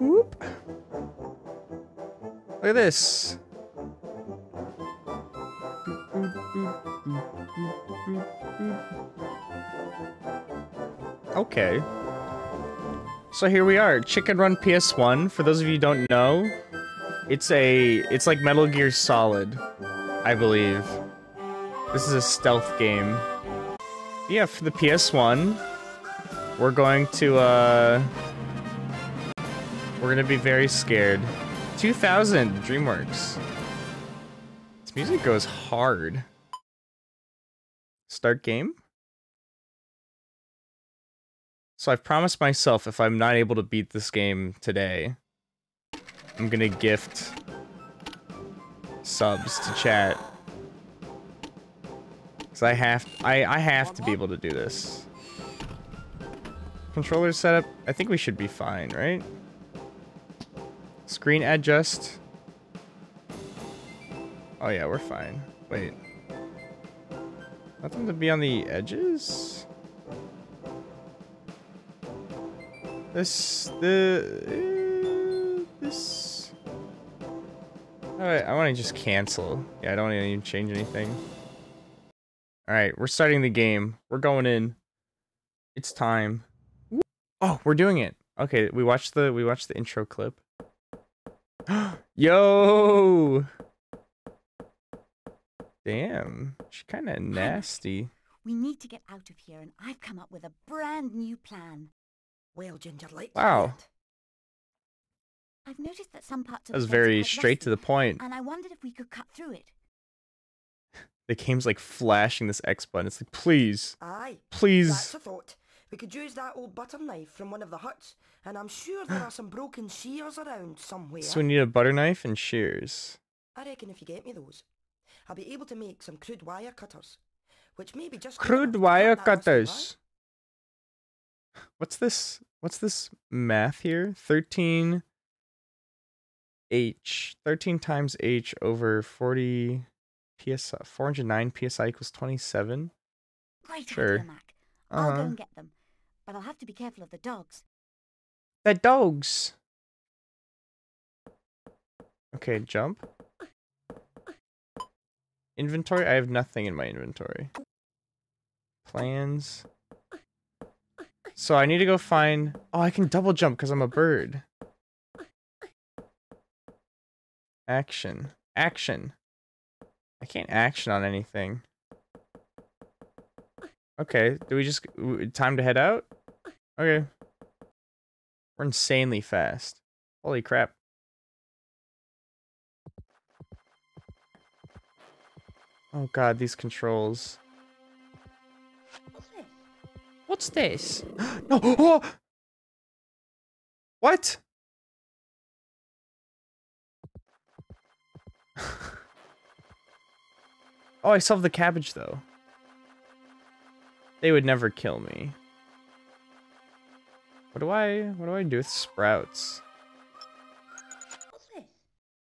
Whoop. Look at this. Okay. So here we are, Chicken Run PS1. For those of you who don't know, it's a it's like Metal Gear Solid, I believe. This is a stealth game. Yeah, for the PS1, we're going to uh we're gonna be very scared. 2000 DreamWorks. This music goes hard. Start game. So I've promised myself if I'm not able to beat this game today, I'm gonna gift subs to chat. Cause I have I I have to be able to do this. Controller setup, I think we should be fine, right? Screen adjust. Oh yeah, we're fine. Wait. Nothing to be on the edges? This, the, uh, this. Alright, I want to just cancel. Yeah, I don't want to even change anything. Alright, we're starting the game. We're going in. It's time. Oh, we're doing it. Okay, we watched the we watched the intro clip. Yo! Damn, she's kind of nasty. We need to get out of here, and I've come up with a brand new plan. Well, Ginger, like Wow. I've noticed that some parts of That was the place are very straight to the point. And I wondered if we could cut through it. The game's like flashing this X button. It's like, please, Aye, please. That's a thought. We could use that old butter knife from one of the huts, and I'm sure there are some broken shears around somewhere. So we need a butter knife and shears. I reckon if you get me those, I'll be able to make some crude wire cutters, which may be just Crude wire cut that rusty wire. cutters. What's this? What's this math here? 13 H. 13 times H over 40 PSI. 409 PSI equals 27. Great Sure. idea, Mac. I'll go Uh-huh. and get them. But I'll have to be careful of the dogs. The dogs. Okay, jump. Inventory? I have nothing in my inventory. Plans. So I need to go find... Oh, I can double jump because I'm a bird. Action. Action. I can't action on anything. Okay, do we just... Time to head out? Okay. We're insanely fast. Holy crap. Oh god, these controls. What's this? No! Oh! What? oh, I solved the cabbage though. They would never kill me. What do I what do I do with sprouts? What's this?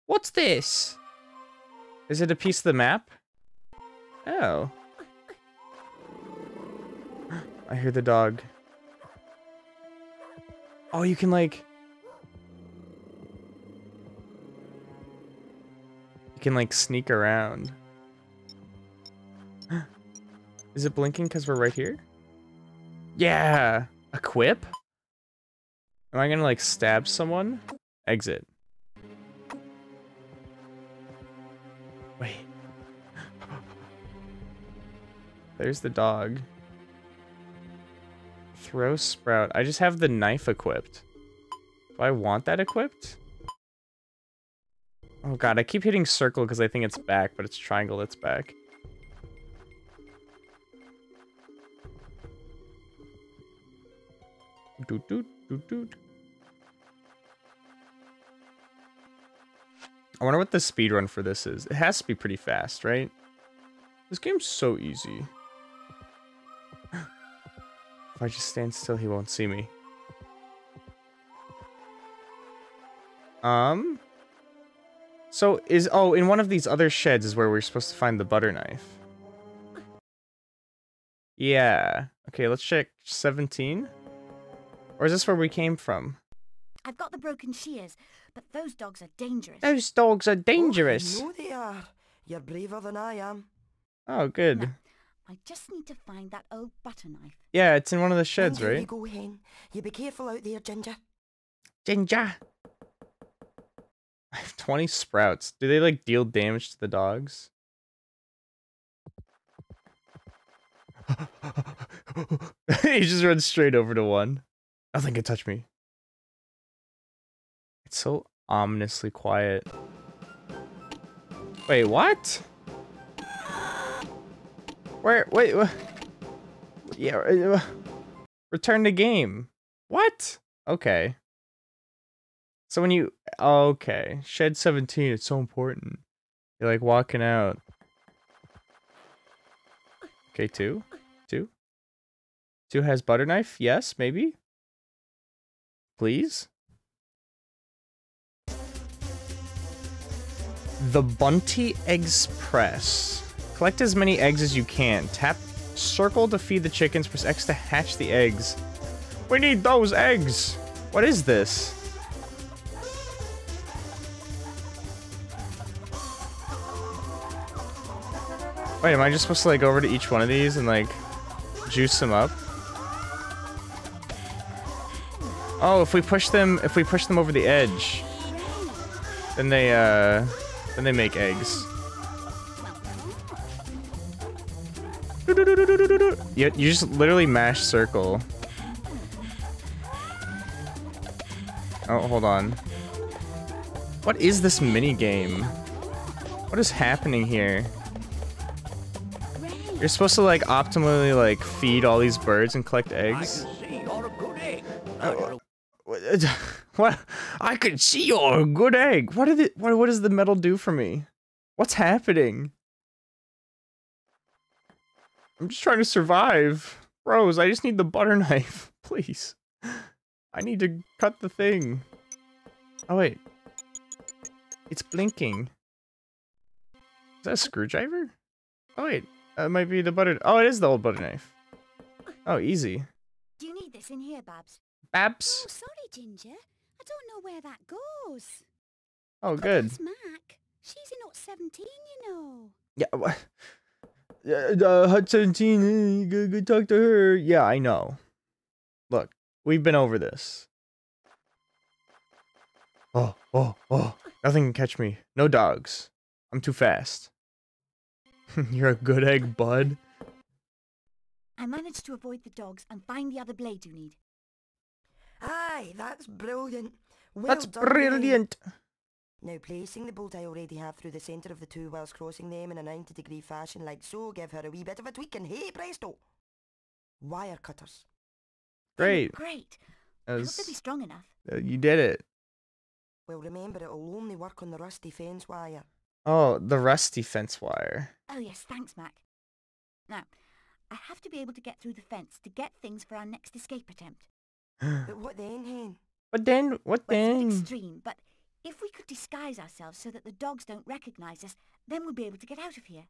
What's this? Is it a piece of the map? Oh. I hear the dog. Oh, you can like... You can like sneak around. Is it blinking because we're right here? Yeah! Equip? Am I gonna like stab someone? Exit. Wait. There's the dog. Throw sprout. I just have the knife equipped. Do I want that equipped? Oh god, I keep hitting circle because I think it's back, but it's triangle that's back. Doot doot doot doot. I wonder what the speed run for this is. It has to be pretty fast, right? This game's so easy. if I just stand still, he won't see me. Um. So is oh in one of these other sheds is where we're supposed to find the butter knife. Yeah. Okay, let's check 17. Or is this where we came from? I've got the broken shears, but those dogs are dangerous. Those dogs are dangerous. Oh, I know they are. You're braver than I am. Oh, good. No. I just need to find that old butter knife. Yeah, it's in one of the sheds, Well, there You right? go, hen. You be careful out there, Ginger. Ginger. I have 20 sprouts. Do they like deal damage to the dogs? he just runs straight over to one. Nothing can touch me. It's so ominously quiet. Wait, what? Where? Wait. wha- Yeah. uh, Return to game. What? Okay. So when you okay, shed 17, it's so important. You're like walking out. Okay, two. Two. Two has butter knife? Yes, maybe. Please. The Bunty Eggs Press. Collect as many eggs as you can. Tap circle to feed the chickens, press X to hatch the eggs. We need those eggs! What is this? Wait, am I just supposed to like go over to each one of these and like juice them up? Oh, if we push them, if we push them over the edge, then they uh, then they make eggs. You, you just literally mash circle. Oh, hold on. What is this mini game? What is happening here? You're supposed to like optimally like feed all these birds and collect eggs. What? What? I can see you're a good egg. What did it? What? What does the metal do for me? What's happening? I'm just trying to survive, Rose. I just need the butter knife, please. I need to cut the thing. Oh wait, it's blinking. Is that a screwdriver? Oh wait, that might be the butter. Oh, it is the old butter knife. Oh, easy. Do you need this in here, Babs? Babs. Oh, sorry, Ginger. I don't know where that goes. Oh, good. That's Mac. She's not 17, you know. Yeah, what? Yeah, uh, Hut 17, eh, you gotta go talk to her. Yeah, I know. Look, we've been over this. Oh, oh, oh. Nothing can catch me. No dogs. I'm too fast. You're a good egg, bud. I managed to avoid the dogs and find the other blade you need. Aye, that's brilliant. Well That's done, hen. brilliant. Now placing the bolt I already have through the centre of the two whilst crossing them in a 90 degree fashion like so, give her a wee bit of a tweak and hey presto! Wire cutters. Great. Great. That I hope they'll be strong enough. uh, you did it. Well remember it'll only work on the rusty fence wire. Oh, the rusty fence wire. Oh yes, thanks, Mac. Now, I have to be able to get through the fence to get things for our next escape attempt. But what then, hen? What then? What Well, it's a bit then? extreme, but if we could disguise ourselves so that the dogs don't recognize us, then we'll be able to get out of here.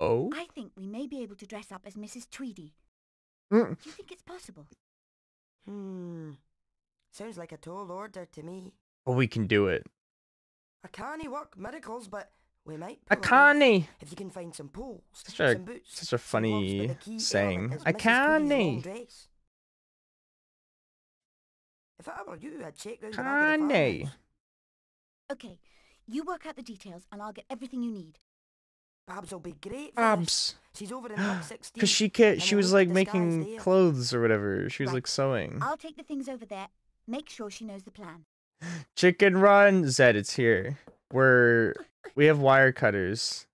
Oh? I think we may be able to dress up as Mrs. Tweedy. Mm. Do you think it's possible? Hmm. Sounds like a tall order to me. Well, we can do it. I can't work miracles, but we might. A pull it off connie. If you can find some poles, Such a- some boots, such a some gloves, but funny saying. element is I can't. Long. If I were you, I'd check round Connie. the Okay, you work out the details and I'll get everything you need. Babs will be great. for. Babs. She's over in Hut 16. Because she can and she was like making there. clothes or whatever. She was Right. like sewing. I'll take the things over there. Make sure she knows the plan. Chicken run, Zed, it's here. We're we have wire cutters.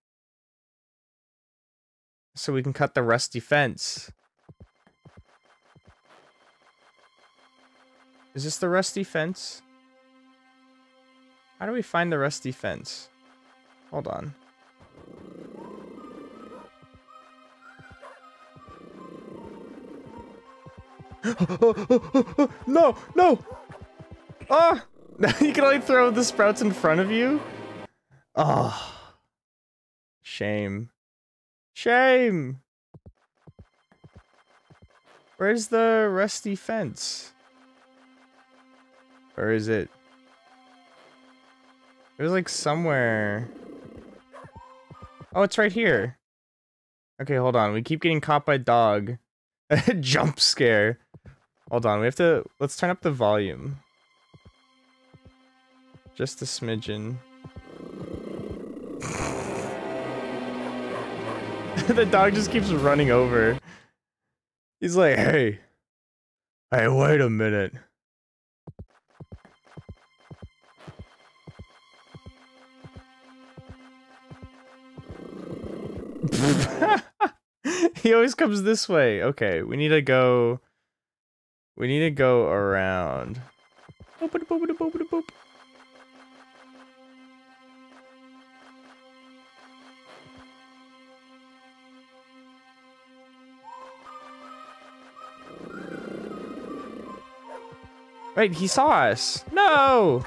So we can cut the rusty fence. Is this the rusty fence? How do we find the rusty fence? Hold on. no, no! Ah! you can only throw the sprouts in front of you? Oh. Shame. Shame! Where's the rusty fence? Or is it? It was like somewhere. Oh, it's right here. Okay, hold on. We keep getting caught by dog. Jump scare. Hold on. We have to. Let's turn up the volume. Just a smidgen. the dog just keeps running over. He's like, hey. Hey, wait a minute. he always comes this way. Okay, we need to go. We need to go around. Wait, he saw us. No.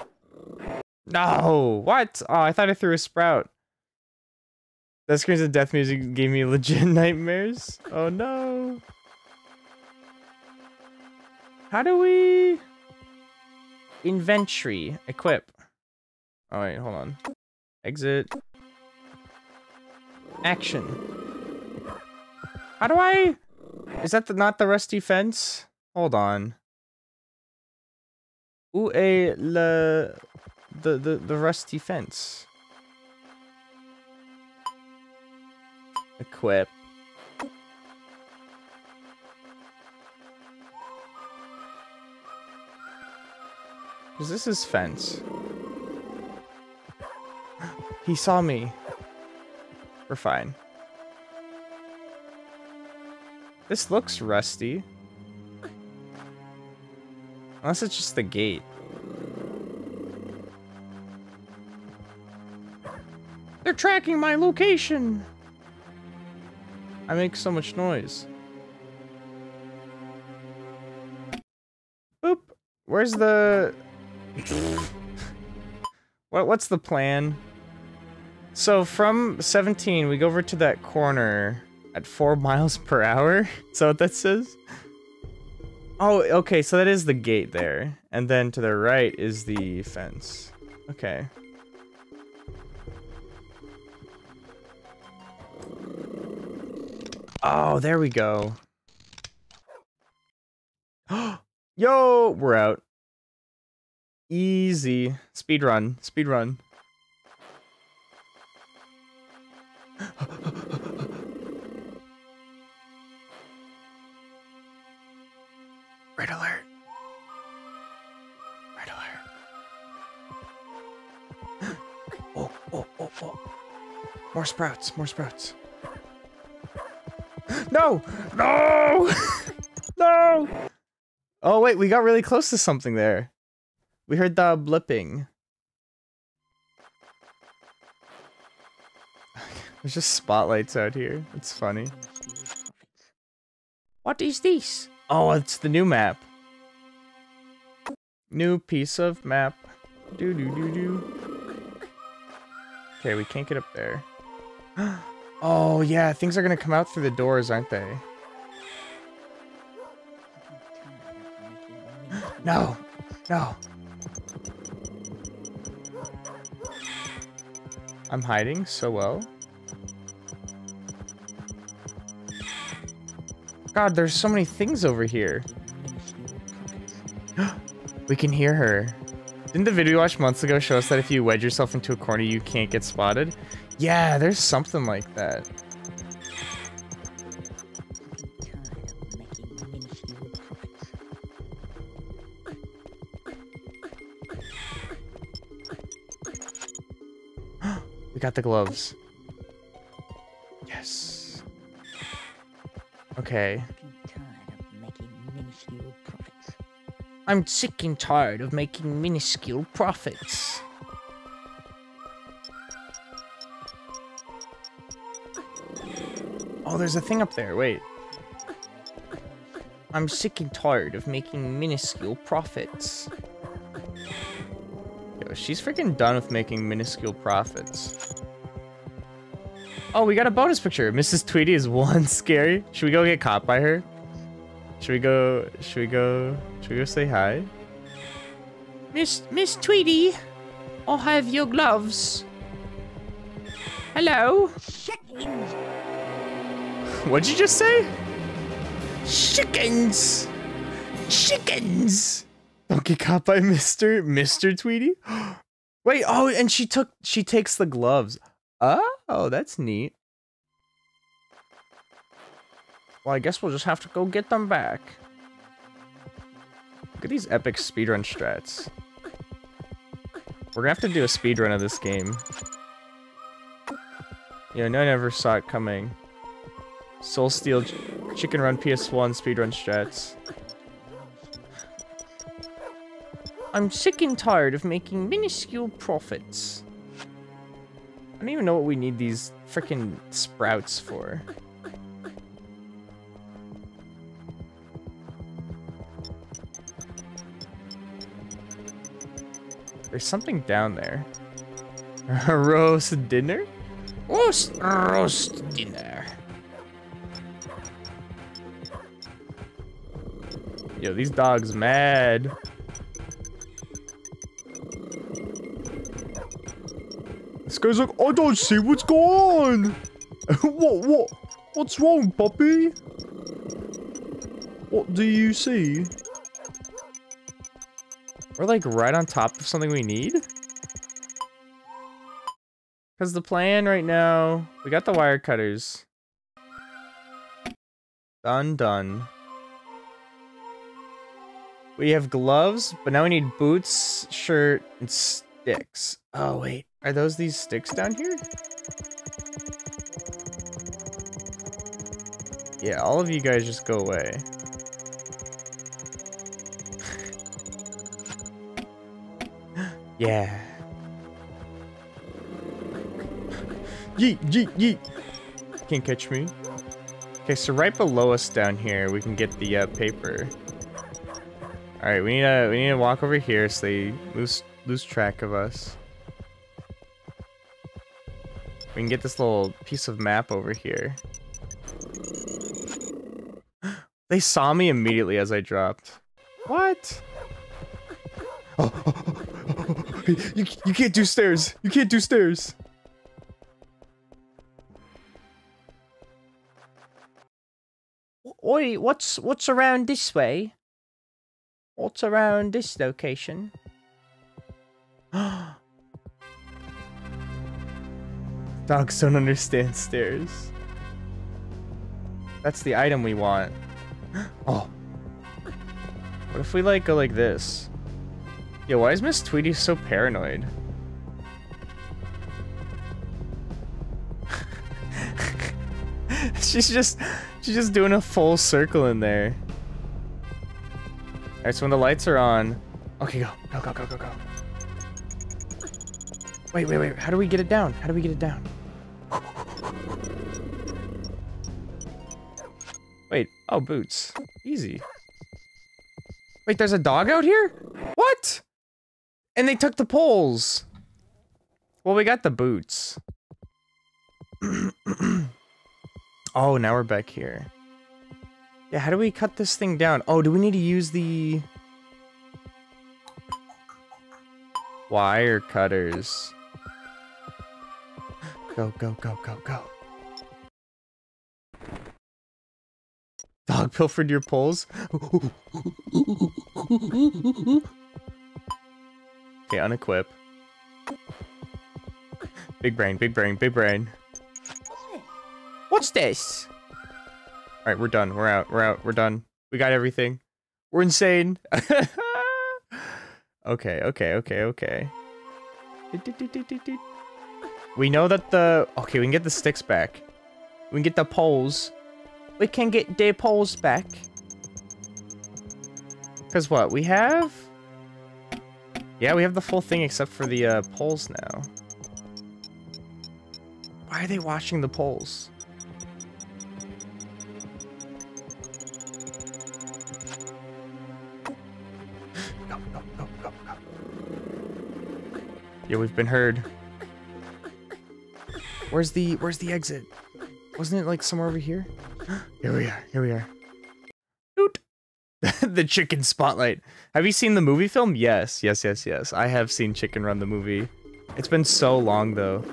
No. What? Oh, I thought I threw a sprout. That screams of death music gave me legit nightmares. Oh no. How do we inventory equip? Oh, All right, hold on. Exit. Action. How do I? Is that the, not the rusty fence? Hold on. Où est eh, le the the the rusty fence? Equip. Is this his fence. He saw me. We're fine. This looks rusty. Unless it's just the gate. They're tracking my location! I make so much noise. Boop. Where's the... what, what's the plan? So from 17, we go over to that corner at 4 miles per hour? Is that what that says? Oh, okay, so that is the gate there. And then to the right is the fence. Okay. Oh, there we go. Yo, we're out. Easy. Speed run. Speed run. Red alert. Red alert. oh, oh, oh, oh. More sprouts, more sprouts. No! No! no! Oh, wait, we got really close to something there. We heard the blipping. There's just spotlights out here. It's funny. What is this? Oh, it's the new map. New piece of map. Do do do do. Okay, we can't get up there. Oh yeah, things are gonna come out through the doors, aren't they? No, no. I'm hiding so well. God, there's so many things over here. we can hear her. Didn't the video watch months ago show us that if you wedge yourself into a corner, you can't get spotted? Yeah, there's something like that. we got the gloves. Yes. Okay. I'm sick and tired of making minuscule profits. Oh, there's a thing up there. Wait. I'm sick and tired of making minuscule profits. Yo, she's freaking done with making minuscule profits. Oh, we got a bonus picture. Mrs. Tweedy is one scary. Should we go get caught by her? Should we go? Should we go? Should we go say hi? Miss Miss Tweedy, I'll have your gloves. Hello. What'd you just say? Chickens. Chickens. Don't get caught by Mister Mister Tweedy. Wait. Oh, and she took she takes the gloves. Oh, that's neat. Well, I guess we'll just have to go get them back. Look at these epic speedrun strats. We're gonna have to do a speedrun of this game. Yeah, no, I never saw it coming. Solsteal Ch Chicken Run PS1 speedrun strats. I'm sick and tired of making minuscule profits. I don't even know what we need these freaking sprouts for. There's something down there. roast dinner? Roast, roast dinner. Yo, these dogs mad. This guy's like, I don't see what's going on. what, what, what's wrong, puppy? What do you see? We're like right on top of something we need? Because the plan right now, we got the wire cutters. Done, done. We have gloves, but now we need boots, shirt, and sticks. Oh, wait. Are those these sticks down here? Yeah, all of you guys just go away. yeah. Yeet, yeet, yeet. Can't catch me. Okay, so right below us down here, we can get the uh, paper. All right, we need to we need to walk over here so they lose lose track of us. We can get this little piece of map over here. they saw me immediately as I dropped. What? Oh, oh, oh, oh, oh, you you can't do stairs. You can't do stairs. Oi, what's what's around this way? What's around this location? Dogs don't understand stairs. That's the item we want. oh. What if we like go like this? Yo, why is Miss Tweedy so paranoid? she's just she's just doing a full circle in there. Alright, so when the lights are on. Okay, go. Go, go, go, go, go. Wait, wait, wait. How do we get it down? How do we get it down? Wait. Oh, boots. Easy. Wait, there's a dog out here? What? And they took the poles. Well, we got the boots. oh, now we're back here. Yeah, how do we cut this thing down? Oh, do we need to use the... Wire cutters. Go, go, go, go, go. Dog pilfered your poles? okay, unequip. Big brain, big brain, big brain. What's this? Alright, we're done. We're out. We're out. We're done. We got everything. We're insane. okay, okay, okay, okay. We know that the... Okay, we can get the sticks back. We can get the poles. We can get the poles back. Because what? We have... Yeah, we have the full thing except for the uh, poles now. Why are they watching the poles? Yeah, we've been heard. Where's the where's the exit? Wasn't it like somewhere over here? Here we are. Here we are. Doot. the chicken spotlight. Have you seen the movie film? Yes, yes, yes, yes. I have seen Chicken Run the movie. It's been so long though.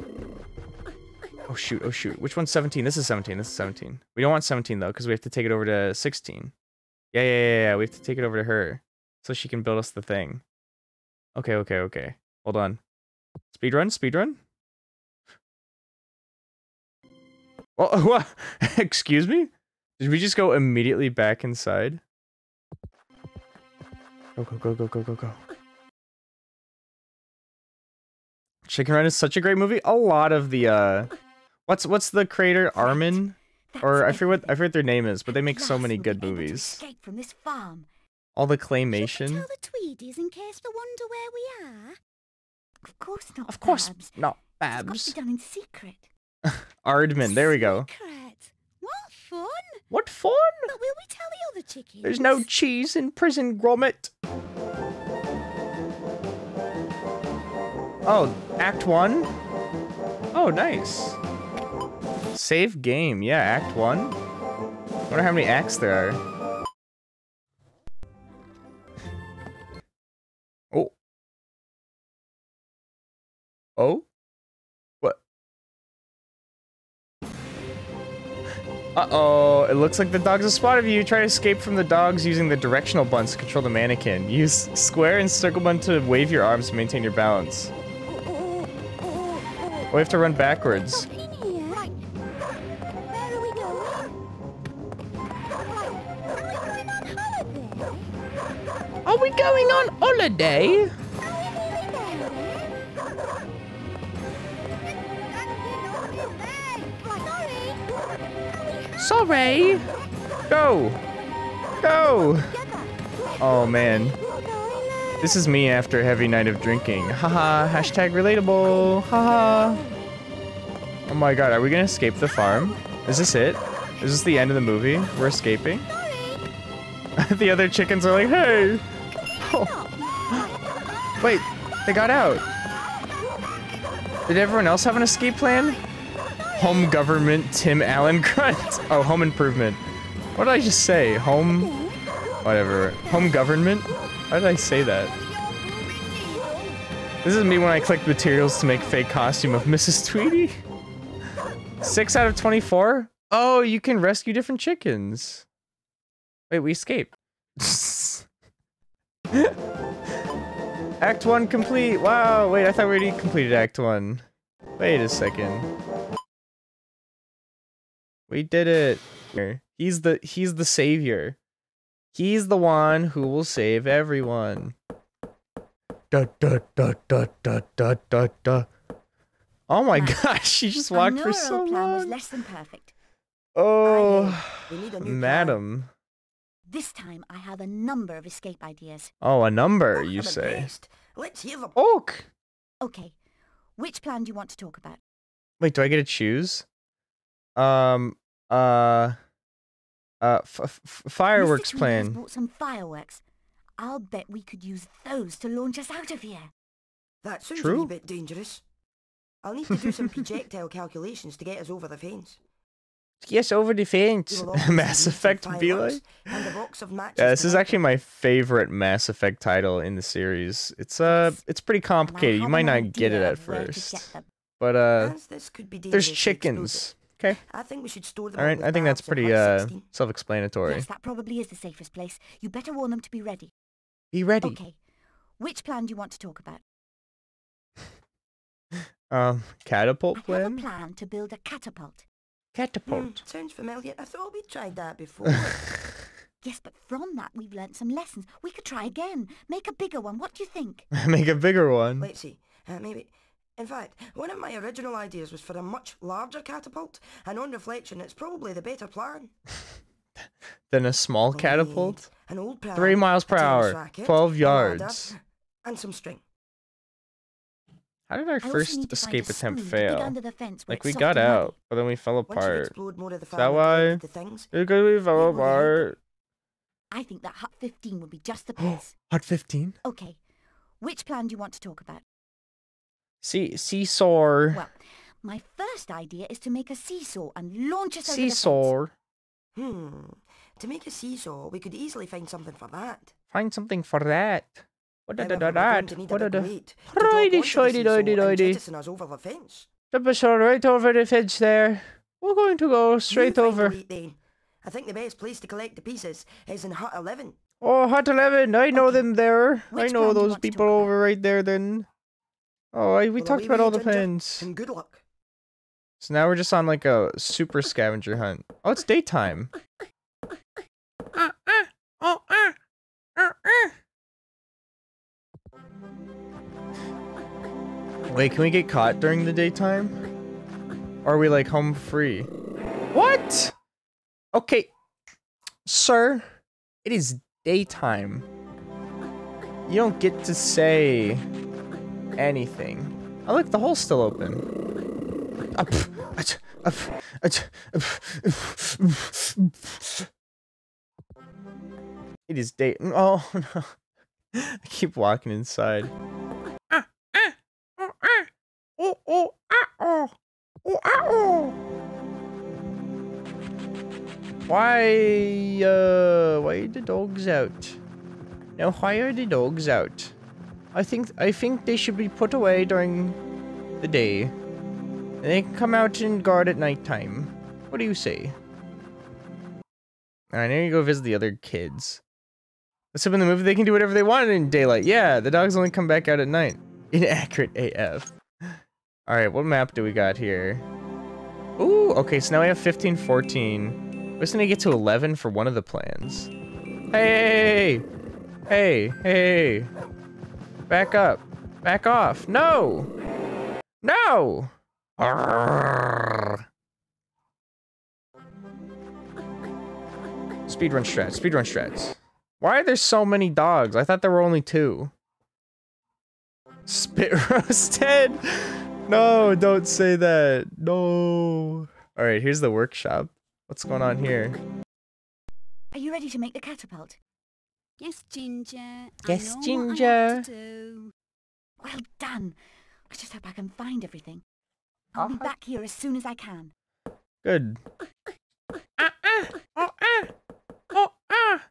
Oh shoot, oh shoot. Which one's 17? This is 17. This is 17. We don't want 17 though, because we have to take it over to 16. Yeah, yeah, yeah, yeah. We have to take it over to her. So she can build us the thing. Okay, okay, okay. Hold on. Speed run, speed run. Oh, what? Excuse me? Did we just go immediately back inside? Go, go, go, go, go, go, go. Chicken Run is such a great movie. A lot of the uh what's what's the creator Armin or I forget what I forget their name is, but they make so many good be able to movies. Escape from this farm. All the claymation. tell the Tweedies in case they wonder where we are? Of course not. Of course, Babs. not It's got to Babs. be done in secret. Aardman, there we go. Secret. What fun! What fun! But will we tell the other chickens? There's no cheese in prison, Gromit. Oh, Act 1? Oh, nice. Save game. Yeah, Act 1. wonder how many acts there are. Oh? What? Uh-oh, it looks like the dogs have spotted you. Try to escape from the dogs using the directional buttons to control the mannequin. Use square and circle button to wave your arms to maintain your balance. We have to run backwards. Are we going on holiday? Sorry. Go. Go. Oh man. This is me after a heavy night of drinking. Haha, hashtag relatable. Haha. Oh my god, are we gonna escape the farm? Is this it? Is this the end of the movie? We're escaping? the other chickens are like, hey! Oh. Wait, they got out. Did everyone else have an escape plan? Home government Tim Allen grunt. Oh, home improvement. What did I just say? Home... Whatever. Home government? Why did I say that? This is me when I click materials to make fake costume of Mrs. Tweedy. 6 out of 24? Oh, you can rescue different chickens. Wait, we escaped. Act 1 complete. Wow, wait, I thought we already completed Act 1. Wait a second. We did it. He's the he's the savior. He's the one who will save everyone. Da da da da da da da da. Oh my Now, gosh, she just walked for so old plan was long. less than perfect. Oh, We need a new plan. madam. This time I have a number of escape ideas. Oh, a number, Oh, you say. Let's hear them. Oak. Okay, which plan do you want to talk about? Wait, do I get to choose? Um, uh, uh, f- f- fireworks Mr. Tweedy has plan. bought some fireworks. I'll bet we could use those to launch us out of here. That sounds a True. wee bit dangerous. I'll need to do some projectile calculations to get us over the fence. Yes, over the fence. Mass Effect be like. fireworks and a box of matches Yeah, this is actually my favorite Mass Effect title in the series. It's uh, it's pretty complicated. You might not get it at of where to first, but uh, As this could be there's dangerously chickens. Explosive, Okay, I think we should store them all up right. with I think that's pretty uh self-explanatory. Yes, that probably is the safest place. You better warn them to be ready. Be ready. Okay, which plan do you want to talk about? Um, catapult I have a plan. plan to build a catapult. Catapult. sounds familiar. I thought we tried that before. Yes, but from that we've learnt some lessons. We could try again. Make a bigger one. What do you think? Make a bigger one. Let's see. Uh, maybe. In fact, one of my original ideas was for a much larger catapult, and on reflection, it's probably the better plan. than a small We'll catapult. An old pram, Three miles per hour, racket, 12 a ladder, yards. and some string. How did our I first need to find escape attempt spoon to dig fail? under the fence Like we got out, but then we fell apart. explored more of the that farm why? the things, Because we fell Wait, wait. apart. I think that hut 15 would be just the place. Hot 15. okay, which plan do you want to talk about? See, seesaw. Well, my first idea is to make a seesaw and launch us over the. Seesaw. hmm, To make a seesaw, we could easily find something for that. Find something for that. What da da da da. going to need a What da big da. weight to Righty, onto the shitey, seesaw doity, doity. jettison us over the fence. Step us all right over the fence there. We're going to go You straight find the over. weight then. I think the best place to collect the pieces is in Hut 11. Oh, Hut 11. I know Okay. them there. I know plan do you those people over right there then. Oh, I, we Well, talked about all the pins. And good luck. So now we're just on like a super scavenger hunt. Oh, it's daytime. Wait, can we get caught during the daytime? Or are we like home free? What? Okay. Sir, it is daytime. You don't get to say anything. Oh, look, the hole's still open. It is day. Oh no! I keep walking inside. Why, uh, why are the dogs out? Now, why are the dogs out? I think I think they should be put away during the day. And they can come out and guard at nighttime. What do you say? Alright, now you go visit the other kids. Let's up in the movie they can do whatever they want in daylight. Yeah, the dogs only come back out at night. Inaccurate AF. Alright, what map do we got here? Ooh, okay, so now we have 15, 14. We just gonna get to 11 for one of the plans. Hey! Hey, hey! Back up. Back off. No! No! Speedrun strats, speedrun strats. Why are there so many dogs? I thought there were only two. Spit roasted? No, don't say that. No. Alright, here's the workshop. What's going on here? Are you ready to make the catapult? Yes, Ginger. Yes, Ginger. What I to do. Well done. I just hope I can find everything. I'll be Uh-huh. back here as soon as I can. Good. Ah, ah, oh, ah, oh, ah.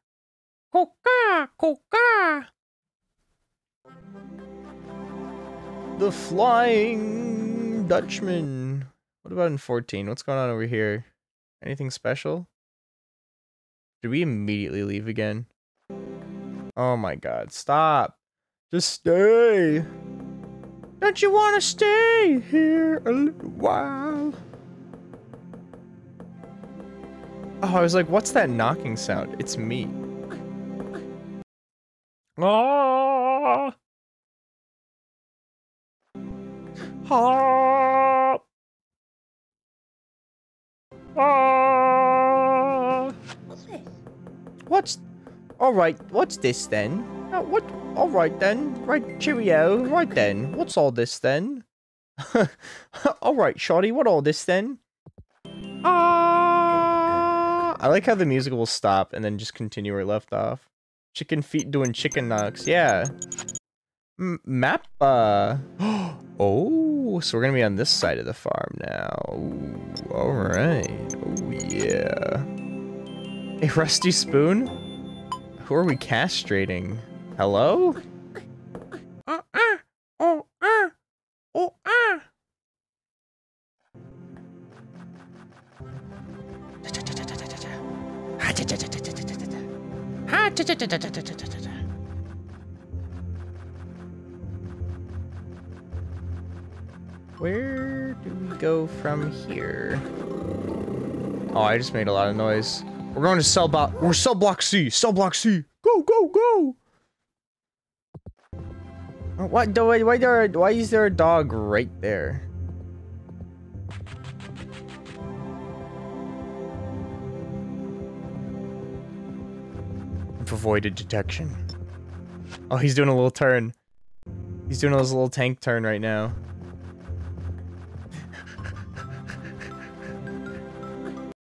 Coca, coca. The Flying Dutchman. What about in 14? What's going on over here? Anything special? Did we immediately leave again? Oh my god, stop. Just stay. Don't you want to stay here a little while? Oh, I was like, what's that knocking sound? It's me. Ah! Ah! Ah! What's. Alright, what's this then? Uh, what... Alright then. Right, cheerio. Right then. What's all this then? Alright, Shoddy, what all this then? Ah! I like how the music will stop and then just continue where it left off. Chicken feet doing chicken knocks. Yeah. M map, uh... Oh, so we're gonna be on this side of the farm now. Ooh, alright. Oh, yeah. A rusty spoon? Who are we castrating? Hello? Where do we go from here? Oh, I just made a lot of noise. We're going to cell block. We're cell block C. Cell block C. Go, go, go. Uh, What? do- Why? Why there? Why is there a dog right there? I've avoided detection. Oh, he's doing a little turn. He's doing his little tank turn right now.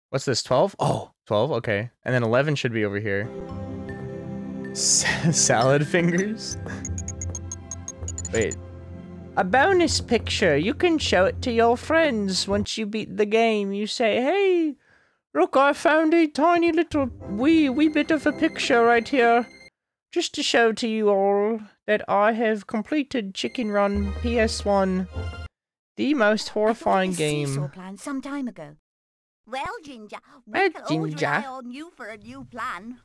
What's this, 12? Oh, 12, okay. And then 11 should be over here. S salad fingers? Wait. A bonus picture. You can show it to your friends once you beat the game. You say, hey, Look, I found a tiny little wee wee bit of a picture right here. Just to show to you all that I have completed Chicken Run PS1. The most horrifying I thought of a game. plan some time ago. Well, Ginger, we Well, can always rely on you for a new plan.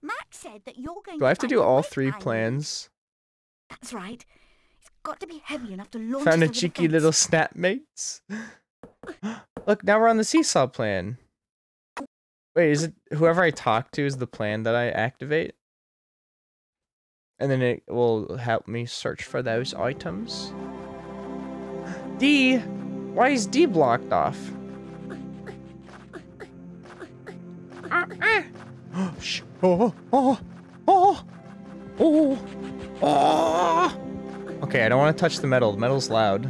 Max said that you're going Do I have to do all three plans? That's right. It's got to be heavy enough to launch Found a cheeky little snap mates. Look, now we're on the seesaw plan. Wait, is it whoever I talk to is the plan that I activate? And then it will help me search for those items. D! Why is D blocked off? Shh. Oh, oh, oh, oh, oh. Okay, I don't want to touch the metal. The metal's loud.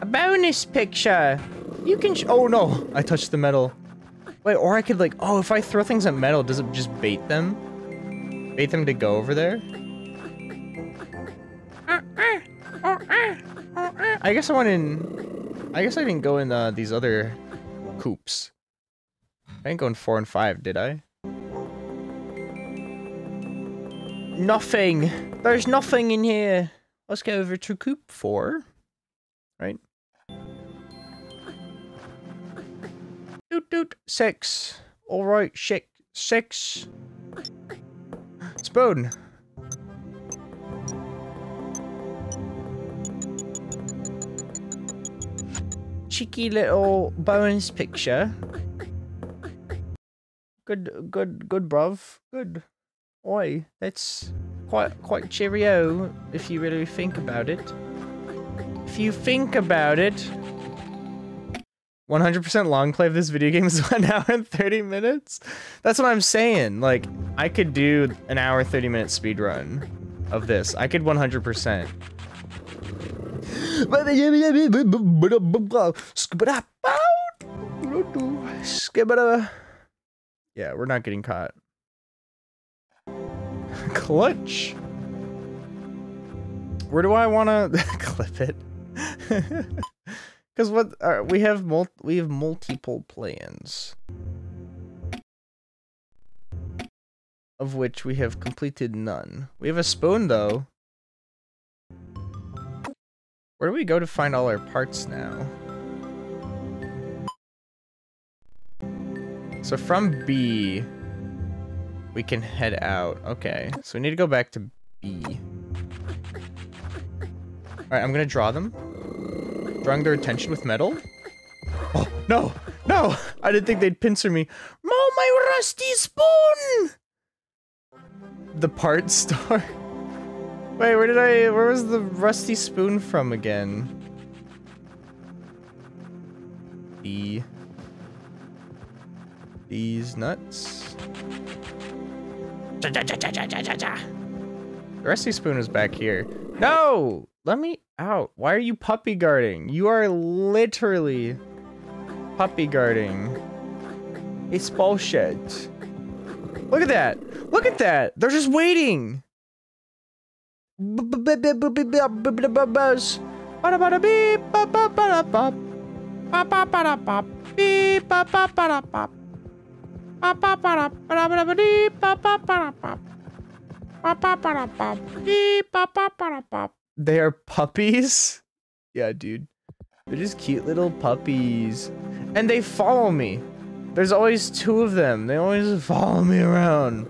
A bonus picture. You can. Sh oh no! I touched the metal. Wait, or I could like. Oh, if I throw things at metal, does it just bait them? Bait them to go over there? I guess I went in. I guess I didn't go in uh, these other coops. I didn't go in four and five, did I? Nothing. There's nothing in here. Let's go over to coop four. Right? Doot doot. Six. Alright, shit. Six. Spoon. Cheeky little bonus picture. Good, good, good, bruv. Good. Oi, that's quite, quite cheerio if you really think about it. If you think about it. 100% long play of this video game is 1 hour and 30 minutes? That's what I'm saying. Like, I could do an hour 30 minute speed run of this. I could 100%. Yeah, we're not getting caught. Clutch. Where do I want to clip it? Because what uh, we have mul we have multiple plans, of which we have completed none. We have a spoon though. Where do we go to find all our parts now? So from B, we can head out. Okay, so we need to go back to B. Alright, I'm gonna draw them. Drawing their attention with metal. Oh, no! No! I didn't think they'd pincer me. Oh, my rusty spoon! The part store. Wait, where did I... Where was the rusty spoon from again? B. These nuts. The rusty spoon is back here. No! Let me out. Why are you puppy guarding? You are literally puppy guarding. It's bullshit. Look at that. Look at that. They're just waiting. Beep, They are puppies? Yeah, dude. They're just cute little puppies. And they follow me. There's always two of them. They always follow me around.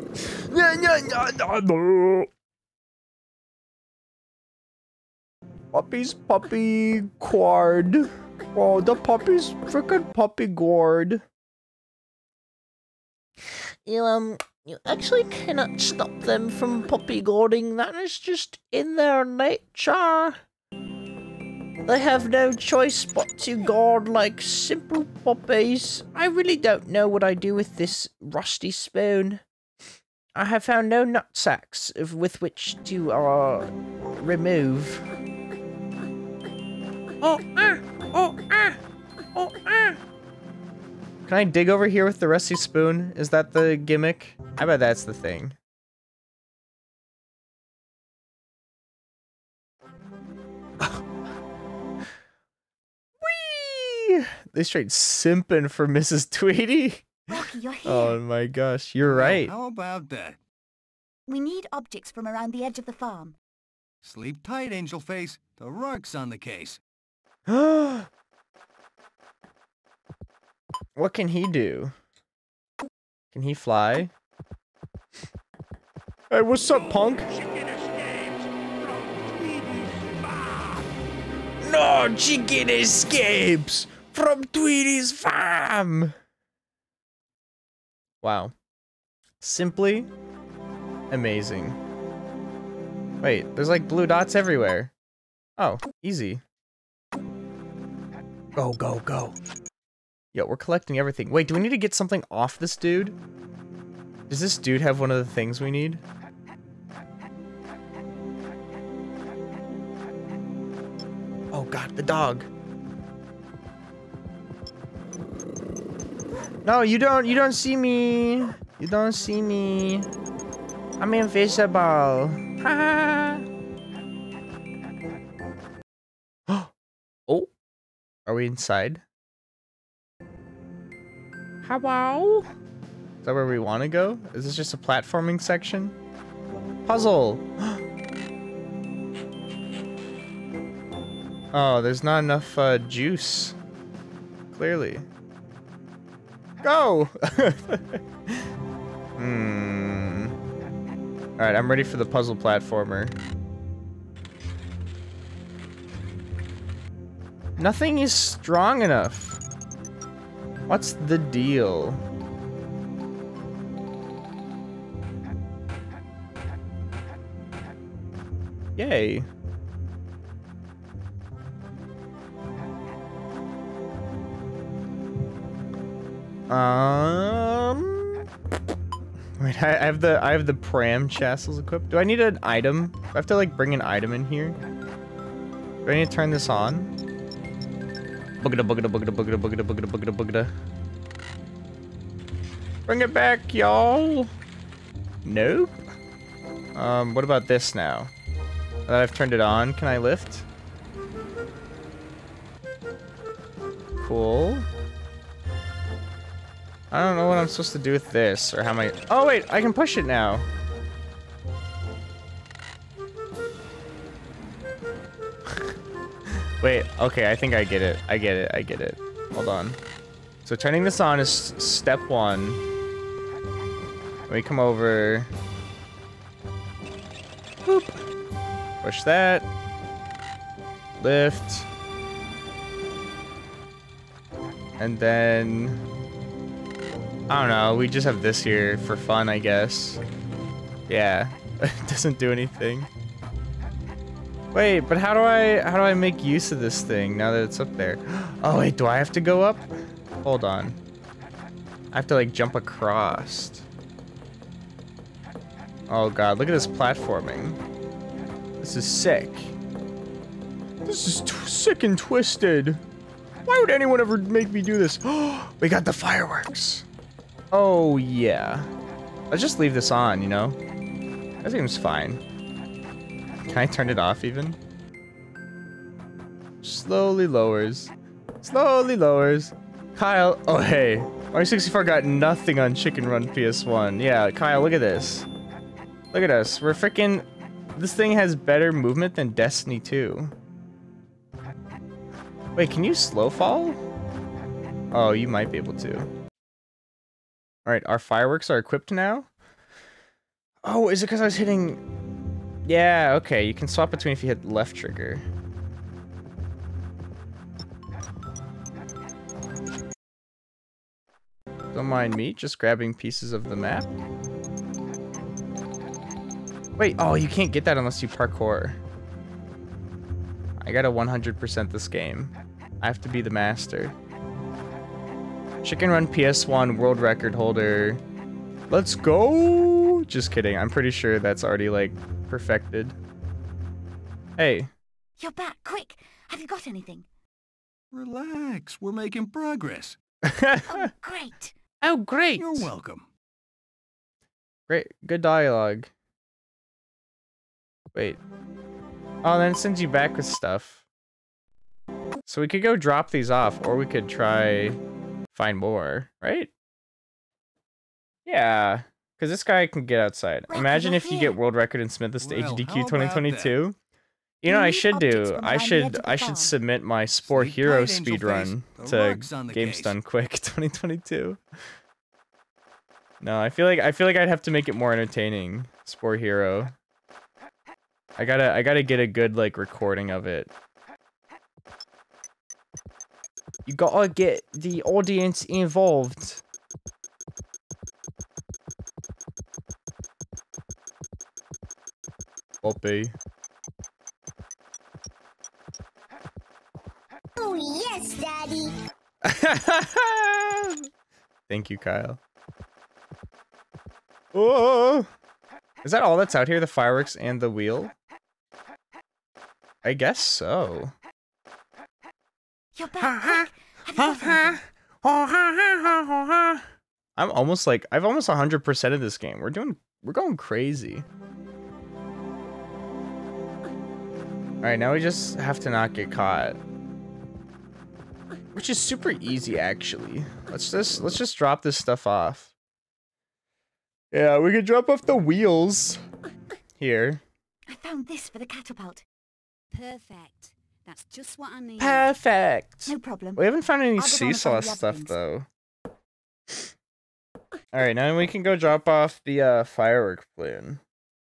Puppies, puppy guard. Oh, the puppies, freaking puppy guard. You, um, you actually cannot stop them from puppy guarding. That is just in their nature. They have no choice but to guard like simple puppies. I really don't know what I do with this rusty spoon. I have found no nut sacks with which to, uh, remove. Oh, ah! Oh, ah! Oh, ah! Can I dig over here with the rusty spoon? Is that the gimmick? I bet that's the thing. Whee! they straight simping for Mrs. Tweedy. Rocky, you're oh here. Oh my gosh, you're Well, right. How about that? We need objects from around the edge of the farm. Sleep tight, Angel Face. The rug's on the case. what can he do? Can he fly? Hey, what's up, punk? No, chicken escapes from Tweedy's farm. Wow. Simply amazing. Wait, there's like blue dots everywhere. Oh, easy. Go, go, go. Yo, we're collecting everything. Wait, do we need to get something off this dude? Does this dude have one of the things we need? Oh god, the dog. No, you don't you don't see me. You don't see me. I'm invisible. Oh. Are we inside? Hello? Is that where we want to go? Is this just a platforming section? Puzzle! oh, there's not enough uh, juice. Clearly. Go! hmm. Alright, I'm ready for the puzzle platformer. Nothing is strong enough. What's the deal? Yay. Um. Wait, I, have the I have the pram chastels equipped. Do I need an item? Do I have to like bring an item in here? Do I need to turn this on? Bring it back, y'all. Nope. Um, what about this now? Now that I've turned it on, can I lift? Cool. I don't know what I'm supposed to do with this, or how am I... Oh, wait, I can push it now. Wait, okay, I think I get it. I get it, I get it. Hold on. So turning this on is step one. We come over. Boop. Push that. Lift. And then... I don't know, we just have this here for fun, I guess. Yeah, it doesn't do anything. Wait, but how do I how do I make use of this thing now that it's up there? Oh wait, do I have to go up? Hold on. I have to like jump across. Oh god, look at this platforming. This is sick. This is sick and twisted. Why would anyone ever make me do this? we got the fireworks. Oh, yeah. Let's just leave this on, you know? That seems fine. Can I turn it off even? Slowly lowers. Slowly lowers. Kyle, oh hey. Mario 64 got nothing on Chicken Run PS1. Yeah, Kyle, look at this. Look at us. We're freaking... This thing has better movement than Destiny 2. Wait, can you slow fall? Oh, you might be able to. Alright, our fireworks are equipped now? Oh, is it because I was hitting... Yeah, okay, you can swap between if you hit left trigger. Don't mind me, just grabbing pieces of the map. Wait, oh, you can't get that unless you parkour. I gotta 100% this game. I have to be the master. Chicken Run PS1 world record holder. Let's go! Just kidding. I'm pretty sure that's already, like, perfected. Hey. You're back. Quick. Have you got anything? Relax, we're making progress. Oh, great. oh, great! You're welcome. Great. Good dialogue. Wait. Oh, then it sends you back with stuff. So we could go drop these off, or we could try find more, right? Yeah, because this guy can get outside. Rocky, Imagine you're if you get world record in Smithest Well, HDQ how 2022. You You know, I should do. I should. edge of the I should submit my Spore Sleep Hero tight, Angel speed run to rug's on Games case. Done Quick 2022. No, I feel like I feel like I'd have to make it more entertaining. Spore Hero. I gotta I gotta get a good like recording of it. You gotta get the audience involved. Poppy. Oh, yes, Daddy. Thank you, Kyle. Oh, is that all that's out here? The fireworks and the wheel? I guess so. You're back. Quick. Have you got anything? I'm almost like I've almost 100% of this game. We're doing we're going crazy. All right, now we just have to not get caught. Which is super easy actually. Let's just let's just drop this stuff off. Yeah, we could drop off the wheels here. I found this for the catapult. Perfect. That's just what I need. Perfect. No problem. We haven't found any I'll get on seesaw with all the stuff though. All right, now we can go drop off the uh, firework plan.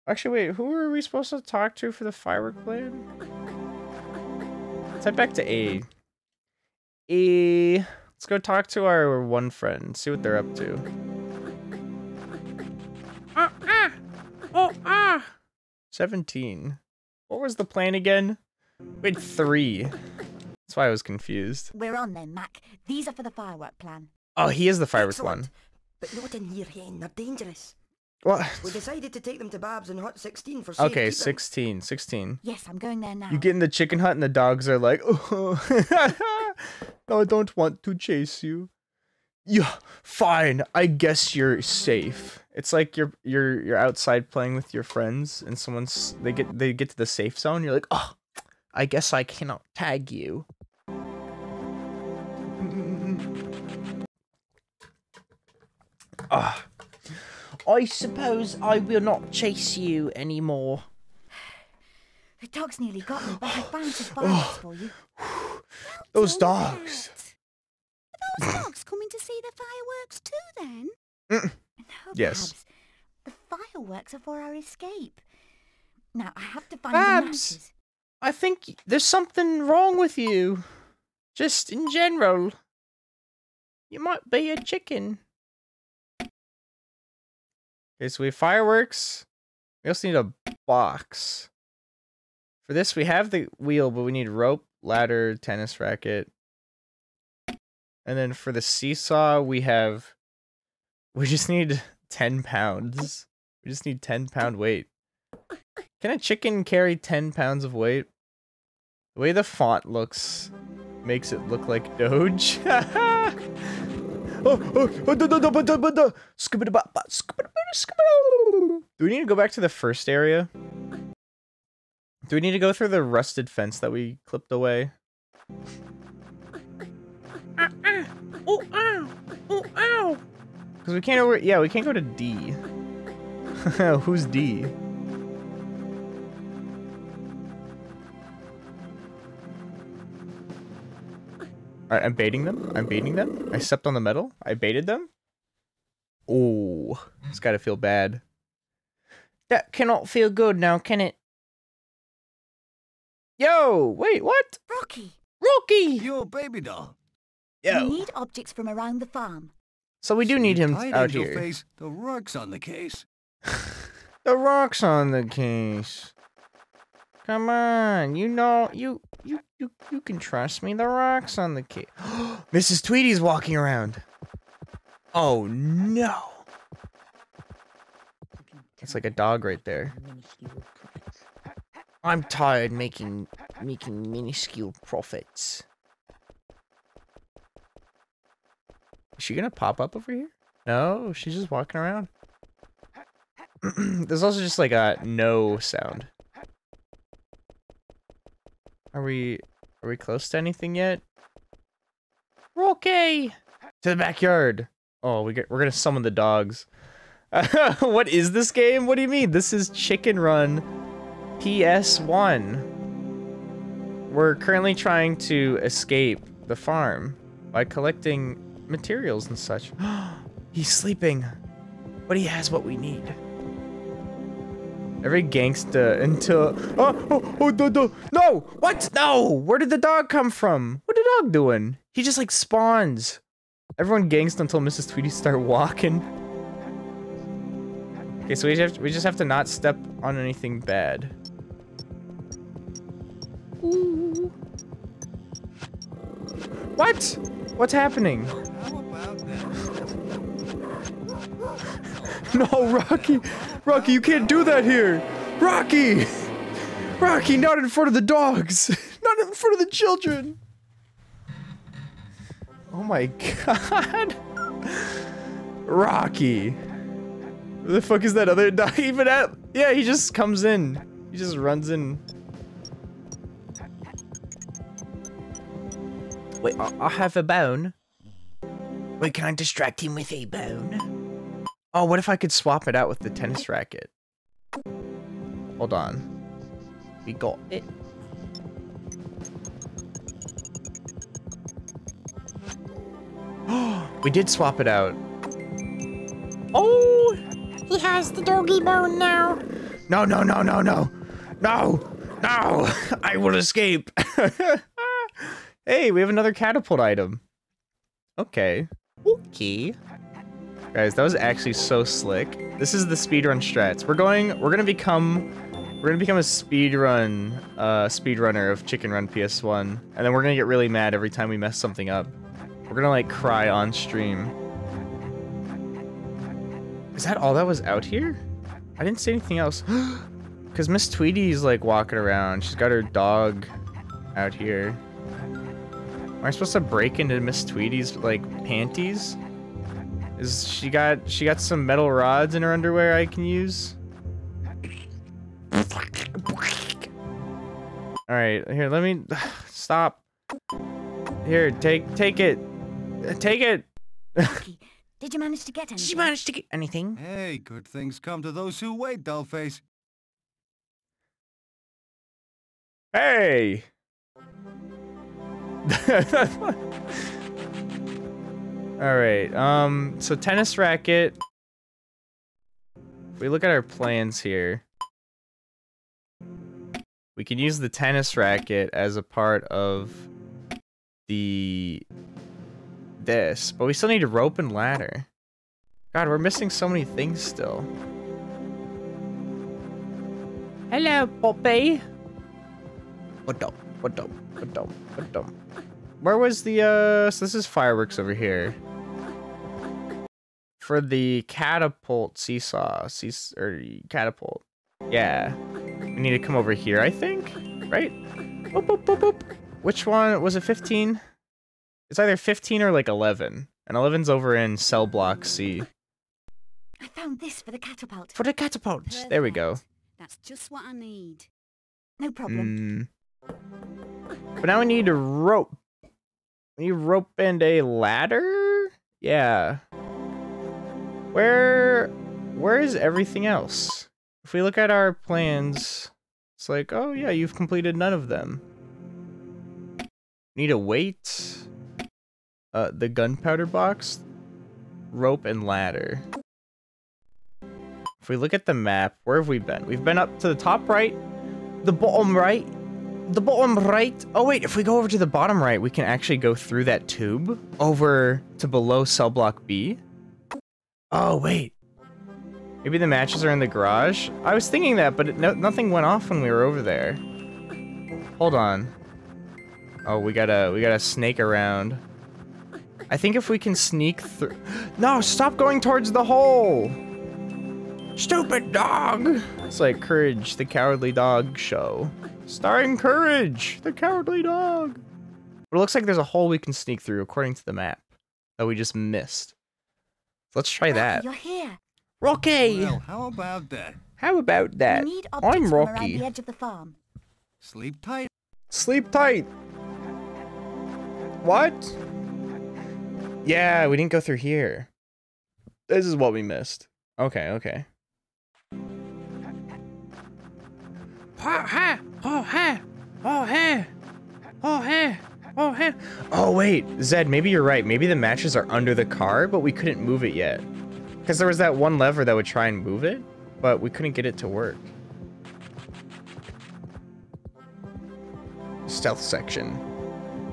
Actually, wait, who are we supposed to talk to for the firework plan? Let's head back to A. A. Let's go talk to our one friend. See what they're up to. Ah, ah. Oh, ah. 17. What was the plan again? We had three. That's why I was confused. We're on then, Mac. These are for the firework plan. Oh, he is the firework Excellent. one. But not in here, hen. They're dangerous. What? We decided to take them to Babs and Hut 16 for safe Okay, keeping. 16. 16. Yes, I'm going there now. You get in the chicken hut and the dogs are like, oh, no, I don't want to chase you. Yeah, fine. I guess you're safe. It's like you're you're you're outside playing with your friends and someone's they get they get to the safe zone. You're like, oh, I guess I cannot tag you. Ah. I suppose I will not chase you anymore. The dog's nearly got me, but I found some fireworks for you. Those dogs. Are those dogs coming to see the fireworks too then? Mm. No, Yes. Babs. The fireworks are for our escape. Now, I have to find Babs. the matches. I think there's something wrong with you. Just in general. You might be a chicken. Okay, so we have fireworks. We also need a box. For this, we have the wheel, but we need rope, ladder, tennis racket. And then for the seesaw, we have. We just need 10 pounds. We just need 10 pound weight. Can a chicken carry 10 pounds of weight? The way the font looks makes it look like Doge. Do we need to go back to the first area? Do we need to go through the rusted fence that we clipped away? Oh. Oh. Because we can't over. Yeah, we can't go to D. Who's D? Alright, I'm baiting them. I'm baiting them. I stepped on the metal. I baited them. Oh, it's gotta feel bad. That cannot feel good now, can it? Yo, wait, what? Rocky, Rocky! Your baby doll. Yeah. we need objects from around the farm. So we do need him out here. Face, the rock's on the case. The rock's on the case. Come on, you know you you you you can trust me. The rock's on the case. Mrs. Tweedy's walking around. Oh no! It's like a dog right there. I'm tired making making minuscule profits. Is she gonna pop up over here? No, she's just walking around. There's also just like a no sound. Are we are we close to anything yet? We're okay. To the backyard. Oh, we get, we're gonna summon the dogs. what is this game? What do you mean? This is Chicken Run PS1. We're currently trying to escape the farm by collecting materials and such. He's sleeping, but he has what we need. Every gangsta until oh oh oh no what no where did the dog come from? What the dog doing? He just like spawns. Everyone gangsta until Mrs. Tweedy start walking. Okay, so we just we just have to not step on anything bad. What? What's happening? No, Rocky! Rocky, you can't do that here! Rocky! Rocky, not in front of the dogs! Not in front of the children! Oh my god! Rocky! Where the fuck is that other dog even at? Yeah, he just comes in. He just runs in. Wait, I- I'll have a bone. Wait, can I distract him with a bone? Oh, what if I could swap it out with the tennis racket? Hold on. We got it. we did swap it out. Oh! He has the doggy bone now. No, no, no, no, no. No! No! I will escape! hey, we have another catapult item. Okay. Okay. Guys, that was actually so slick. This is the speedrun strats. We're going we're gonna become we're gonna become a speedrun uh speedrunner of Chicken Run PS1. And then we're gonna get really mad every time we mess something up. We're gonna like cry on stream. Is that all that was out here? I didn't see anything else. Cause Miss Tweedy's like walking around. She's got her dog out here. Am I supposed to break into Miss Tweedy's like panties? Is she got she got some metal rods in her underwear I can use? All right, here, let me stop. Here, take take it. Take it. Did you manage to get anything? She managed to get anything. Hey, good things come to those who wait, Dollface. Hey. All right. Um. So tennis racket. If we look at our plans here, we can use the tennis racket as a part of the this, but we still need a rope and ladder. God, we're missing so many things still. Hello, Poppy. What up? What up? What up? What up? Where was the uh? So this is fireworks over here. For the catapult seesaw, sees or catapult. Yeah, we need to come over here. I think, right? Boop, boop, boop, boop. Which one was it? 15? It's either 15 or like 11. And 11's over in cell block C. I found this for the catapult. For the catapult. There we go. That's just what I need. No problem. Mm. But now we need a rope. We rope and a ladder? Yeah. Where where is everything else? If we look at our plans, it's like, oh yeah, you've completed none of them. Need a weight, uh, the gunpowder box, rope, and ladder. If we look at the map, where have we been? We've been up to the top right, the bottom right, the bottom right. Oh wait, if we go over to the bottom right, we can actually go through that tube over to below cell block B. Oh wait. Maybe the matches are in the garage? I was thinking that, but it, no, nothing went off when we were over there. Hold on. Oh, we gotta, we gotta snake around. I think if we can sneak through- No, stop going towards the hole! Stupid dog! It's like Courage, the Cowardly Dog show. Starring Courage, the Cowardly Dog. But it looks like there's a hole we can sneak through according to the map that we just missed. Let's try Rocky, that. You're here. Rocky! Well, how about that? How about that? We need objects I'm around Rocky. the edge of the farm. Sleep tight. Sleep tight. What? Yeah, we didn't go through here. This is what we missed. Okay, okay. Oh, hey! Oh, hey! Oh, hey! Oh, hey! Oh, hey! Oh, wait, Zed, maybe you're right. Maybe the matches are under the car, but we couldn't move it yet. Because there was that one lever that would try and move it, but we couldn't get it to work. Stealth section.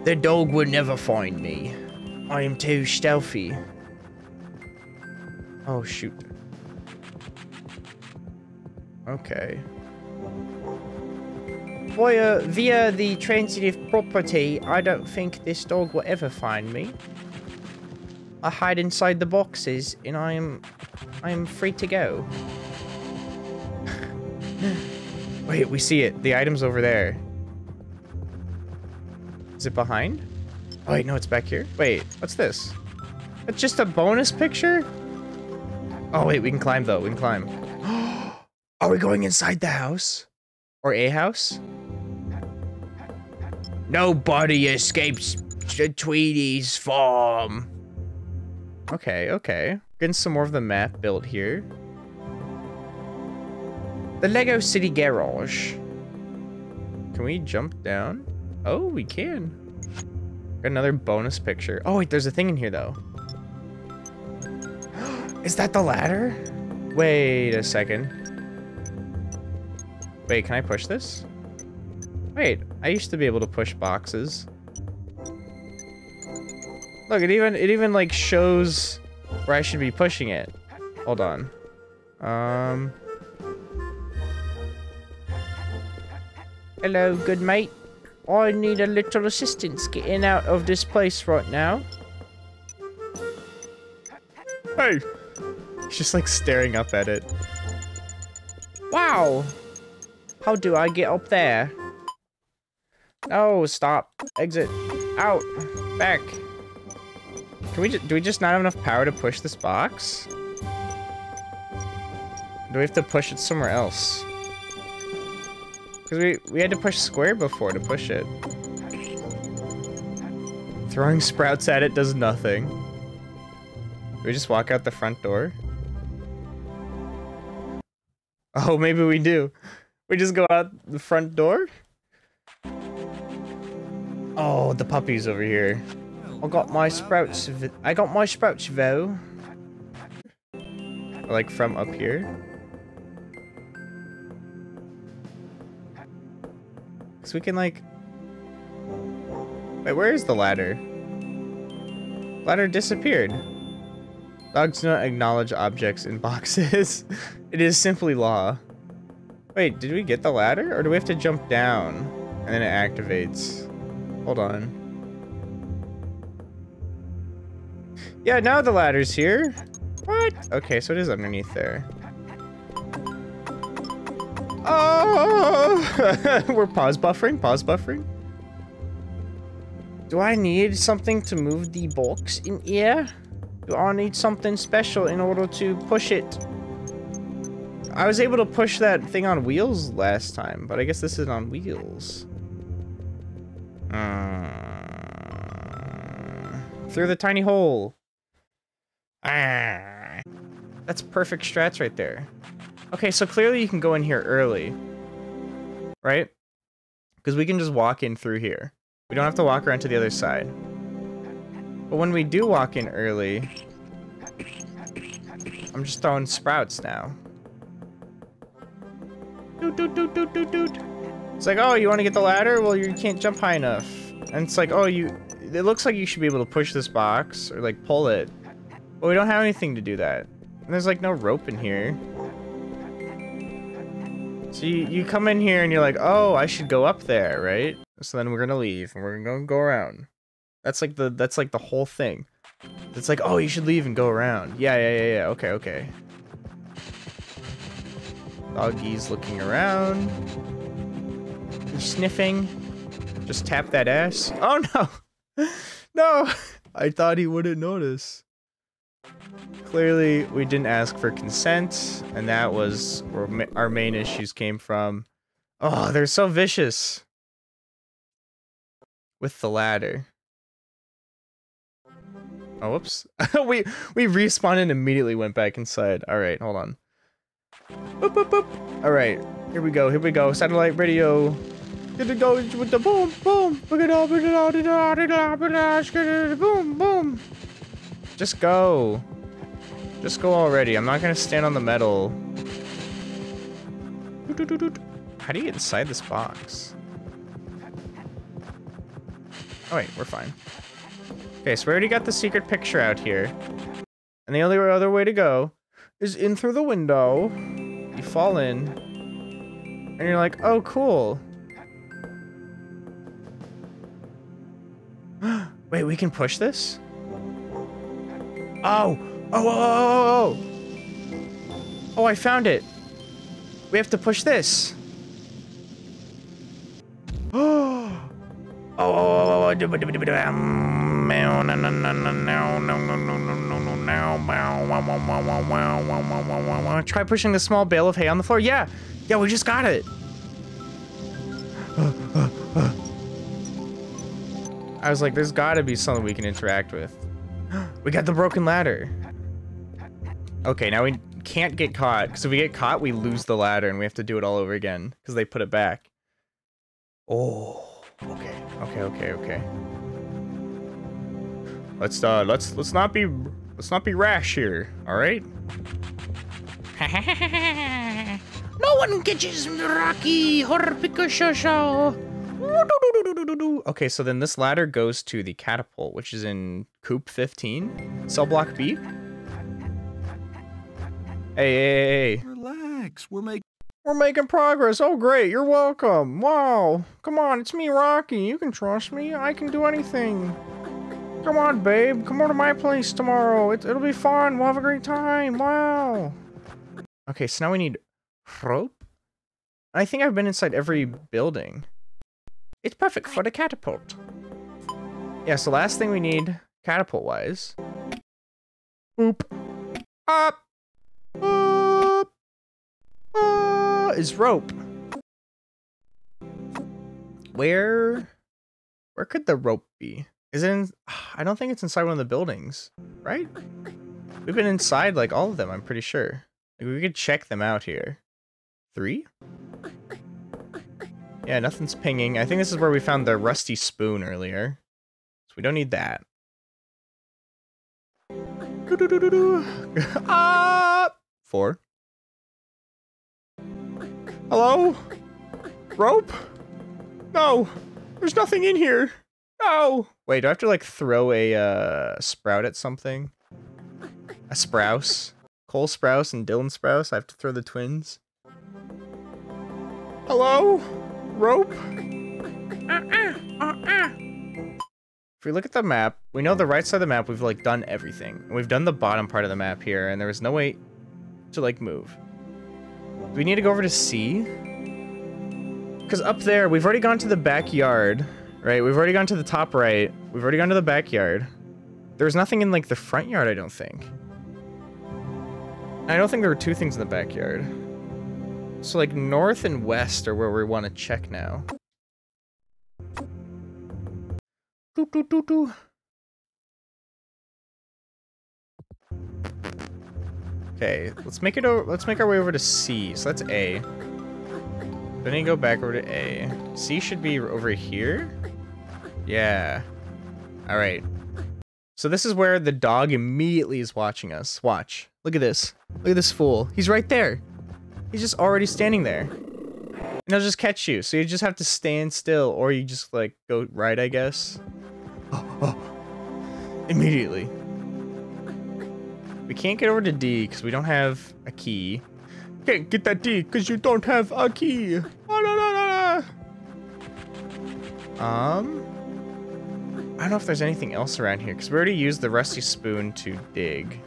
The dog will never find me. I am too stealthy. Oh, shoot. Okay. Via, via the transitive property, I don't think this dog will ever find me. I hide inside the boxes, and I am, I am free to go. Wait, we see it. The item's over there. Is it behind? Oh, wait, no, it's back here. Wait, what's this? It's just a bonus picture? Oh, wait, we can climb, though. We can climb. Are we going inside the house? Or a house? Nobody escapes Tweedy's farm. Okay, okay. Getting some more of the map built here. The Lego City Garage. Can we jump down? Oh, we can. Got another bonus picture. Oh, wait, there's a thing in here, though. Is that the ladder? Wait a second. Wait, can I push this? Wait, I used to be able to push boxes. Look, it even it even like shows where I should be pushing it. Hold on. Um Hello, good mate. I need a little assistance getting out of this place right now. Hey! He's just like staring up at it. Wow! How do I get up there? No, stop. Exit. Out. Back. Can we do we just not have enough power to push this box? Do we have to push it somewhere else? Because we, we had to push square before to push it. Throwing sprouts at it does nothing. Do we just walk out the front door? Oh, maybe we do. We just go out the front door? Oh, the puppies over here. I got my sprouts. I got my sprouts, though. Like from up here. So we can like... Wait, where is the ladder? Ladder disappeared. Dogs do not acknowledge objects in boxes. it is simply law. Wait, did we get the ladder? Or do we have to jump down? And then it activates. Hold on. Yeah, now the ladder's here. What? Okay, so it is underneath there. Oh! We're pause buffering, pause buffering. Do I need something to move the box in here? Do I need something special in order to push it? I was able to push that thing on wheels last time, but I guess this is on wheels. Uh, through the tiny hole. Ah. That's perfect strats right there. Okay, so clearly you can go in here early. Right? Because we can just walk in through here. We don't have to walk around to the other side. But when we do walk in early... I'm just throwing sprouts now. Doot, doot, doot, doot, doot, doot. It's like, oh, you want to get the ladder? Well, you can't jump high enough. And it's like, oh, you... It looks like you should be able to push this box or, like, pull it. But we don't have anything to do that. And there's, like, no rope in here. So you, you come in here and you're like, oh, I should go up there, right? So then we're gonna leave and we're gonna go around. That's like the that's like the whole thing. It's like, oh, you should leave and go around. Yeah, yeah, yeah, yeah. Okay, okay. Doggy's looking around. He's sniffing. Just tap that ass. Oh no! no! I thought he wouldn't notice. Clearly, we didn't ask for consent, and that was where ma our main issues came from. Oh, they're so vicious. With the ladder. Oh, whoops. we we respawned and immediately went back inside. All right, hold on. Boop, boop, boop. All right, here we go. Here we go. Satellite radio. Here we go with the boom, boom. Boom, boom. Just go. Just go already. I'm not gonna stand on the metal. How do you get inside this box? Oh wait, we're fine. Okay, so we already got the secret picture out here. And the only other way to go is in through the window. You fall in. And you're like, oh, cool. Wait, we can push this? Oh! Oh, oh, oh, oh, oh! Oh, I found it! We have to push this! Oh! Oh, oh, oh, oh, oh, Try pushing the small bale of hay on the floor. Yeah, yeah, we just got it. I was like, there's gotta be something we can interact with. We got the broken ladder. Okay, now we can't get caught, because if we get caught, we lose the ladder and we have to do it all over again, because they put it back. Oh. Okay, okay, okay, okay. Let's uh let's let's not be let's not be rash here, alright? no one catches Rocky Horror Show. Okay, so then this ladder goes to the catapult, which is in Coop 15, cell block B. Hey, hey, hey, hey. Relax. We're making. We're making progress. Oh, great. You're welcome. Wow. Come on. It's me, Rocky. You can trust me. I can do anything. Come on, babe. Come over to my place tomorrow. It, it'll be fun. We'll have a great time. Wow. Okay, so now we need rope. I think I've been inside every building. It's perfect for the catapult. Yeah, so last thing we need, catapult-wise. Boop. Up. Up. Uh, is rope. Where, where could the rope be? Is it in, I don't think it's inside one of the buildings, right? We've been inside like all of them, I'm pretty sure. Like, we could check them out here. Three? Yeah, nothing's pinging. I think this is where we found the rusty spoon earlier. So we don't need that. ah! Four. Hello? Rope? No. There's nothing in here. No. Wait, do I have to like throw a uh, sprout at something? A Sprouse? Cole Sprouse and Dylan Sprouse? I have to throw the twins? Hello? Rope? If we look at the map, we know the right side of the map, we've like done everything. We've done the bottom part of the map here, and there was no way to like move. Do we need to go over to C? Because up there, we've already gone to the backyard, right? We've already gone to the top right. We've already gone to the backyard. There's nothing in, like, the front yard, I don't think. I don't think there were two things in the backyard. So, like, north and west are where we want to check now. Doo -doo -doo Okay, let's make it over. Let's make our way over to C. So that's A. Then you go back over to A. C should be over here. Yeah. All right. So this is where the dog immediately is watching us. Watch. Look at this. Look at this fool. He's right there. He's just already standing there. And he'll just catch you. So you just have to stand still or you just like go right, I guess. Immediately. We can't get over to D because we don't have a key. Can't get that D because you don't have a key. Oh, no, no, no, no. Um, I don't know if there's anything else around here because we already used the rusty spoon to dig.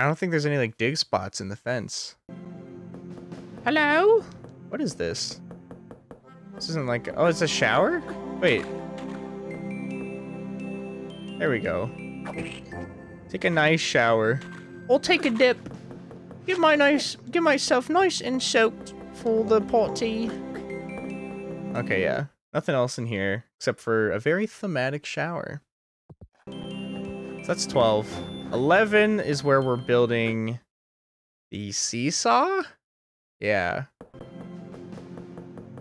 I don't think there's any like dig spots in the fence. Hello? What is this? This isn't like, oh, it's a shower? Wait. There we go. Take a nice shower. I'll take a dip. Give my nice, get myself nice and soaked for the potty. Okay, yeah. Nothing else in here except for a very thematic shower. that's 12. 11 is where we're building the seesaw? Yeah.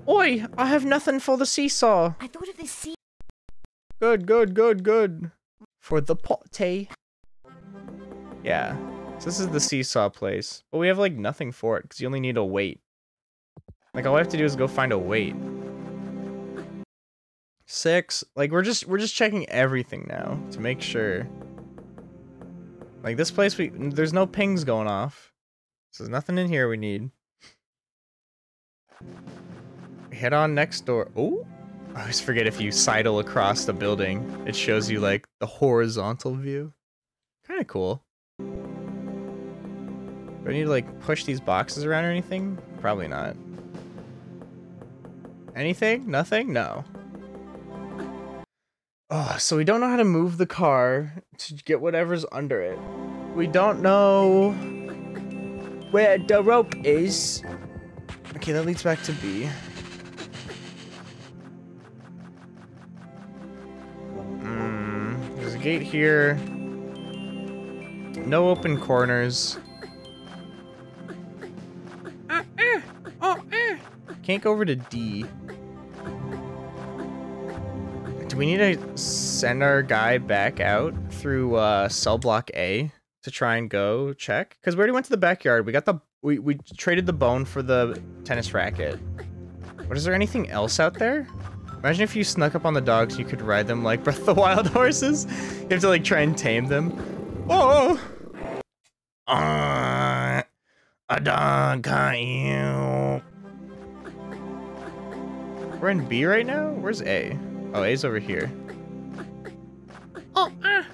Oi, I have nothing for the seesaw. I thought of this sea. Good, good, good, good. For the potty. Yeah. So this is the seesaw place. But we have like nothing for it because you only need a weight. Like all I have to do is go find a weight. Six. Like we're just we're just checking everything now to make sure. Like this place we there's no pings going off. So there's nothing in here we need. Head on next door. Oh, I always forget if you sidle across the building, it shows you like the horizontal view. Kind of cool. Do I need to like push these boxes around or anything? Probably not. Anything? Nothing? No. Oh, so we don't know how to move the car to get whatever's under it. We don't know where the rope is. Okay, that leads back to B. Mm, there's a gate here. No open corners. Can't go over to D. We need to send our guy back out through uh, cell block A to try and go check? Because we already went to the backyard. We got the we we traded the bone for the tennis racket. But is there anything else out there? Imagine if you snuck up on the dogs, you could ride them like Breath of the Wild horses. You have to like try and tame them. Oh! Uh, a dog got you. We're in B right now? Where's A? Oh, A's over here. Oh, ah.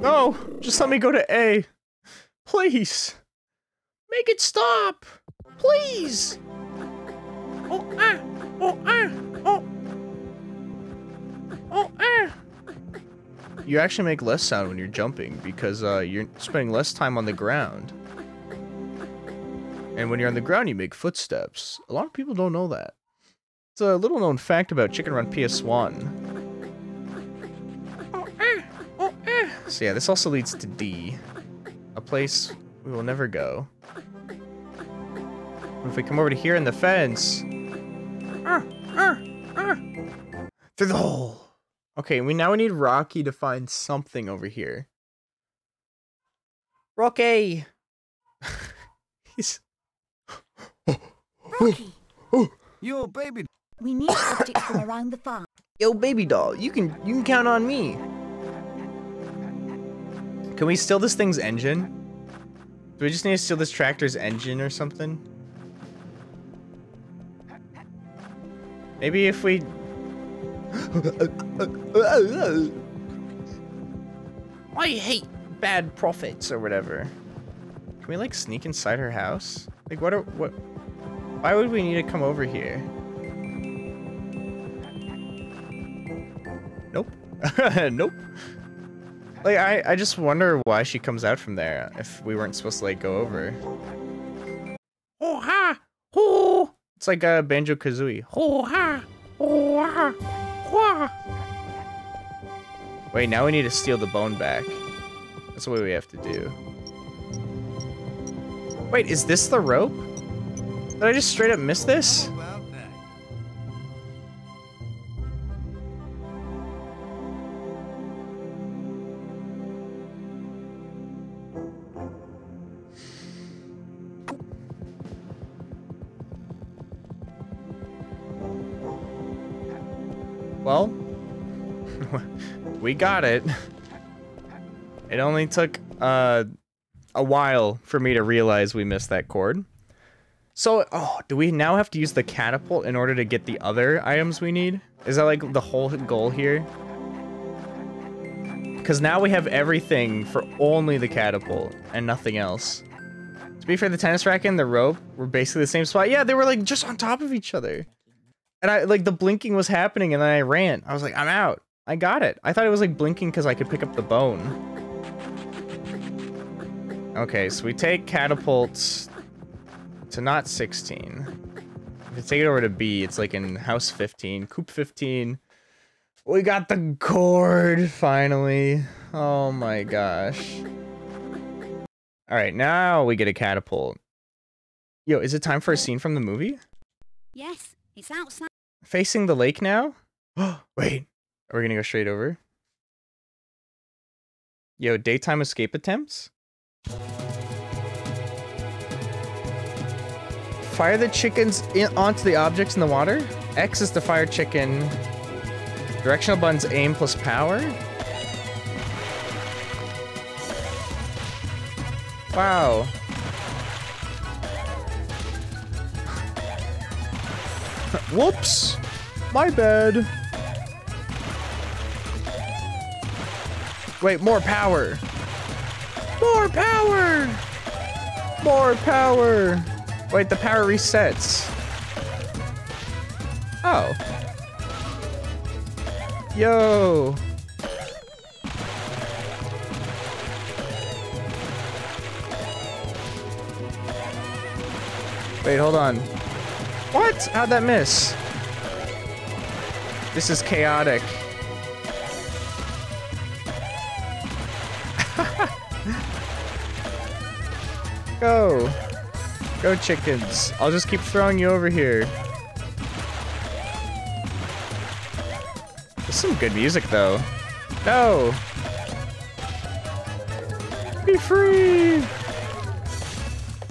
No, just let me go to A. Please. Make it stop. Please. Oh, ah. Oh, ah. Oh. Oh, ah. You actually make less sound when you're jumping because uh, you're spending less time on the ground. And when you're on the ground, you make footsteps. A lot of people don't know that. It's a little known fact about Chicken Run PS1. Oh, ah. Oh, ah. So yeah, this also leads to D. A place we will never go. If we come over to here in the fence... Through the hole. Okay, we now need Rocky to find something over here. Rocky! He's... Rocky, Yo, baby. we need objects from around the farm. Yo, baby doll, you can you can count on me. Can we steal this thing's engine? Do we just need to steal this tractor's engine or something? Maybe if we... I hate bad prophets or whatever. Can we like sneak inside her house? Like what are, what... Why would we need to come over here? Nope. nope. Like, I, I just wonder why she comes out from there if we weren't supposed to, like, go over. Oh, ha! Oh! It's like a uh, Banjo Kazooie. Oh, ha! Oh, ha! Wah! Wait, now we need to steal the bone back. That's what we have to do. Wait, is this the rope? Did I just straight up miss this? Well, we got it. It only took uh, a while for me to realize we missed that cord. So, oh, do we now have to use the catapult in order to get the other items we need? Is that like the whole goal here? Because now we have everything for only the catapult and nothing else. To be fair, the tennis racket and the rope were basically the same spot. Yeah, they were like just on top of each other. And I like the blinking was happening and then I ran. I was like, I'm out. I got it. I thought it was like blinking because I could pick up the bone. Okay, so we take catapults to not 16. If you take it over to B, it's like in house 15, coop 15. We got the cord finally. Oh my gosh. All right, now we get a catapult. Yo, is it time for a scene from the movie? Yes, it's outside. Facing the lake now? Wait, are we gonna go straight over? Yo, daytime escape attempts? Fire the chickens in, onto the objects in the water. X is to fire chicken. Directional buttons aim plus power. Wow. Whoops. My bad. Wait, more power. More power. More power. Wait, the power resets. Oh. Yo. Wait, hold on. What? How'd that miss? This is chaotic. Go. Go chickens. I'll just keep throwing you over here. There's some good music though. No. Be free.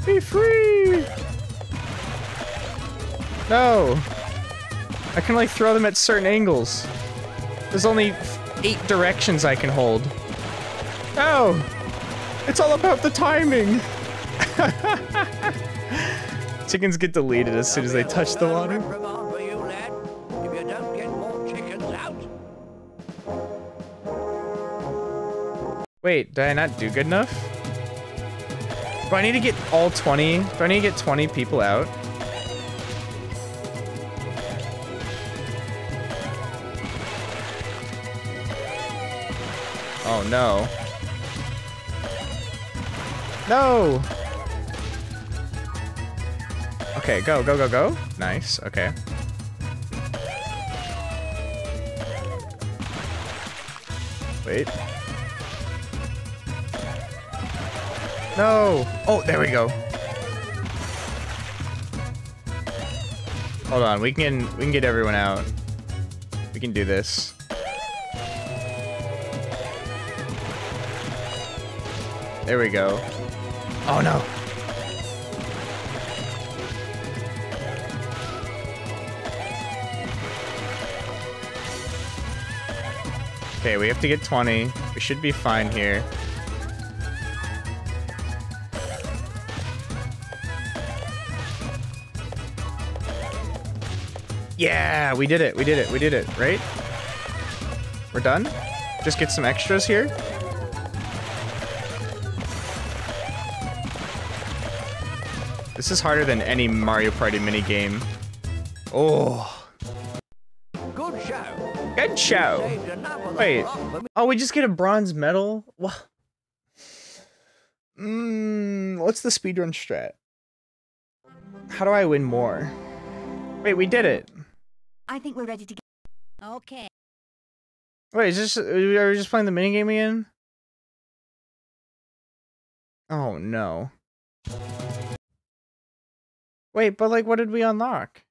Be free. No. I can like throw them at certain angles. There's only eight directions I can hold. No. It's all about the timing. Chickens get deleted as soon as they touch the water. Wait, did I not do good enough? Do I need to get all 20? Do I need to get 20 people out? Oh no. No! Okay, go, go, go, go. Nice, okay. Wait. No! Oh, there we go. Hold on, we can we can get everyone out. We can do this. There we go. Oh no. Okay, we have to get 20. We should be fine here. Yeah, we did it. We did it. We did it, right? We're done? Just get some extras here. This is harder than any Mario Party minigame. Oh. Good show. Good show. Saved enough of the Wait. Oh, plot for me Oh, we just get a bronze medal? What? Mmm, what's the speedrun strat? How do I win more? Wait, we did it. I think we're ready to get... Okay. Wait, is this, are we just playing the minigame again? Oh, no. Wait, but like, what did we unlock?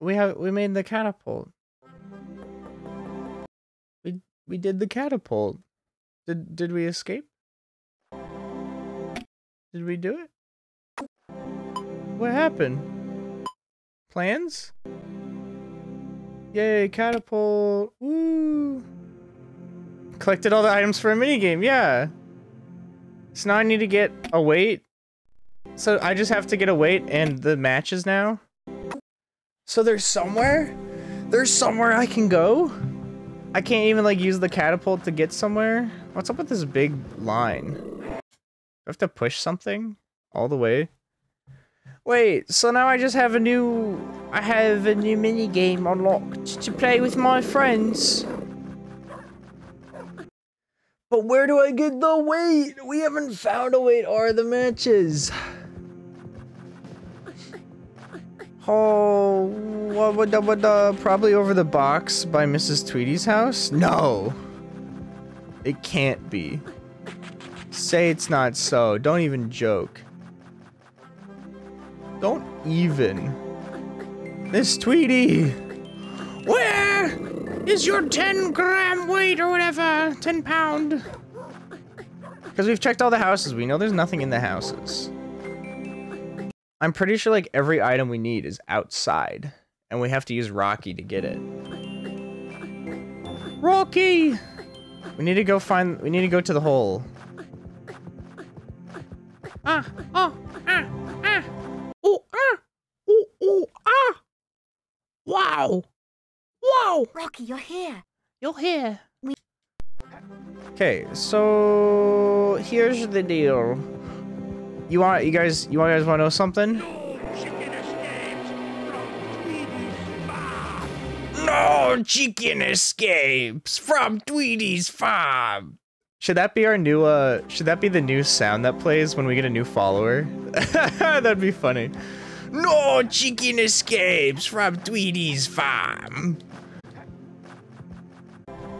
We have, we made the catapult. We, did the catapult. Did, did we escape? Did we do it? What happened? Plans? Yay, catapult. Woo. Collected all the items for a minigame, yeah. So now I need to get a weight. So I just have to get a weight and the matches now. So there's somewhere? There's somewhere I can go? I can't even like use the catapult to get somewhere? What's up with this big line? Do I have to push something all the way? Wait, so now I just have a new... I have a new mini game unlocked to play with my friends. But where do I get the weight? We haven't found a weight or the matches. Oh, what would the, would the, probably over the box by Mrs. Tweedy's house? No. It can't be. Say it's not so. Don't even joke. Don't even. Miss Tweedy! Where is your 10 gram weight or whatever? 10 pound? Because we've checked all the houses. We know there's nothing in the houses. I'm pretty sure like every item we need is outside. And we have to use Rocky to get it. Rocky! We need to go find, we need to go to the hole. Ah, oh, ah, ah, oh, ah, oh, oh, ah. Wow. Wow. Rocky, you're here. You're here. Okay, so here's the deal. You want you guys you want guys want to know something? No chicken escapes from Tweedy's farm. Should that be our new uh should that be the new sound that plays when we get a new follower? That'd be funny. No chicken escapes from Tweedy's farm.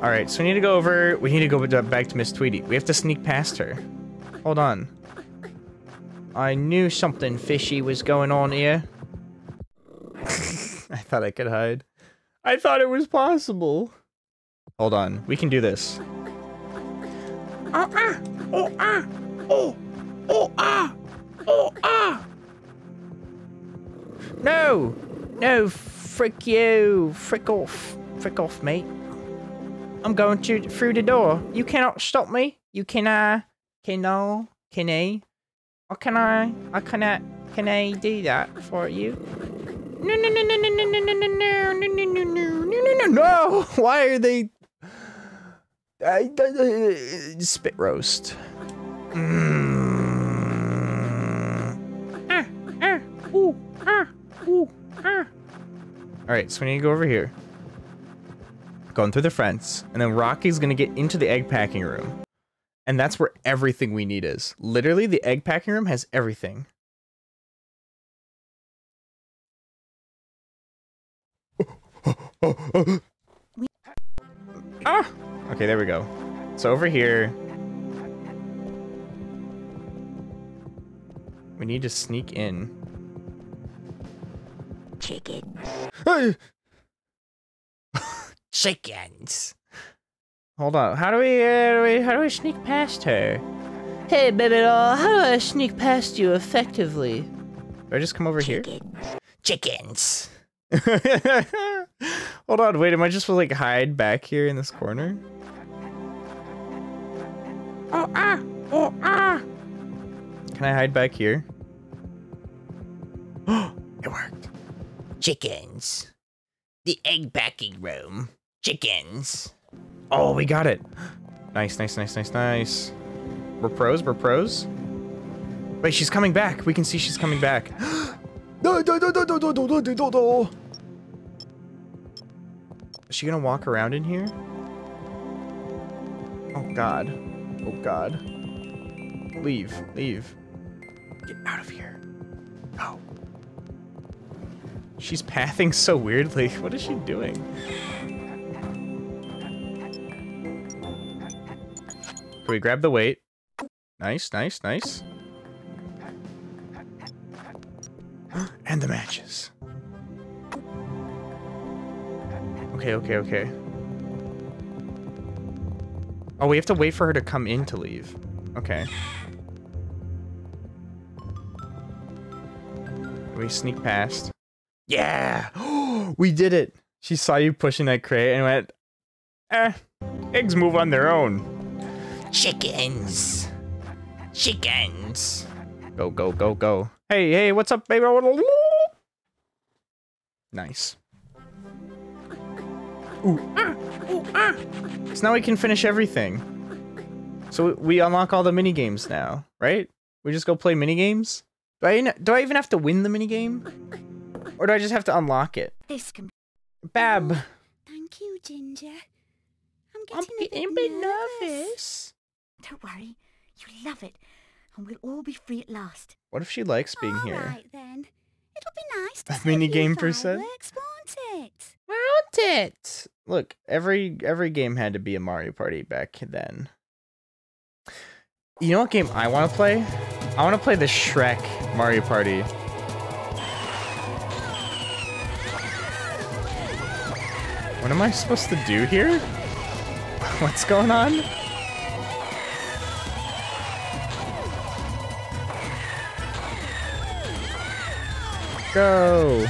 All right, so we need to go over. We need to go back to Miss Tweety. We have to sneak past her. Hold on. I knew something fishy was going on here. I thought I could hide. I thought it was possible. Hold on, we can do this. Oh ah! Oh ah! Oh! Oh ah! Oh ah! No! No! Frick you! Frick off! Frick off, mate. I'm going to through the door. You cannot stop me. You can uh can no can I? Or can I? I cannot can I do that for you? No no no no no no no no no no no no no no no no no Why are they I, spit roast. Ah, ah, ooh, ah, ooh, ah. All right, so we need to go over here going through the fence, and then Rocky's gonna get into the egg packing room. And that's where everything we need is. Literally, the egg packing room has everything. ah! Okay, there we go. So over here... We need to sneak in. Chicken. Hey! chickens. Hold on. How do we, uh, do we, how do we sneak past her? Hey, baby doll, how do I sneak past you effectively? Do I just come over here? Chickens. Hold on, wait, am I just supposed to like hide back here in this corner? Oh ah! Oh ah! Can I hide back here? it worked. Chickens. The egg packing room. Chickens. Oh, we got it. Nice, nice, nice, nice, nice. We're pros, we're pros. Wait, she's coming back. We can see she's coming back. no, no, no, no, no, no, no, no, no. Is she gonna walk around in here? Oh god. Oh god. Leave, leave. Get out of here. Go. She's pathing so weirdly. What is she doing? We grab the weight? Nice, nice, nice. and the matches. Okay, okay, okay. Oh, we have to wait for her to come in to leave. Okay. We sneak past. Yeah! we did it! She saw you pushing that crate and went, eh, eggs move on their own. Chickens. Chickens. Go, go, go, go. Hey, hey, what's up, baby? Nice. Ooh, ooh. So now we can finish everything. So we unlock all the mini games now, right? We just go play mini games. Do I do I even have to win the mini game, or do I just have to unlock it? This can. Bab. Thank you, Ginger. I'm I'm getting, getting a bit nervous. Don't worry. You love it. And we'll all be free at last. What if she likes being All here? right then. It'll be nice to A see mini a few game per se? fireworks, won't it? Won't it? Look, every every game had to be a Mario Party back then. You know what game I want to play? I want to play the Shrek Mario Party. What am I supposed to do here? What's going on? Go!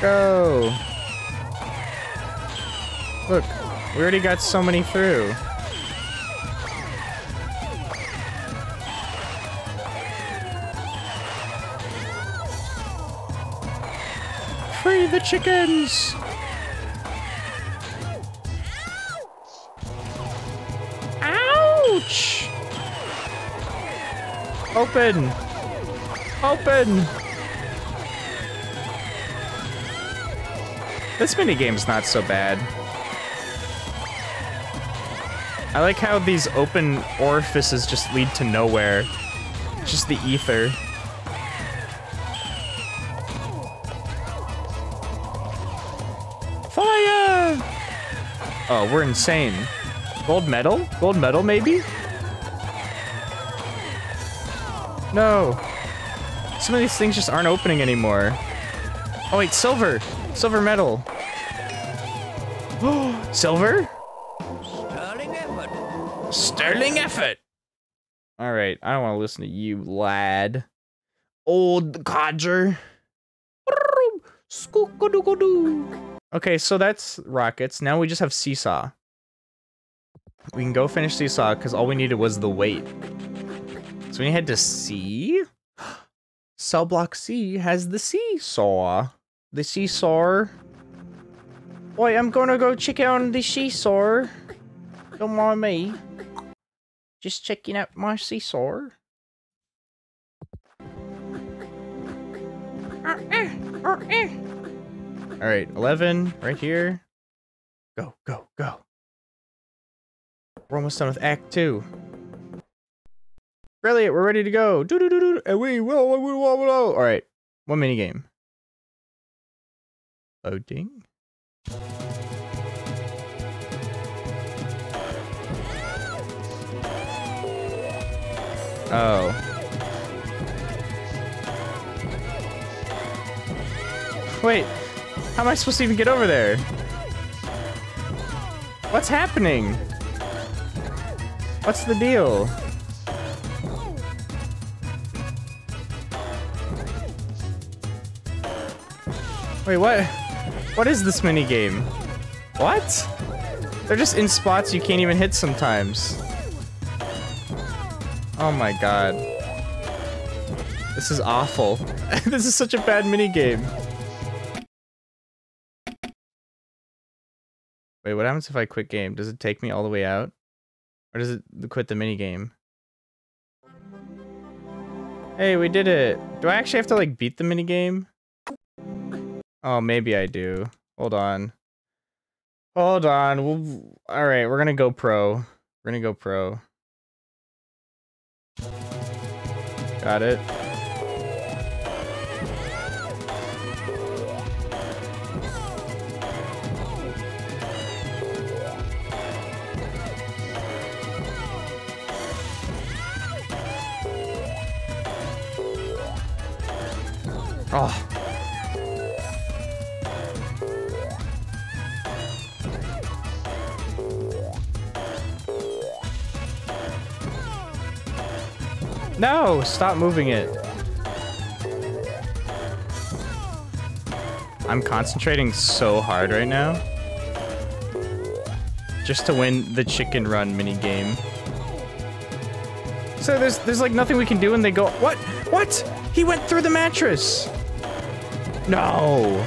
Go! Look, we already got so many through. Free the chickens! Ouch! Open! Open! This minigame's not so bad. I like how these open orifices just lead to nowhere. Just the ether. Fire! Oh, we're insane. Gold medal? Gold medal, maybe? No. Some of these things just aren't opening anymore. Oh wait, silver! Silver medal. Silver? Sterling effort. Sterling effort. All right, I don't want to listen to you, lad. Old codger. Okay, so that's rockets. Now we just have seesaw. We can go finish seesaw because all we needed was the weight. So we head to C. Cell block C has the seesaw. The seesaw. Wait, I'm gonna go check out the seesaw. Don't mind me. Just checking out my seesaw. Alright, 11, right here. Go, go, go. We're almost done with Act 2. Brilliant, we're ready to go. Do do do do. We will. We will. will. All right, one mini game. Loading. Oh. Wait, how am I supposed to even get over there? What's happening? What's the deal? Wait, what? What is this mini game? What? They're just in spots you can't even hit sometimes. Oh my god. This is awful. this is such a bad mini game. Wait, what happens if I quit game? Does it take me all the way out? Or does it quit the mini game? Hey, we did it. Do I actually have to like beat the mini game? Oh, maybe I do. Hold on. Hold on. We'll, all right, we're gonna go pro. We're gonna go pro. Got it. Oh. No, stop moving it. I'm concentrating so hard right now. Just to win the chicken run mini game. So there's there's like nothing we can do and they go, what? What? He went through the mattress. No.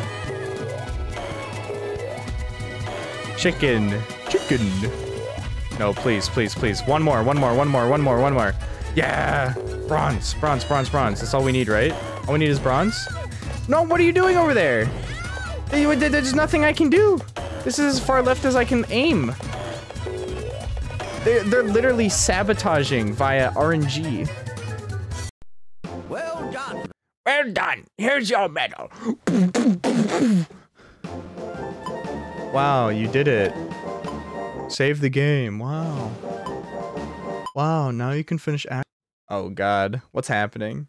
Chicken. Chicken. No, please, please, please. One more, one more, one more, one more, one more. Yeah! Bronze, bronze, bronze, bronze. That's all we need, right? All we need is bronze? No, what are you doing over there? There's nothing I can do. This is as far left as I can aim. They're, they're literally sabotaging via RNG. Well done. Well done. Here's your medal. Wow, you did it. Save the game. Wow. Wow, now you can finish act. Oh god, what's happening?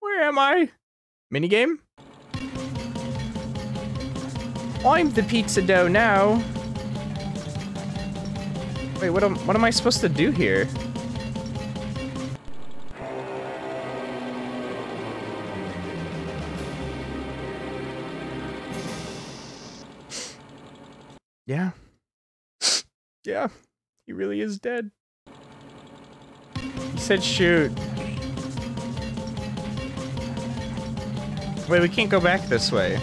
Where am I? Minigame? I'm the pizza dough now. Wait, what am what am I supposed to do here? Yeah. Yeah. He really is dead. He said shoot. Wait, we can't go back this way.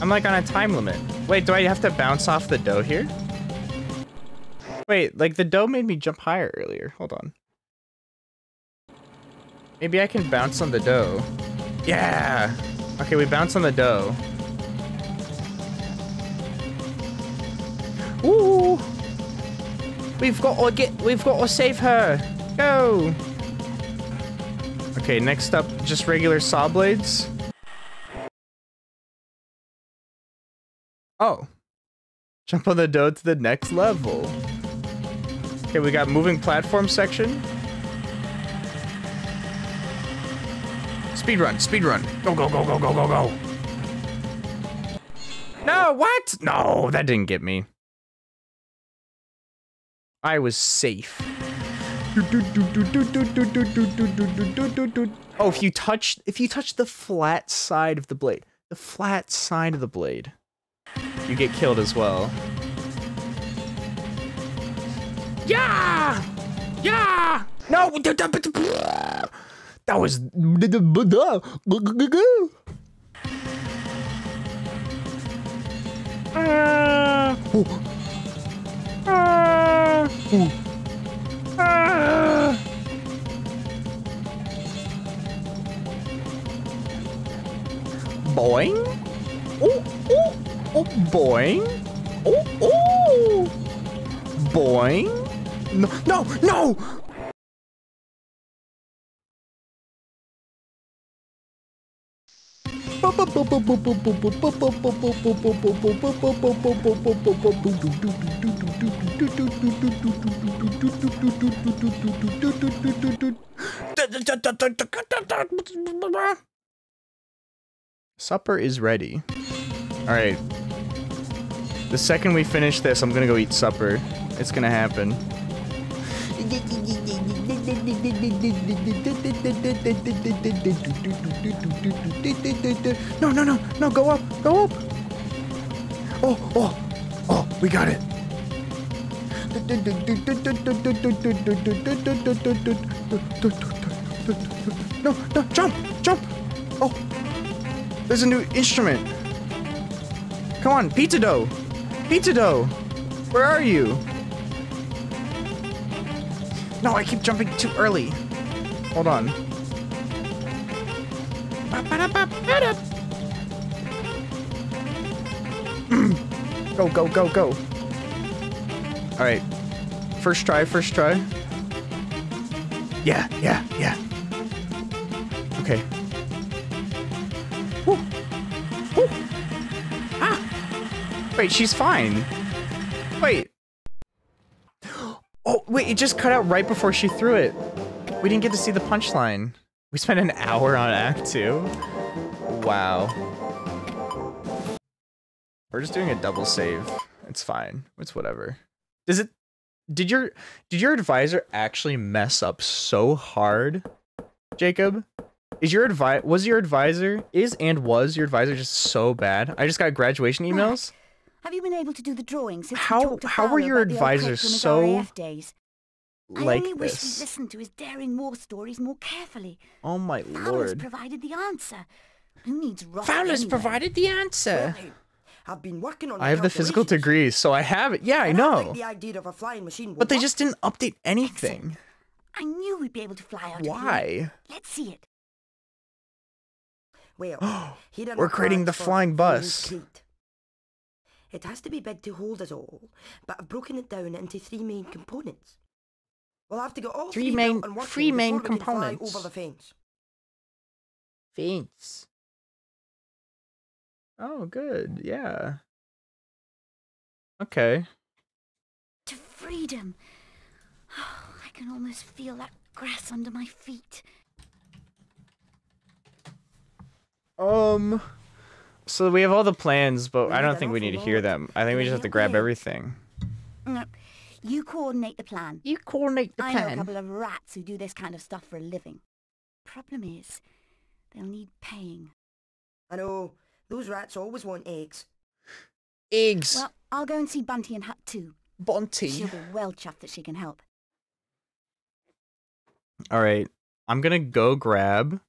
I'm like on a time limit. Wait, do I have to bounce off the dough here? Wait, like the dough made me jump higher earlier. Hold on. Maybe I can bounce on the dough. Yeah! Okay, we bounce on the dough. Ooh! We've got to get, we've got to save her. Go! Okay, next up, just regular saw blades. Oh. Jump on the dough to the next level. Okay, we got moving platform section. Speed run, speed run. Go, go, go, go, go, go, go. No, what? No, that didn't get me. I was safe. Oh, if you touch if you touch the flat side of the blade, the flat side of the blade, you get killed as well. Yeah! Yeah! No! That was Ah! Ooh. Ah! Ooh. Ah! Boing. Oh, oh, oh, boing. Oh, oh. Boing. No, no, no! Supper is ready. Alright. The second we finish this, I'm gonna go eat supper. It's gonna happen. No, no, no, no, go up, go up. Oh, oh, oh, we got it. No, no, jump, jump. Oh, there's a new instrument. Come on, pizza dough. Pizza dough. Where are you? No, I keep jumping too early. Hold on. go, go, go, go. All right. First try, first try. Yeah, yeah, yeah. Okay. Woo. Woo. Ah. Wait, she's fine. Wait. Oh, wait, it just cut out right before she threw it. We didn't get to see the punchline. We spent an hour on Act 2? Wow. We're just doing a double save. It's fine. It's whatever. Does it... Did your... Did your advisor actually mess up so hard, Jacob? Is your advi... Was your advisor... Is and was your advisor just so bad? I just got graduation emails. Have you been able to do the drawings since How- we talked to how were your about the old advisors clip from his so RAF days? I like only wish this? we'd listened to his daring war stories more carefully. Oh my Fowler's lord. provided the answer. Who needs rock Fowler's anyway? provided the answer. Well, I've been working on I have the physical calculations, degrees, so I have it. Yeah, I I know. like the idea of a flying machine. But they just didn't update anything. I knew we'd be able to fly out of here. Why? Let's see it. work. Well, here are We're creating the flying bus. new crate. It has to be big to hold us all, but I've broken it down into three main components. We'll have to get all Three three, main- built and working three main before we can fly components. over the fence. fence. Oh, good. Yeah. Okay. To freedom. I can almost feel that grass under my feet. Um. So we have all the plans, but We I don't think we need to hear them. I think we We just have to grab everything. You coordinate the plan. You coordinate the plan. I know a couple of rats who do this kind of stuff for a living. Problem is, they'll need paying. I know. Those rats always want eggs. Eggs. Well, I'll go and see Bunty and Hut too. Bunty. She'll be well chuffed that she can help. All right. I'm gonna go grab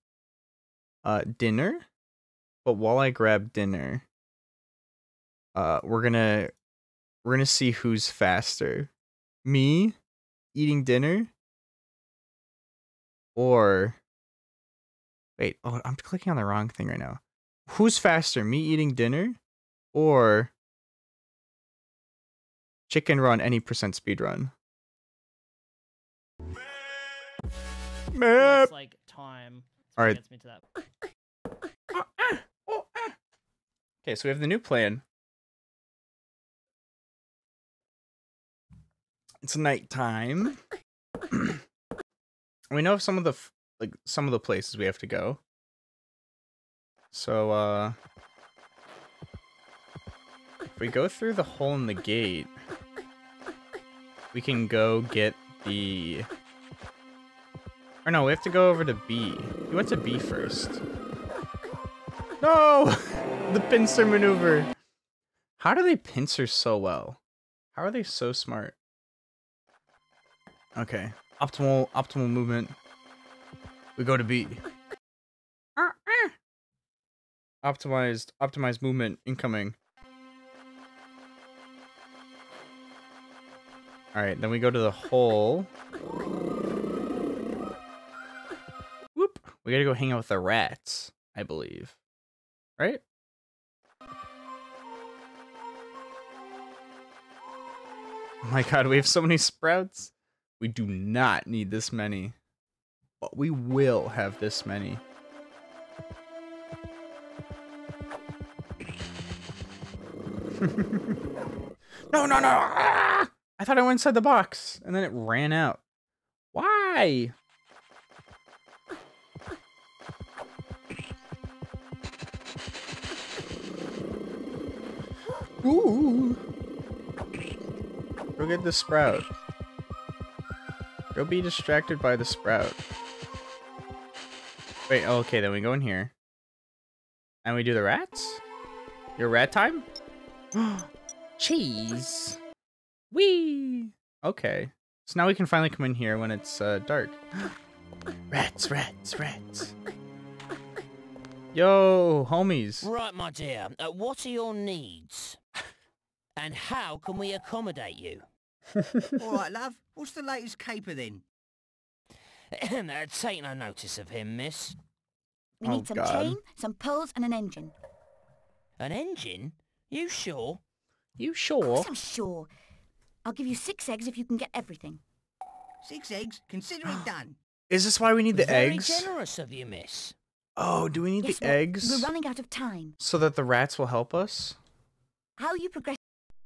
uh dinner. But while I grab dinner, uh we're gonna we're gonna see who's faster. Me eating dinner or wait, oh I'm clicking on the wrong thing right now. Who's faster, me eating dinner or chicken run any percent speed run? Well, it's like time. All right. Gets me to that. Okay, so we have the new plan. It's nighttime. we know some of the like some of the places we have to go. So uh if we go through the hole in the gate, we can go get the Or no, we have to go over to B. We went to B first. No! the pincer maneuver. How do they pincer so well? How are they so smart? Okay. Optimal optimal movement. We go to B. Optimized optimized movement incoming. Alright, then we go to the hole. Whoop. We gotta go hang out with the rats, I believe. Right? Oh my god, we have so many sprouts. We do not need this many. But we will have this many. no, no, no! Ah! I thought I went inside the box, and then it ran out. Why? Ooh. Go get the sprout. Go be distracted by the sprout. Wait, oh, okay, then we go in here. And we do the rats? Your rat time? Cheese. Wee. Okay. So now we can finally come in here when it's uh, dark. rats, rats, rats. Yo, homies. Right, my dear. Uh, what are your needs? And how can we accommodate you? All right, love. What's the latest caper then? uh, take no notice of him, miss. We Oh, need some God. chain, some poles, and an engine. An engine? You sure? You Of sure? course I'm sure. I'll give you six eggs if you can get everything. Six eggs. Consider it done. Is this why we need the Very eggs? generous of you, miss. Oh, do we need yes, the well, eggs? We're running out of time. So that the rats will help us? How you progress?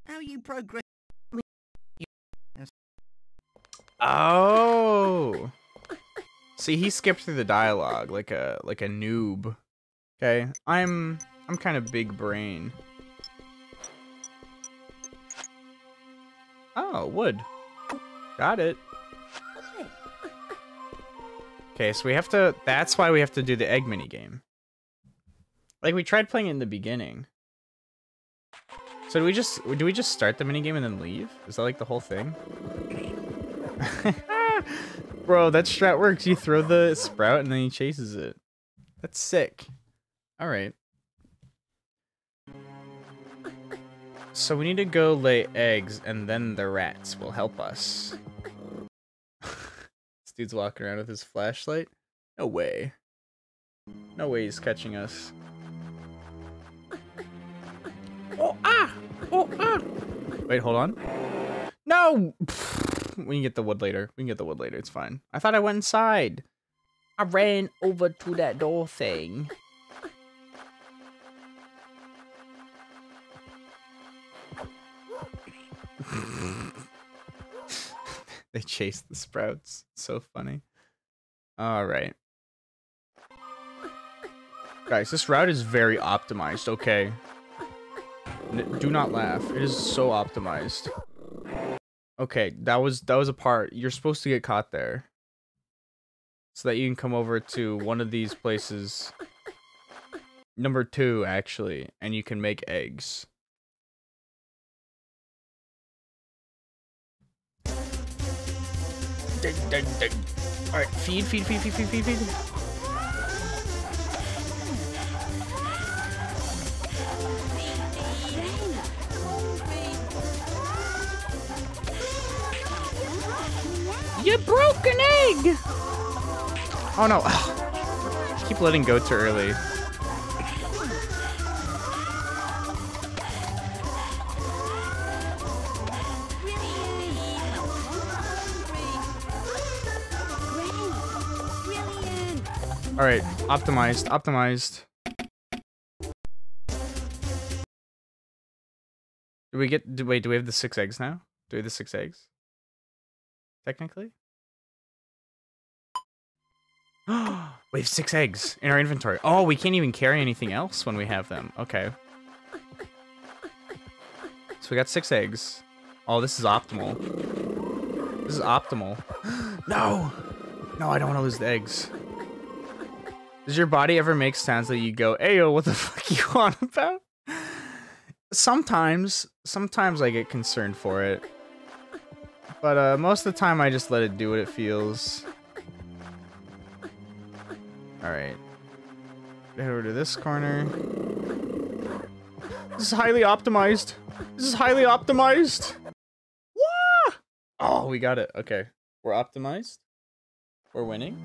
How you progress? Oh. See, he skipped through the dialogue like a like a noob. Okay, I'm I'm kind of big brain. Oh, wood. Got it. Okay, so we have to. That's why we have to do the egg mini game. Like we tried playing it in the beginning. So do we just do we just start the mini game and then leave? Is that like the whole thing? Bro, that strat works. You throw the sprout and then he chases it. That's sick. All right. So we need to go lay eggs and then the rats will help us. this dude's walking around with his flashlight. No way. No way he's catching us. Oh, ah! Oh, ah! Wait, hold on. No! we can get the wood later. We can get the wood later. It's fine. I thought I went inside. I ran over to that door thing. they chase the sprouts. So funny. All right. Guys, this route is very optimized, okay? Do not laugh. It is so optimized. Okay, that was that was a part. You're supposed to get caught there. So that you can come over to one of these places. Number two, actually, and you can make eggs. Alright, feed, feed, feed, feed, feed, feed, feed. You broke an egg! Oh no. Ugh. Keep letting go too early. Alright, optimized, optimized. Do we get, do, wait, do we have the six eggs now? Do we have the six eggs? Technically? we have six eggs in our inventory. Oh, we can't even carry anything else when we have them. Okay. So we got six eggs. Oh, this is optimal. This is optimal. no! No, I don't want to lose the eggs. Does your body ever make sounds that you go, Ayo, what the fuck you on about? Sometimes. Sometimes I get concerned for it. But uh, most of the time I just let it do what it feels. Alright. Head over to this corner. This is highly optimized. This is highly optimized. Wah! Oh, we got it. Okay. We're optimized. We're winning.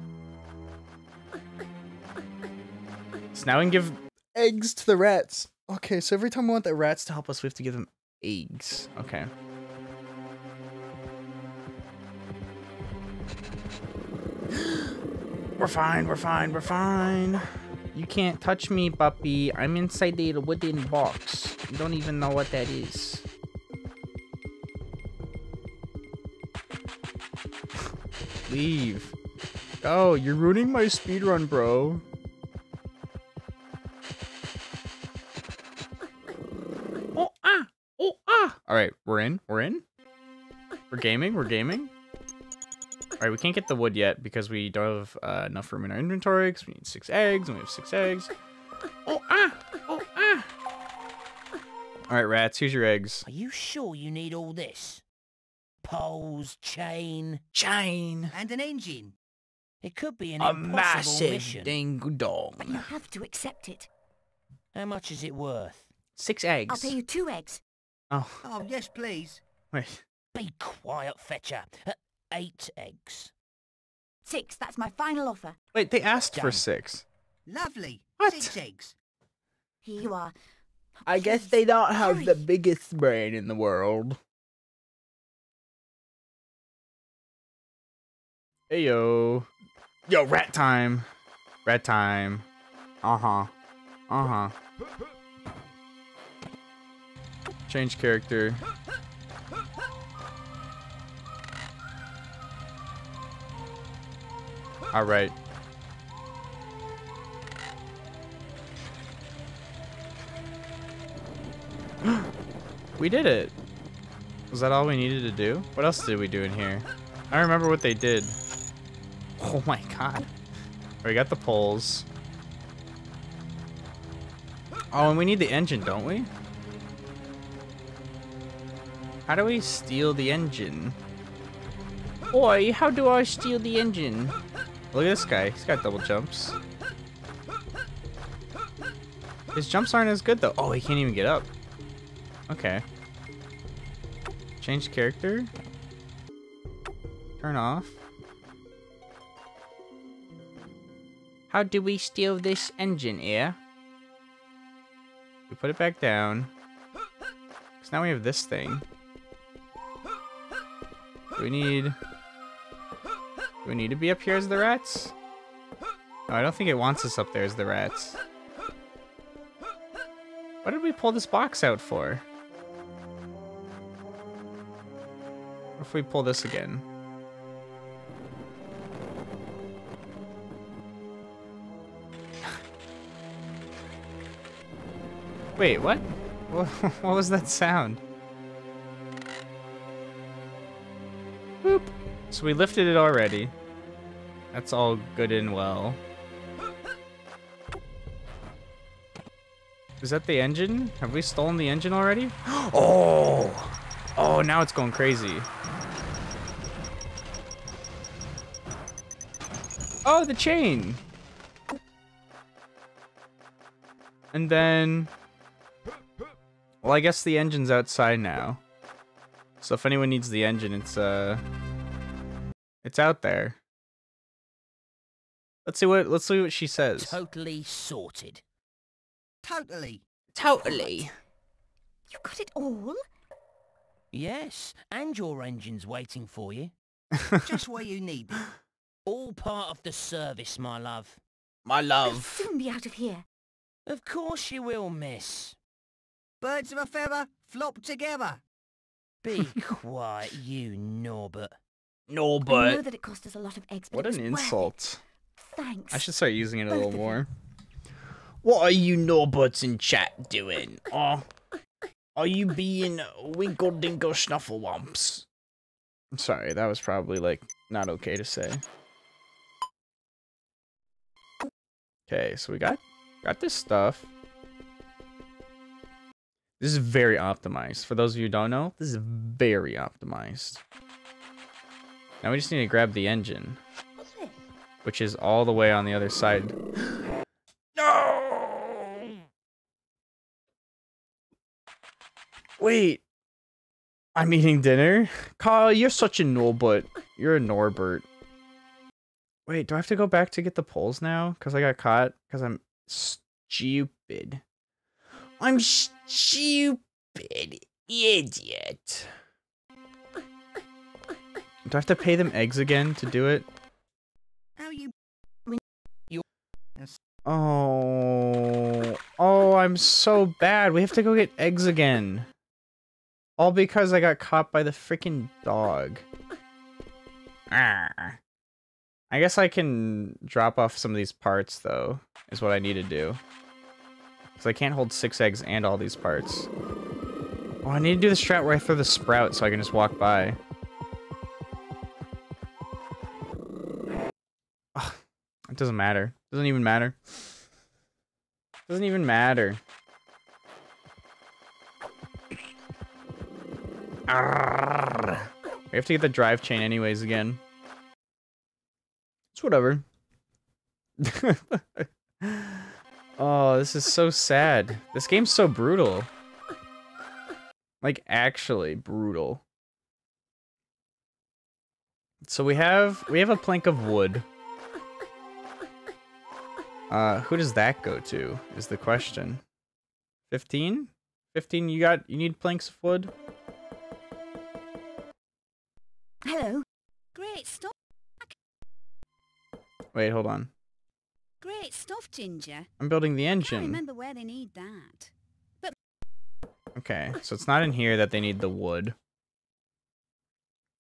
So now we can give eggs to the rats. Okay, so every time we want the rats to help us, we have to give them eggs. Okay. We're fine, we're fine, we're fine. You can't touch me, puppy. I'm inside the wooden box. You don't even know what that is. Leave. Oh, you're ruining my speedrun, bro. Oh, ah! Oh, ah! Alright, we're in. We're in. We're gaming. We're gaming. Alright, we can't get the wood yet because we don't have uh, enough room in our inventory because we need six eggs and we have six eggs. Oh, ah! Oh, ah! Alright, rats, here's your eggs. Are you sure you need all this? Poles, chain, Chain! And an engine. it could be an A impossible massive mission. ding dong. But you have to accept it. How much is it worth? Six eggs. I'll pay you two eggs. Oh, Oh, yes, please. wait. Be quiet, fetcher. Uh, eight eggs. Six, that's my final offer. Wait, they asked for six. Lovely. What? Six eggs. Here you are. I guess they don't have the biggest brain in the world. Hey yo. Yo, rat time. Rat time. Uh huh. Uh huh. Change character. Alright. We did it. Was that all we needed to do? What else did we do in here? I remember what they did. Oh my god. Oh, we got the poles. Oh, and we need the engine, don't we? How do we steal the engine? Boy, how do I steal the engine? Look at this guy. He's got double jumps. His jumps aren't as good, though. Oh, he can't even get up. Okay. Change character. Turn off. How do we steal this engine here? We put it back down. Cause now we have this thing. We need... Do we need to be up here as the rats? No, I don't think it wants us up there as the rats. What did we pull this box out for? What if we pull this again? Wait, what? What was that sound? Boop. So we lifted it already. That's all good and well. Is that the engine? Have we stolen the engine already? Oh! Oh, now it's going crazy. Oh, the chain! And then... Well, I guess the engine's outside now. So if anyone needs the engine, it's, uh... It's out there. Let's see what let's see what she says. Totally sorted. Totally. Totally. You got it all? Yes, and your engine's waiting for you. Just where you need. Them. All part of the service, my love. My love. I'll soon be out of here. Of course you will, miss. Birds of a feather flock together. Be quiet, you Norbert. No, but I know that it cost us a lot of eggs, but what an was worth it. insult. Thanks. I should start using it a Both little more. What are you Norberts in chat doing? Oh, are you being winkle dinkle snufflewumps? I'm sorry, that was probably like not okay to say. Okay, so we got got this stuff. This is very optimized. For those of you who don't know, this is very optimized. Now we just need to grab the engine which is all the way on the other side. No! Wait. I'm eating dinner? Kyle, you're such a Norbert. You're a Norbert. Wait, do I have to go back to get the poles now? Because I got caught? Because I'm stupid. I'm stupid. Idiot. Do I have to pay them eggs again to do it? How you... Oh, oh, I'm so bad. We have to go get eggs again. All because I got caught by the freaking dog. I guess I can drop off some of these parts, though, is what I need to do. Because I can't hold six eggs and all these parts. Oh, I need to do the strat where I throw the sprout so I can just walk by. It doesn't matter. Doesn't even matter. Doesn't even matter. We have to get the drive chain anyways again. It's whatever. oh, this is so sad. This game's so brutal. Like actually brutal. So we have we have a plank of wood. Uh, who does that go to? Is the question. 15? 15 you got you need planks of wood? Hello. Great stuff. Wait, hold on. Great stuff, Ginger. I'm building the engine. remember where they need that. But Okay, so it's not in here that they need the wood.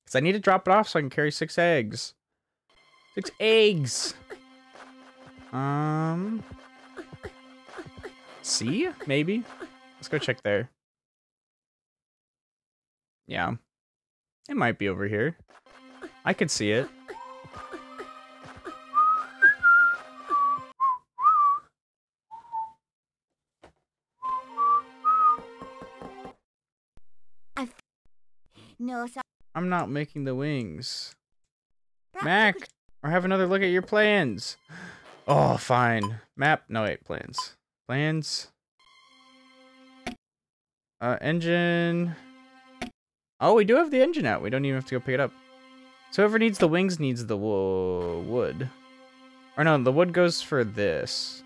Cuz I need to drop it off so I can carry 6 eggs. 6 eggs. Um See? Maybe. Let's go check there. Yeah. It might be over here. I could see it. No, so I'm not making the wings. Mac, or have another look at your plans. Oh, fine. Map. No, wait. Plans. Plans. Uh, engine. Oh, we do have the engine out. We don't even have to go pick it up. So whoever needs the wings needs the wo- wood. Or no, the wood goes for this.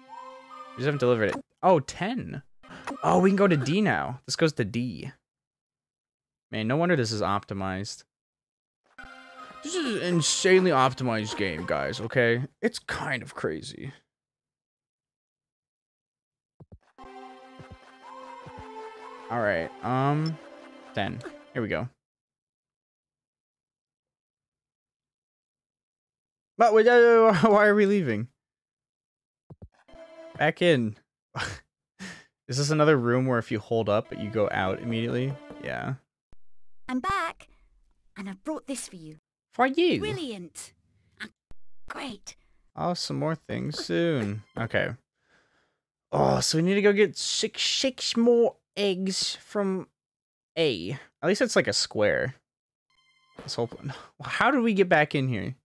We just haven't delivered it. Oh, 10. Oh, we can go to D now. This goes to D. Man, no wonder this is optimized. This is an insanely optimized game, guys, okay? It's kind of crazy. Alright, um, then, here we go. But why are we leaving? Back in. Is this another room where if you hold up, you go out immediately? Yeah. I'm back, and I've brought this for you. For you. Brilliant. Great. Oh, some more things soon. Okay. Oh, so we need to go get six six more eggs from A. At least it's like a square. This whole pl- How did we get back in here?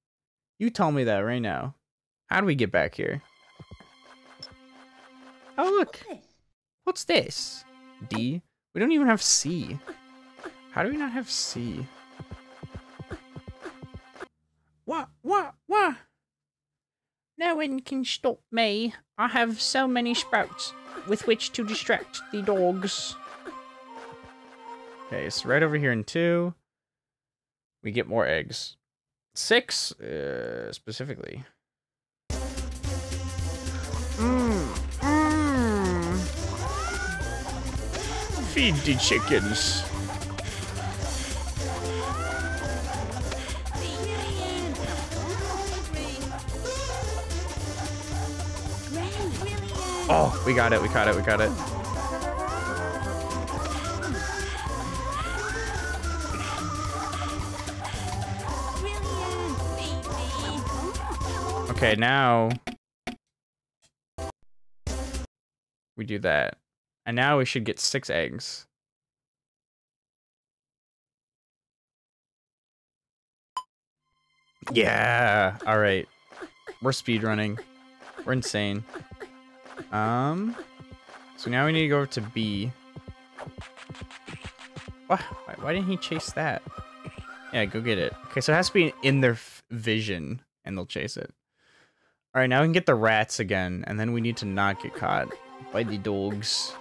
You tell me that right now. How do we get back here? Oh look. What's this? D? We don't even have C. How do we not have C? What? What? What? No one can stop me. I have so many sprouts with which to distract the dogs. Okay, so right over here in two, we get more eggs. Six, uh, specifically. Mmm, mmm. Feed the chickens. Oh, we got it, we got it, we got it. Okay, now we do that. And now we should get six eggs. Yeah. All right. We're speedrunning. We're insane. Um. So now we need to go over to B. Why, why didn't he chase that? Yeah, go get it. Okay, so it has to be in their vision, and they'll chase it. All right, now we can get the rats again, and then we need to not get caught by the dogs.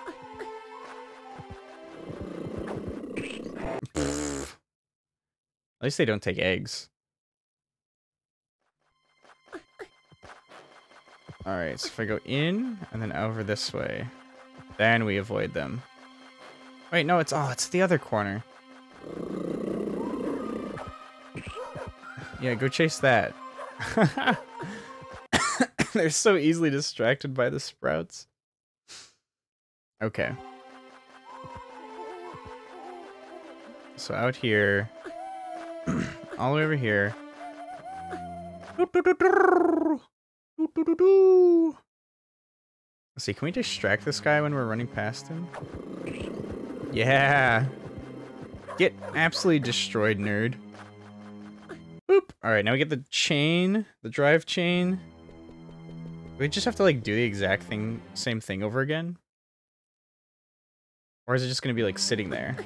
At least they don't take eggs. Alright, so if I go in and then over this way, then we avoid them. Wait, no, it's oh, it's the other corner. Yeah, go chase that. They're so easily distracted by the sprouts. Okay. So out here, all the way over here. Let's see, can we distract this guy when we're running past him? Yeah. Get absolutely destroyed, nerd. Boop. All right, now we get the chain, the drive chain. We just have to like do the exact thing, same thing over again. Or is it just gonna be like sitting there?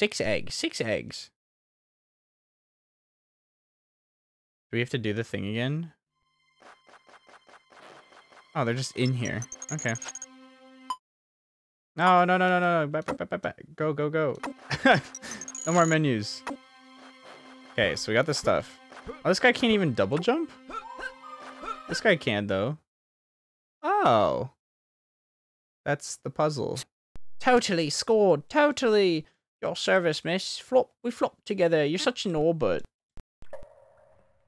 Six eggs. Six eggs. Do we have to do the thing again? Oh, they're just in here. Okay. No, no, no, no, no. Back, back, back, back. Go, go, go. no more menus. Okay, so we got this stuff. Oh, this guy can't even double jump? This guy can, though. Oh. That's the puzzle. Totally scored. Totally. Your service, miss. Flop. We flopped together. You're such an orbit.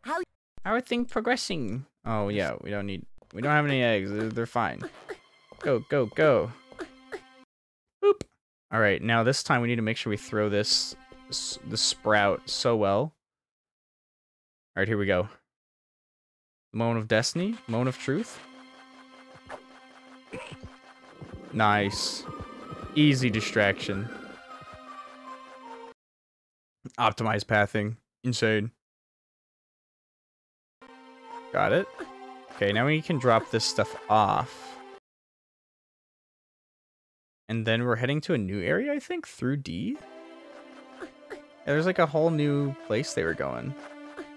How- How are things progressing? Oh, yeah. We don't need... We don't have any eggs. They're, they're fine. Go, go, go. Boop. All right. Now this time we need to make sure we throw this, this the sprout so well. All right. Here we go. Moan of destiny. Moan of truth. Nice. Easy distraction. Optimized pathing. Insane. Got it. Okay, now we can drop this stuff off. And then we're heading to a new area, I think, through D. Yeah, there's like a whole new place they were going.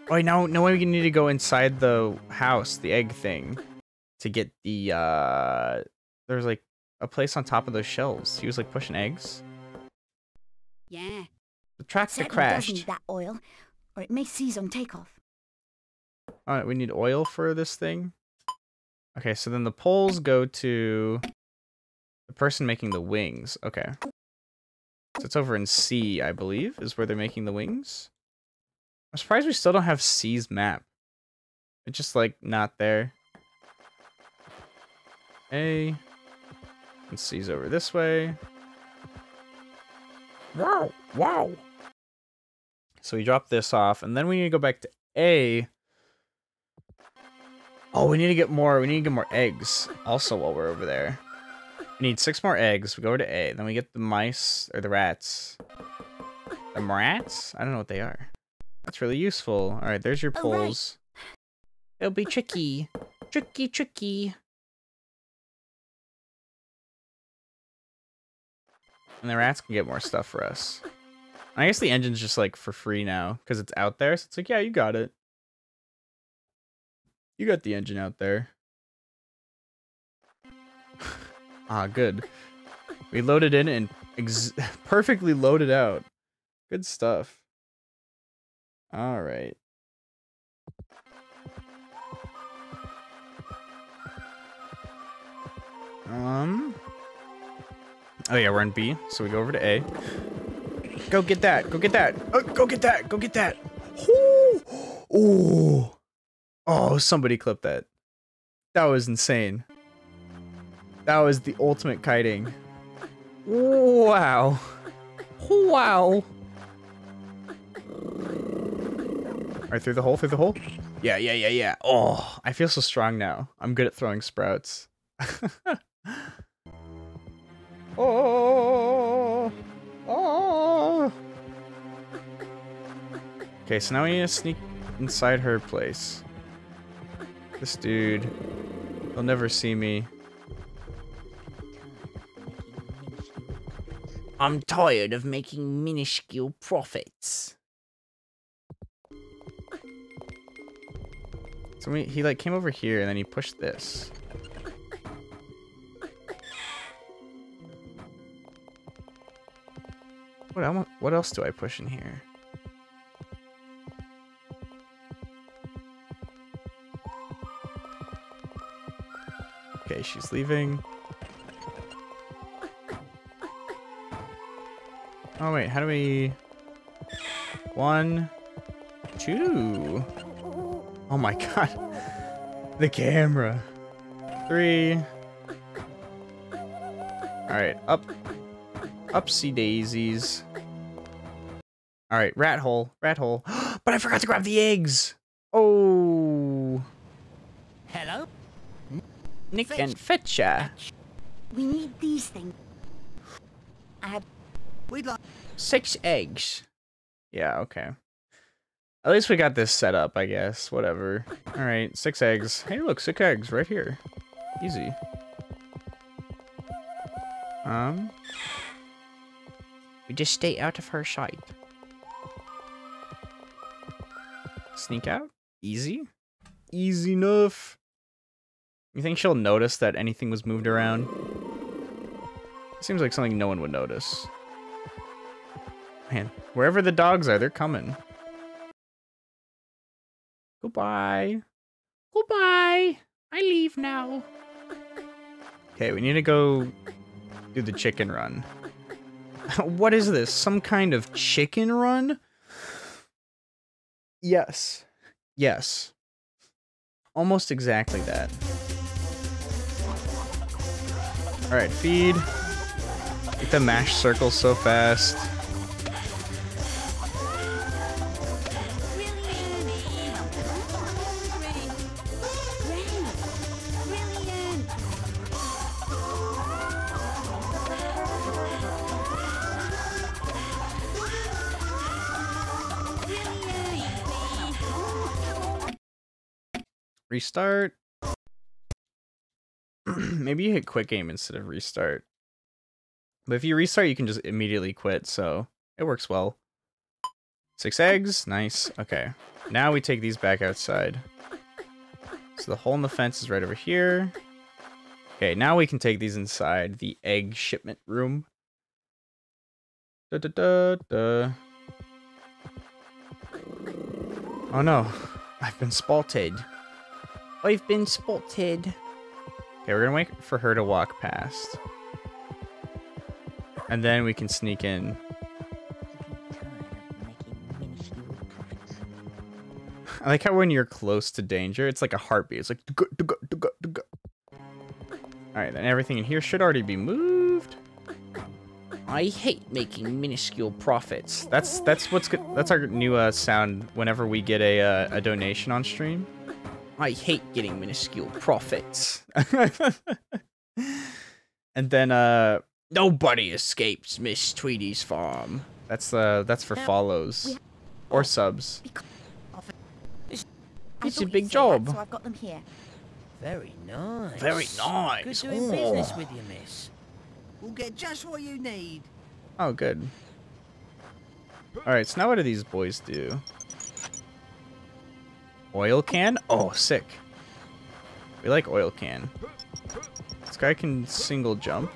Oh, now, now we need to go inside the house, the egg thing, to get the, uh, there's like a place on top of those shelves. He was like pushing eggs. Yeah. The tractor Certainly does crashed. need that oil, or it may seize on takeoff. Alright, we need oil for this thing. Okay, so then the poles go to the person making the wings. Okay. So it's over in C, I believe, is where they're making the wings. I'm surprised we still don't have C's map. It's just like not there. A. And C's over this way. Wow, wow. So we drop this off, and then we need to go back to A. Oh, we need to get more. We need to get more eggs. Also, while we're over there, we need six more eggs. We go over to A. Then we get the mice or the rats. The rats? I don't know what they are. That's really useful. All right, there's your Oh, right. poles. It'll be tricky, tricky, tricky. And the rats can get more stuff for us. I guess the engine's just like for free now because it's out there. So it's like, yeah, you got it. You got the engine out there. ah, good. We loaded in and perfectly loaded out. Good stuff. All right. Um. Oh yeah, we're in B, so we go over to A. Go get that. Go get that. Uh, go get that. Go get that. Ooh. Ooh. Oh, somebody clip that. That was insane. That was the ultimate kiting. Wow. Wow. Alright, through the hole, through the hole. Yeah, yeah, yeah, yeah. Oh, I feel so strong now. I'm good at throwing sprouts. Oh, oh. Oh. Okay, so now we need to sneak inside her place. This dude, he'll never see me. I'm tired of making minuscule profits. So we, he like came over here and then he pushed this. What else, what else do I push in here? Okay, she's leaving. Oh wait, how do we... One, two. Oh my god. The camera. Three. Alright, up. Upsy daisies. Alright, rat hole. Rat hole. but I forgot to grab the eggs! Oh. Hello? Nick and Fetcher. We need these things. I have We'd like. Six eggs. Yeah, okay. At least we got this set up, I guess. Whatever. Alright, six eggs. Hey, look, six eggs right here. Easy. Um. We just stay out of her sight. Sneak out? Easy? Easy enough. You think she'll notice that anything was moved around? Seems like something no one would notice. Man, wherever the dogs are, they're coming. Goodbye. Goodbye. I leave now. Okay, we need to go do the chicken run. what is this? Some kind of chicken run? Yes. Yes. Almost exactly that. Alright, feed. Get the mash circle so fast. Restart. Maybe you hit quit game instead of restart. But if you restart, you can just immediately quit, so it works well. Six eggs, nice. Okay, now we take these back outside. So the hole in the fence is right over here. Okay, now we can take these inside the egg shipment room. Da, da, da, da. Oh no, I've been spotted. I've been spotted. Okay, we're gonna wait for her to walk past. And then we can sneak in. I like how when you're close to danger, it's like a heartbeat. It's like "Dugga, dugga, dugga, dugga." Alright, then everything in here should already be moved. I hate making minuscule profits. That's that's what's good. That's our new uh, sound whenever we get a uh, a donation on stream. I hate getting minuscule profits. and then uh nobody escapes Miss Tweedy's farm. That's uh that's for follows or subs. It's a big say that, job. so I've got them here. Very nice. Very Good nice. doing business Oh. with you, miss. We'll get just what you need. Oh, good. Alright, so now what do these boys do? Oil can? Oh, sick. We like oil can. This guy can single jump.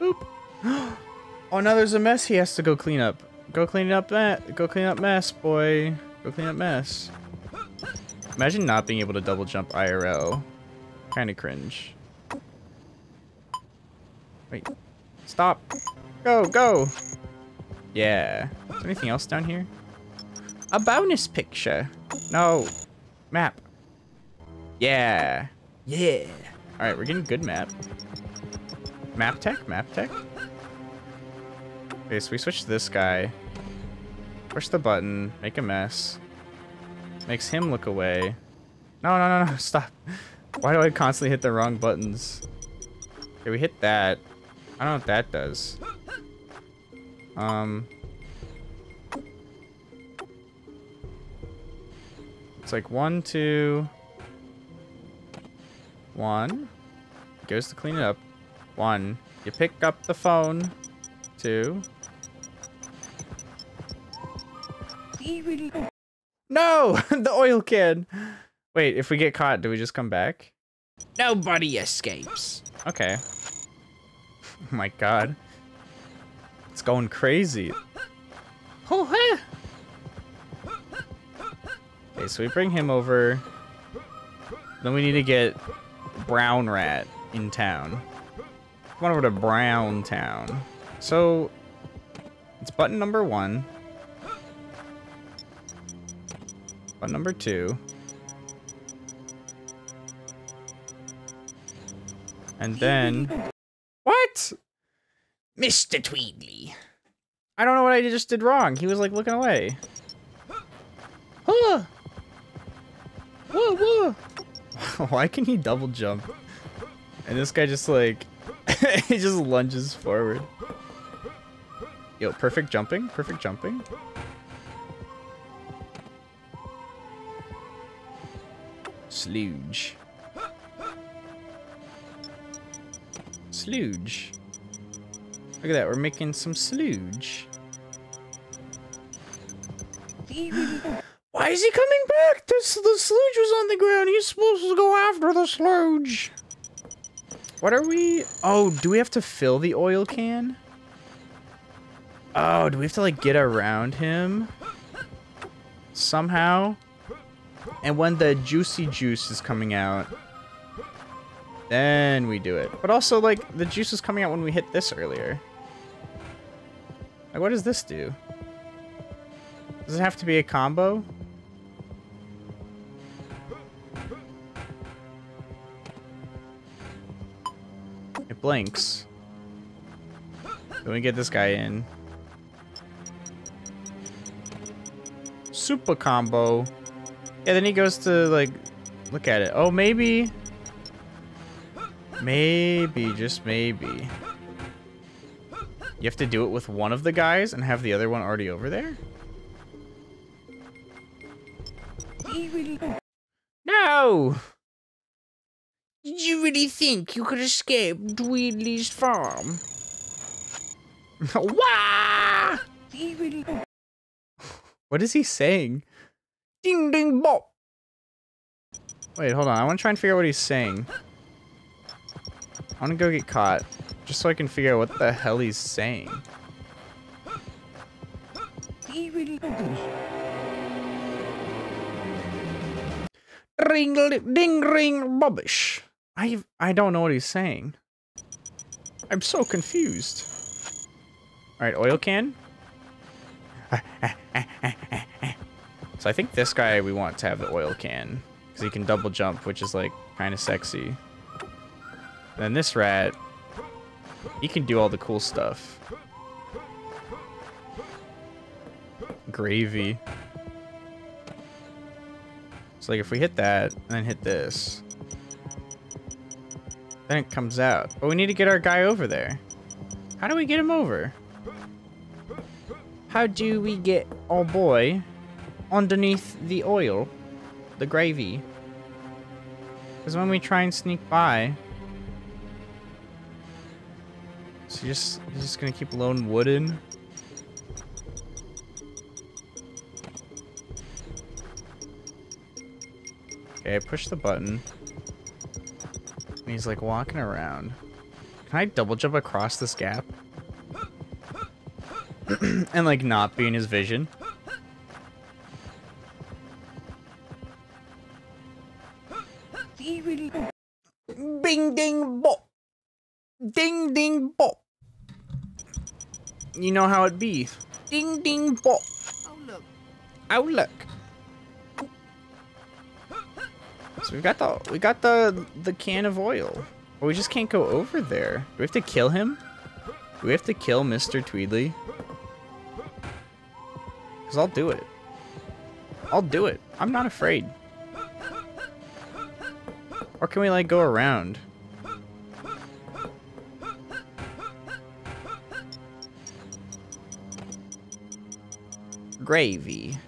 Boop. Oh, now there's a mess he has to go clean up. Go clean up that. Go clean up mess, boy. Go clean up mess. Imagine not being able to double jump IRL. Kind of cringe. Wait. Stop. Go, go. Yeah. Is there anything else down here? A bonus picture. No. Map. Yeah. Yeah. Alright, we're getting good map. Map tech? Map tech? Okay, so we switch to this guy. Push the button. Make a mess. Makes him look away. No, no, no, no. Stop. Why do I constantly hit the wrong buttons? Okay, we hit that. I don't know what that does. Um. It's like one, two, one. Goes to clean it up. One. You pick up the phone. Two. No! the oil can! Wait, if we get caught, do we just come back? Nobody escapes. Okay. Oh my god. Going crazy. Oh. Okay, so we bring him over. Then we need to get Brown Rat in town. Come on over to Brown Town. So, it's button number one. Button number two. And then... What? Mr. Tweedley. I don't know what I just did wrong. He was like looking away. Huh. Whoa, whoa. Why can he double jump? And this guy just like... he just lunges forward. Yo, perfect jumping. Perfect jumping. Slooge. Slooge. Look at that, we're making some slooge. Why is he coming back? This, the slooge was on the ground. He's supposed to go after the slooge. What are we? Oh, do we have to fill the oil can? Oh, do we have to like get around him? Somehow? And when the juicy juice is coming out, then we do it. But also, like, the juice is coming out when we hit this earlier. Like, what does this do? Does it have to be a combo? It blinks. Then we get this guy in. Super combo. Yeah, then he goes to, like, look at it. Oh, maybe... Maybe, just maybe. You have to do it with one of the guys and have the other one already over there? No! Did you really think you could escape Tweedy's farm? Wah! What is he saying? Ding ding bop. Wait, hold on. I want to try and figure out what he's saying. I want to go get caught. Just so I can figure out what the hell he's saying. Ring ding ring bobbish. I I don't know what he's saying. I'm so confused. All right, oil can. so I think this guy we want to have the oil can because he can double jump, which is like kind of sexy. And then this rat, he can do all the cool stuff. Gravy. So like if we hit that and then hit this, then it comes out. But we need to get our guy over there. How do we get him over? How do we get our boy underneath the oil, the gravy? Because when we try and sneak by, so just he's just gonna keep loading wood in. Okay, I push the button. And he's like walking around. Can I double jump across this gap? and like not be in his vision? Bing ding bop. Ding ding bop. You know how it be. Ding ding bop. Oh, look. Oh look. So we've got the we got the the can of oil. But we just can't go over there. Do we have to kill him? Do we have to kill Mr. Tweedly? Cause I'll do it. I'll do it. I'm not afraid. Or can we like go around? Gravy.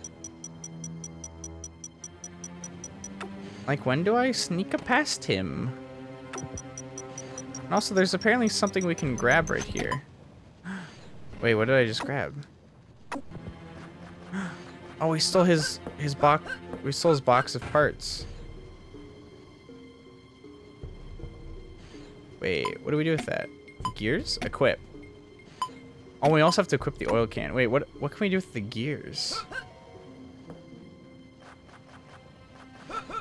Like, when do I sneak up past him? And also, there's apparently something we can grab right here. Wait, what did I just grab? Oh, we stole his his box. We stole his box of parts. Wait, what do we do with that? Gears? Equip. Oh, we also have to equip the oil can. Wait, what what can we do with the gears?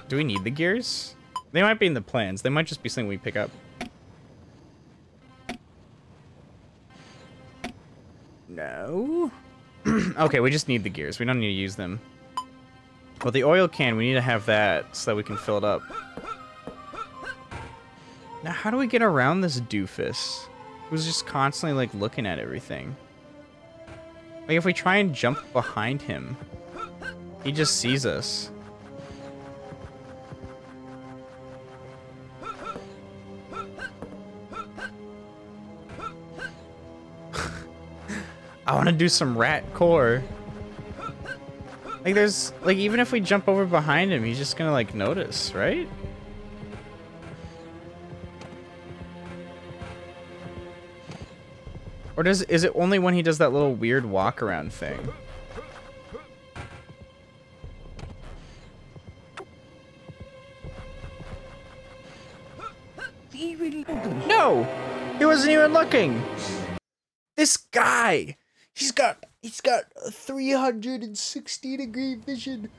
Do we need the gears? They might be in the plans. They might just be something we pick up. No. okay, we just need the gears. We don't need to use them. Well, the oil can, we need to have that so that we can fill it up. Now, how do we get around this doofus? Who's just constantly, like, looking at everything? Like, if we try and jump behind him, he just sees us. I want to do some rat core. Like there's like even if we jump over behind him, he's just gonna like notice, right? Or does is it only when he does that little weird walk around thing? No! He wasn't even looking! This guy! He's got he's got 360 degree vision.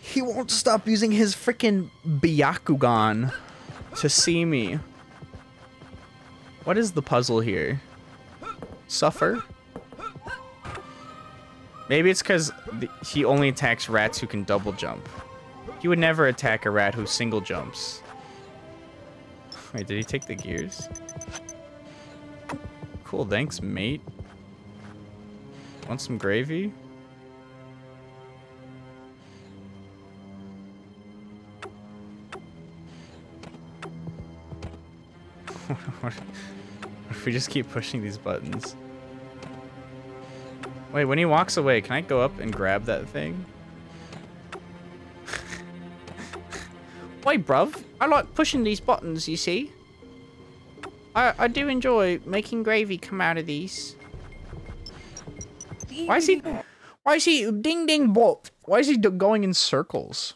He won't stop using his freaking Byakugan to see me. What is the puzzle here? Suffer? Maybe it's because he only attacks rats who can double jump. He would never attack a rat who single jumps. Wait, did he take the gears? Cool, thanks, mate. Want some gravy? what if we just keep pushing these buttons? Wait, when he walks away, can I go up and grab that thing? Wait, bruv. I like pushing these buttons, you see? I, I do enjoy making gravy come out of these. Why is he... Why is he ding ding bop? why is he going in circles?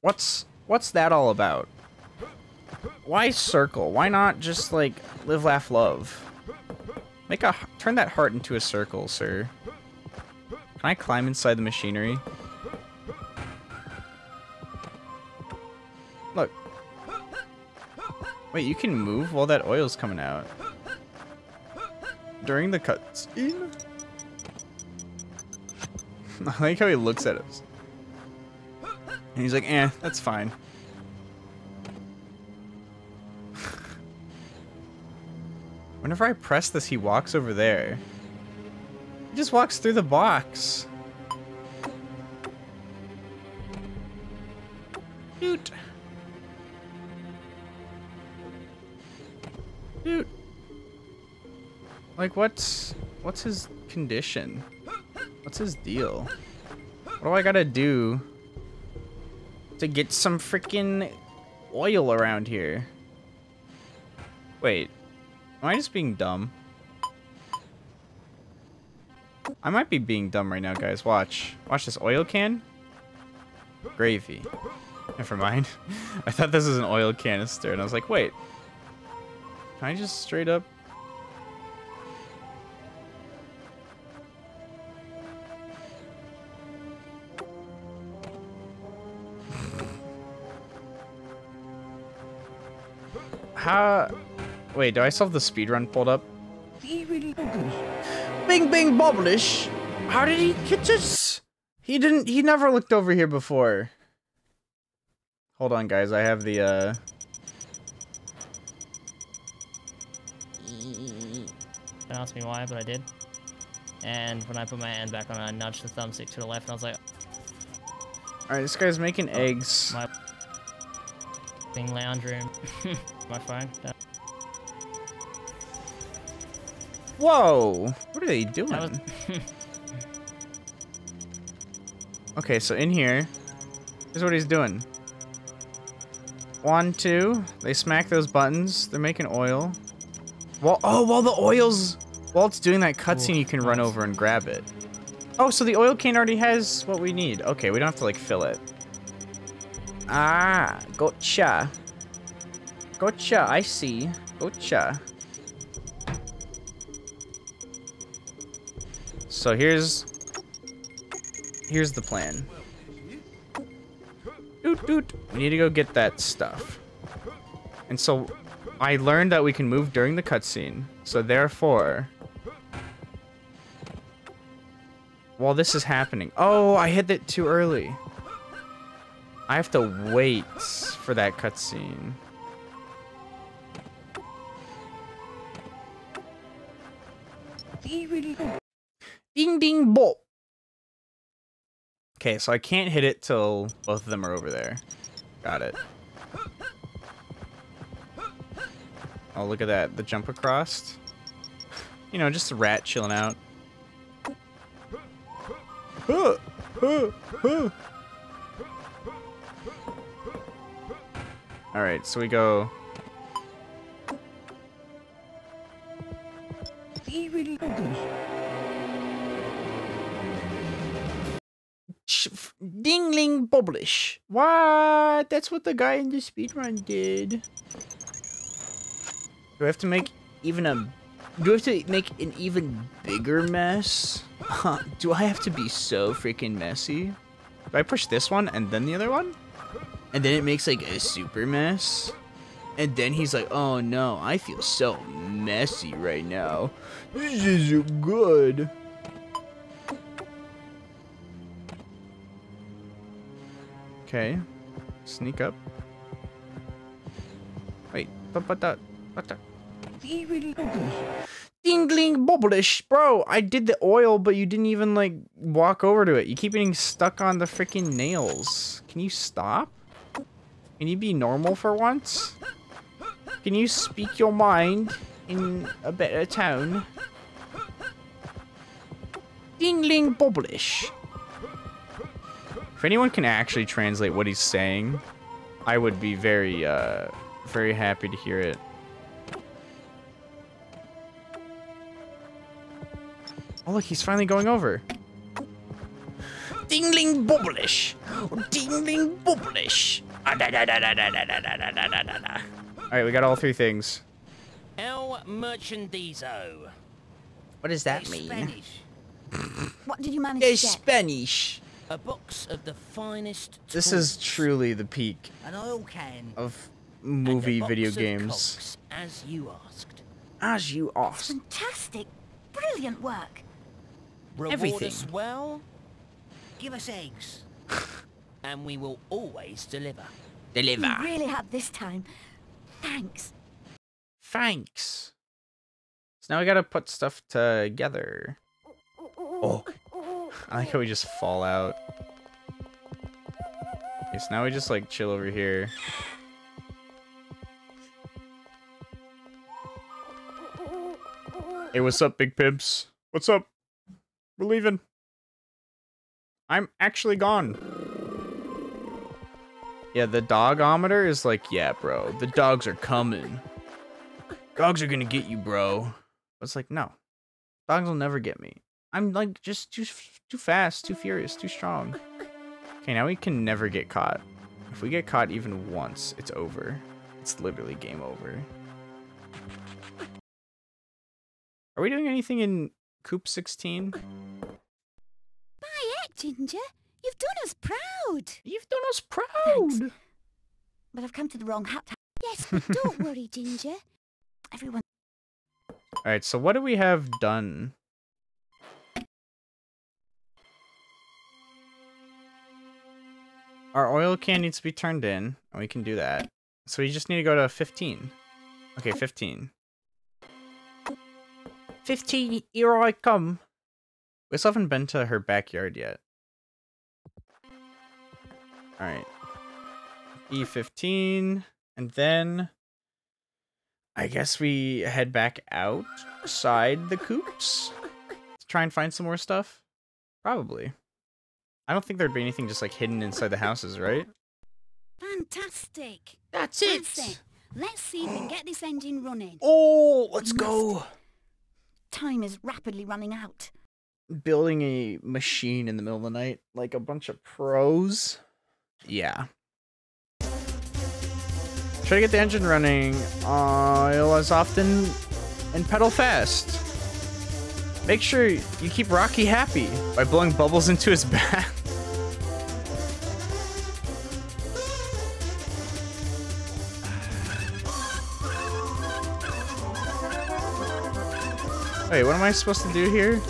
What's what's that all about? Why circle? Why not just like live, laugh, love? Make a turn that heart into a circle, sir. Can I climb inside the machinery? Look. Wait, you can move while that oil's coming out. During the cutscene? I like how he looks at us. And he's like, eh, that's fine. Whenever I press this, he walks over there. He just walks through the box. Shoot. Shoot. Like, what's... What's his condition? What's his deal? What do I gotta do to get some freaking oil around here? Wait. Am I just being dumb? I might be being dumb right now, guys. Watch. Watch this oil can. Gravy. Never mind. I thought this was an oil canister, and I was like, wait. Can I just straight up... How... Wait, do I still have the speedrun pulled up? Bing bing bobblish. How did he get this? He didn't, he never looked over here before. Hold on, guys. I have the, uh... Don't ask me why, but I did. And when I put my hand back on, I nudged the thumbstick to the left, and I was like, Alright, this guy's making eggs. my thing lounge room. my phone. That Whoa! What are they doing? was Okay, so in here, here's what he's doing. One, two. They smack those buttons. They're making oil. Well, oh, while the oil's while it's doing that cutscene, you can run over and grab it. Oh, so the oil can already has what we need. Okay, we don't have to like fill it. Ah, gotcha. Gotcha. I see. Gotcha. So here's here's the plan. Doot doot. We need to go get that stuff. And so I learned that we can move during the cutscene. So therefore, while this is happening, oh, I hit it too early. I have to wait for that cutscene. Ding ding bop. Okay, so I can't hit it till both of them are over there. Got it. Oh, look at that. The jump across. You know, just a rat chilling out. Huh, huh, huh. Alright, so we go... Dingling bobblish. What? That's what the guy in the speedrun did. Do I have to make even a... Do I have to make an even bigger mess? Huh, do I have to be so freaking messy? Do I push this one and then the other one? And then it makes like a super mess? And then he's like, oh no, I feel so messy right now. This isn't good. Okay. Sneak up. Wait, but but that what the Dingling bobblish, bro. I did the oil, but you didn't even like walk over to it. You keep getting stuck on the freaking nails. Can you stop? Can you be normal for once? Can you speak your mind in a better tone? Dingling bobblish. If anyone can actually translate what he's saying, I would be very, uh, very happy to hear it. Oh, look, he's finally going over. Dingling bobblish. Dingling bobblish. All right, we got all three things. El merchandizo. What does that mean? Spanish. what did you manage it's to get? Spanish. A box of the finest This is truly the peak An oil can. of and a movie box video of games. cocks, as you asked. As you asked. Fantastic. Brilliant work. Reward Everything. us well. Give us eggs. and we will always deliver. Deliver. You really have this time. Thanks. Thanks. So now we gotta put stuff together. Oh. oh, oh, oh. I like how we just fall out. Okay, so now we just like chill over here. Hey, what's up, big pimps? What's up? We're leaving. I'm actually gone. Yeah, the dogometer is like, yeah, bro, the dogs are coming. Dogs are gonna get you, bro. It's like, no. Dogs will never get me. I'm like just too too fast, too furious, too strong. Okay, now we can never get caught. If we get caught even once, it's over. It's literally game over. Are we doing anything in Coop 16? By heck, Ginger. You've done us proud. You've done us proud. Thanks. But I've come to the wrong hat. Yes, but don't worry, Ginger. Everyone. All right, so what do we have done? Our oil can needs to be turned in, and we can do that. So we just need to go to 15. Okay, 15. 15, here I come. We still haven't been to her backyard yet. Alright. E15, and then... I guess we head back outside the coops to try and find some more stuff. Probably. I don't think there'd be anything just like hidden inside the houses, right? Fantastic. That's That's it. Let's see if we can get this engine running. Oh, let's go. Time is rapidly running out. Building a machine in the middle of the night like a bunch of pros. Yeah. Try to get the engine running oil as often and pedal fast. Make sure you keep Rocky happy by blowing bubbles into his back. Wait, what am I supposed to do here?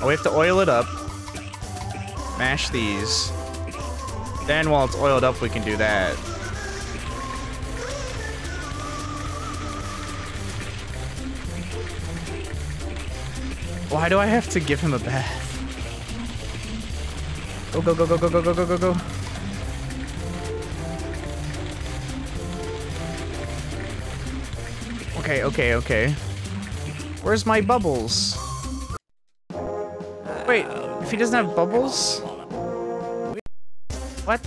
Oh, we have to oil it up. Mash these. Then while it's oiled up, we can do that. Why do I have to give him a bath? Go, go, go, go, go, go, go, go, go, go. Okay, okay, okay. Where's my bubbles? Wait, if he doesn't have bubbles? What?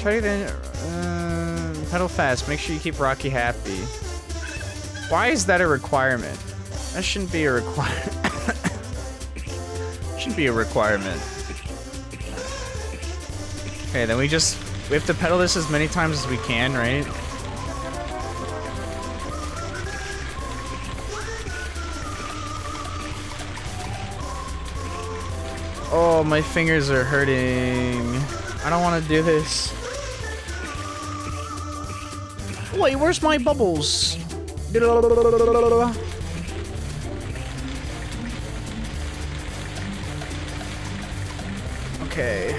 Try to uh, pedal fast. Make sure you keep Rocky happy. Why is that a requirement? That shouldn't be a requirement. shouldn't be a requirement. Okay, then we just we have to pedal this as many times as we can, right? Oh, my fingers are hurting. I don't want to do this. Wait, where's my bubbles? Okay.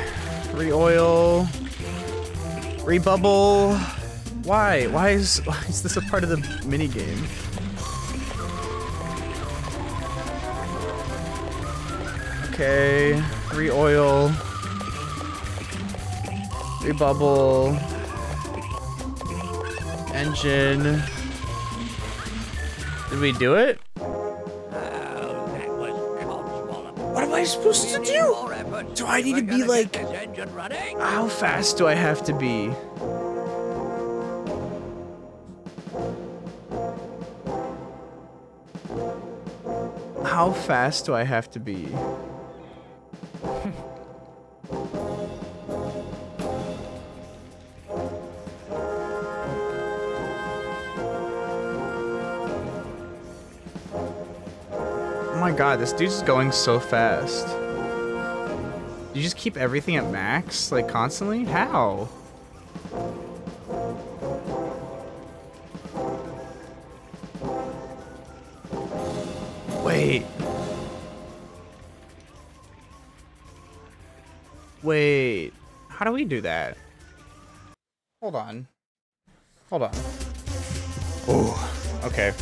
Re-oil. Re-bubble. Why? Why is why is this a part of the mini game? Okay. Re-oil. Re-bubble. Engine. Did we do it? What am I supposed to do? Do I need to be like... How fast do I have to be? How fast do I have to be? God, this dude's going so fast. You just keep everything at max, like constantly? How? Wait. Wait. How do we do that? Hold on. Hold on. Oh, okay.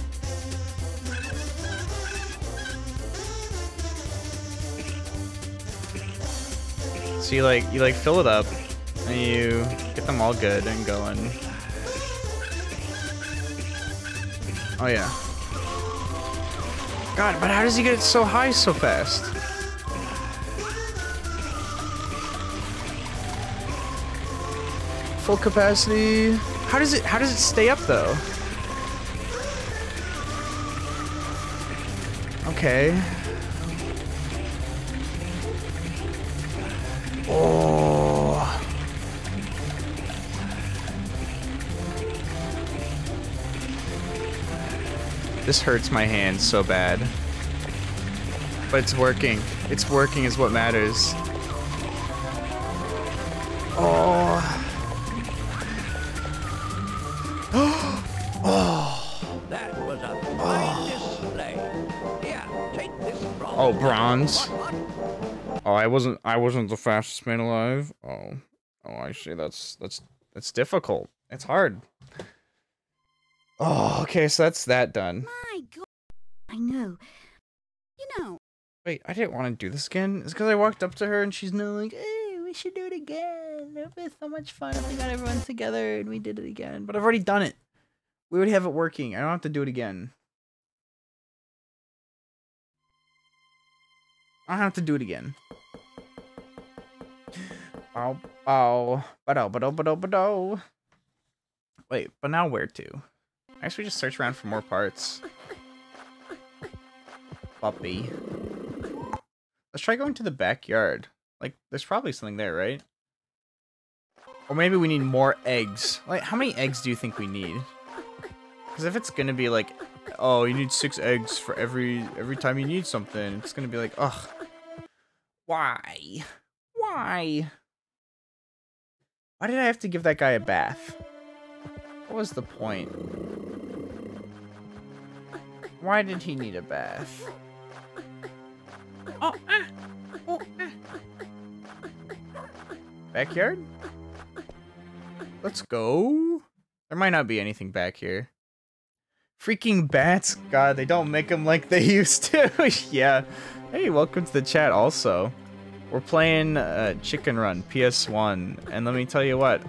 So you like you like fill it up and you get them all good and going. Oh yeah. God, but how does he get it so high so fast? Full capacity. How does it how does it stay up though? Okay. This hurts my hand so bad. But it's working. It's working is what matters. Oh. oh. That was a fine display. Here, take this bronze. Oh, bronze. What, what? Oh, I wasn't I wasn't the fastest man alive. Oh. Oh, I see. That's that's that's difficult. It's hard. Oh, okay, so that's that done. My God. I know. You know, Wait, I didn't want to do this again. It's because I walked up to her and she's now like, "Hey, we should do it again. It was so much fun if we got everyone together and we did it again." But I've already done it. We would have it working. I don't have to do it again. I don't have to do it again. Bow, bow, ba-do, ba-do, ba-do, ba-do. Wait, but now where to? I guess we just search around for more parts. Puppy. Let's try going to the backyard. Like, there's probably something there, right? Or maybe we need more eggs. Like, how many eggs do you think we need? Because if it's gonna be like, oh, you need six eggs for every every time you need something, it's gonna be like, ugh. Why? Why? Why did I have to give that guy a bath? What was the point? Why did he need a bath? Oh, ah, oh, ah. Backyard? Let's go. There might not be anything back here. Freaking bats. God, they don't make them like they used to. yeah. Hey, welcome to the chat also. We're playing uh, Chicken Run PS1, and let me tell you what,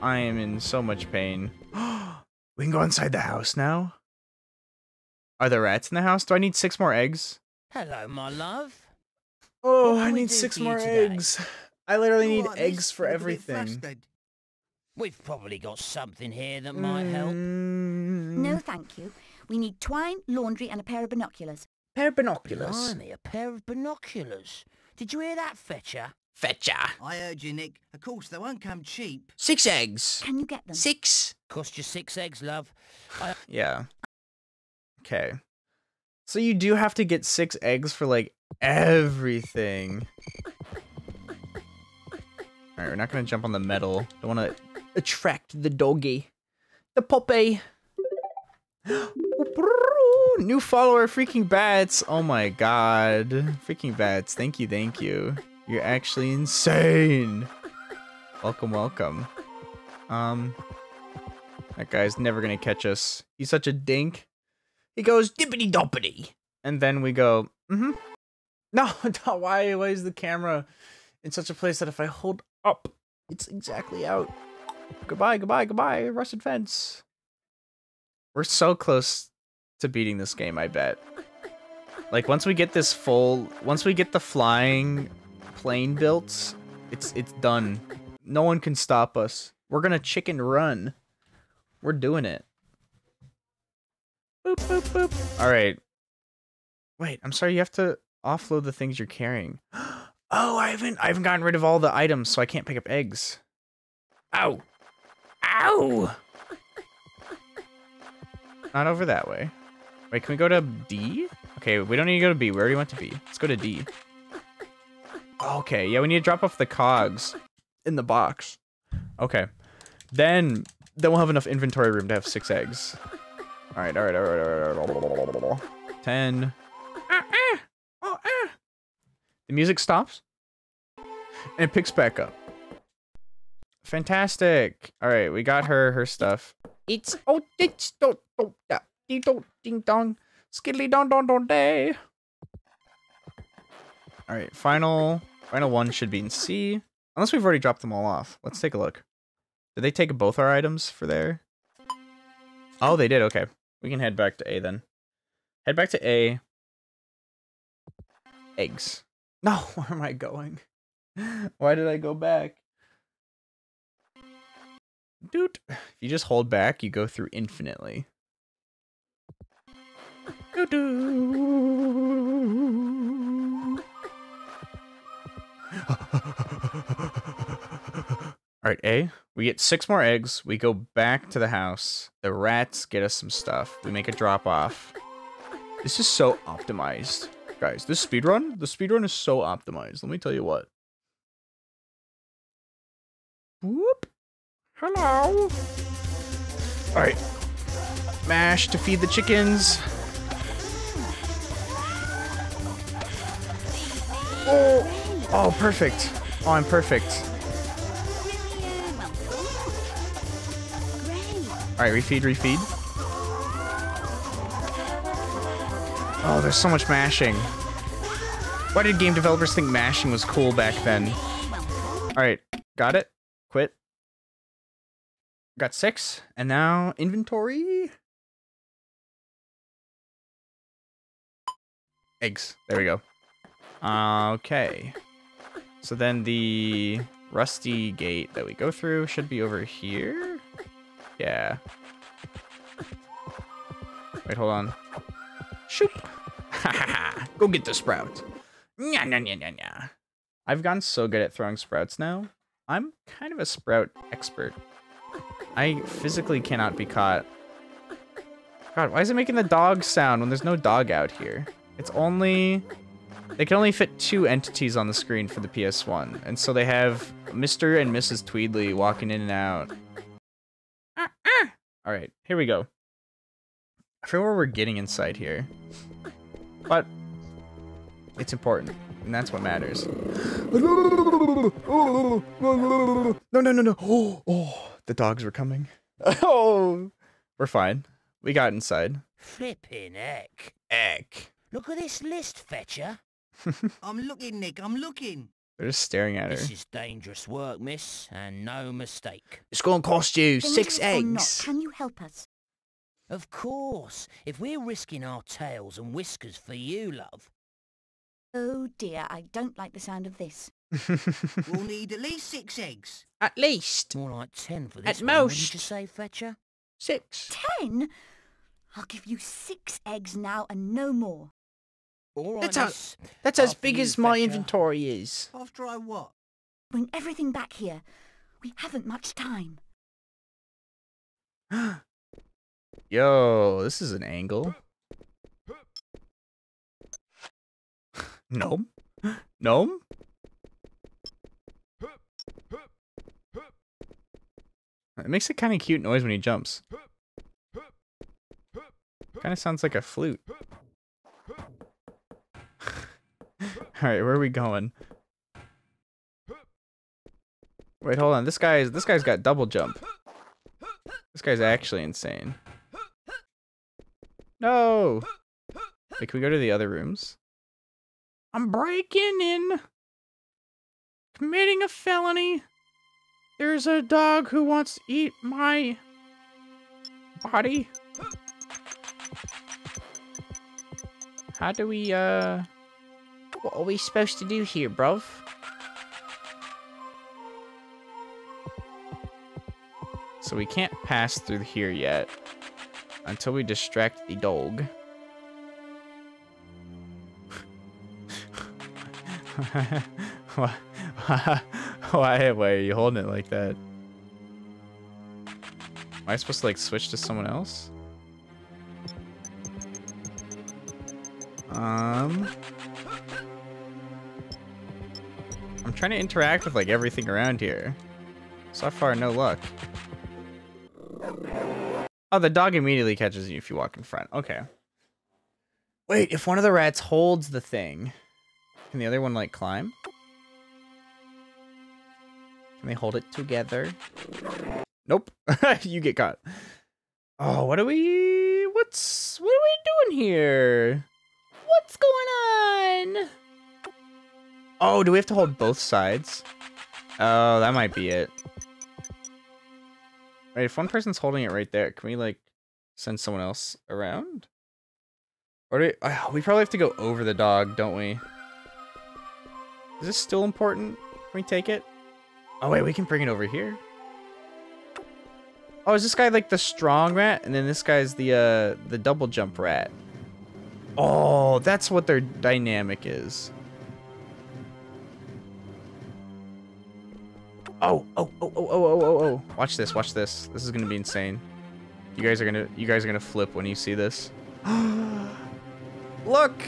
I am in so much pain. We can go inside the house now? Are there rats in the house? Do I need six more eggs? Hello, my love. Oh, I need six for you more today? eggs. I literally You need all right, eggs for Look a bit everything. We've probably got something here that might help. Mm, No, thank you. We need twine, laundry, and a pair of binoculars. pair of binoculars. Blimey, a pair of binoculars. Did you hear that, Fetcher? Fetcher. I heard you, Nick. Of course, they won't come cheap. Six eggs. Can you get them? Six. Cost you six eggs, love. I, Yeah. Okay. So you do have to get six eggs for like everything. Alright, we're not gonna jump on the metal. Don't wanna attract the doggy. The puppy. New follower, freaking bats. Oh my god. Freaking bats. Thank you, thank you. You're actually insane. Welcome, welcome. Um, that guy's never gonna catch us. He's such a dink. He goes dippity doppity, and then we go. Mm-hmm. No, no. Why? Why is the camera in such a place that if I hold up, it's exactly out? Goodbye, goodbye, goodbye. Rusted fence. We're so close to beating this game. I bet. Like once we get this full, once we get the flying plane built, it's it's done. No one can stop us. We're gonna chicken run. We're doing it. Boop boop boop. All right. Wait, I'm sorry. You have to offload the things you're carrying. Oh, I haven't. I haven't gotten rid of all the items, so I can't pick up eggs. Ow! Ow! Not over that way. Wait, can we go to D? Okay, we don't need to go to B. We already went to B. Let's go to D. Okay, yeah, we need to drop off the cogs in the box. Okay. Then then we'll have enough inventory room to have six eggs. Alright, alright, alright, alright, alright. Ten. Ah, ah, oh, ah. The music stops. And it picks back up. Fantastic. Alright, we got her her stuff. It's oh it's do do da ding dong ding dong skiddly don don don day. Alright, final final one should be in C. Unless we've already dropped them all off. Let's take a look. Did they take both our items for there? Oh, they did. Okay. We can head back to A then. Head back to A. Eggs. No, where am I going? Why did I go back? Dude, if you just hold back, you go through infinitely. Doo-doo. Alright, A. We get six more eggs. We go back to the house. The rats get us some stuff. We make a drop off. This is so optimized. Guys, this speedrun, the speedrun is so optimized. Let me tell you what. Whoop. Hello. Alright. Mash to feed the chickens. Oh, oh, perfect. Oh, I'm perfect. Alright, refeed, refeed. Oh, there's so much mashing. Why did game developers think mashing was cool back then? Alright, got it. Quit. Got six. And now inventory. Eggs. There we go. Okay. So then the rusty gate that we go through should be over here. Yeah. Wait, hold on. Shoop. Go get the sprout. Nya, nya, nya, nya, nya. I've gotten so good at throwing sprouts now. I'm kind of a sprout expert. I physically cannot be caught. God, why is it making the dog sound when there's no dog out here? It's only... They can only fit two entities on the screen for the PS1. And so they have Mr. and Mrs. Tweedy walking in and out. Uh-uh. Alright, here we go. I forget where we're getting inside here. But it's important, and that's what matters. No, no, no, no. Oh, oh, the dogs were coming. Oh, we're fine. We got inside. Flipping heck. Eck. Look at this list, Fetcher. I'm looking, Nick, I'm looking. They're just staring at her. This is dangerous work, miss, and no mistake. It's gonna cost you six Dangerous or not, eggs. Can you help us? Of course, if we're risking our tails and whiskers for you, love. Oh dear, I don't like the sound of this. We'll need at least six eggs. At least More like ten for At this one, wouldn't most. you say, Fetcher? six. Ten? I'll give you six eggs now and no more. All right, That's a- miss. That's as big as my inventory is. After I what? Bring everything back here. We haven't much time. Yo, this is an angle. Gnome? Gnome? It makes a kind of cute noise when he jumps. Kind of sounds like a flute. Alright, where are we going? Wait, hold on. This guy's this guy's got double jump. This guy's actually insane. No! Wait, can we go to the other rooms? I'm breaking in. Committing a felony. There's a dog who wants to eat my body. How do we, uh... What are we supposed to do here, bruv? So we can't pass through here yet. Until we distract the dog. why, why, why are you holding it like that? Am I supposed to like switch to someone else? Um, I'm trying to interact with like everything around here. So far, no luck. Oh, the dog immediately catches you if you walk in front. Okay. Wait, if one of the rats holds the thing, can the other one like climb? Can they hold it together? Nope. you get caught. Oh, what are we? What's what are we doing here? Oh, do we have to hold both sides? Oh, that might be it. Wait, if one person's holding it right there, can we like send someone else around? Or do we, oh, we probably have to go over the dog, don't we? Is this still important? Can we take it? Oh wait, we can bring it over here. Oh, is this guy like the strong rat? And then this guy's the uh the double jump rat. Oh, that's what their dynamic is. Oh, oh, oh, oh, oh, oh, oh, oh, oh. Watch this, watch this. This is gonna be insane. You guys are gonna you guys are gonna flip when you see this. Look!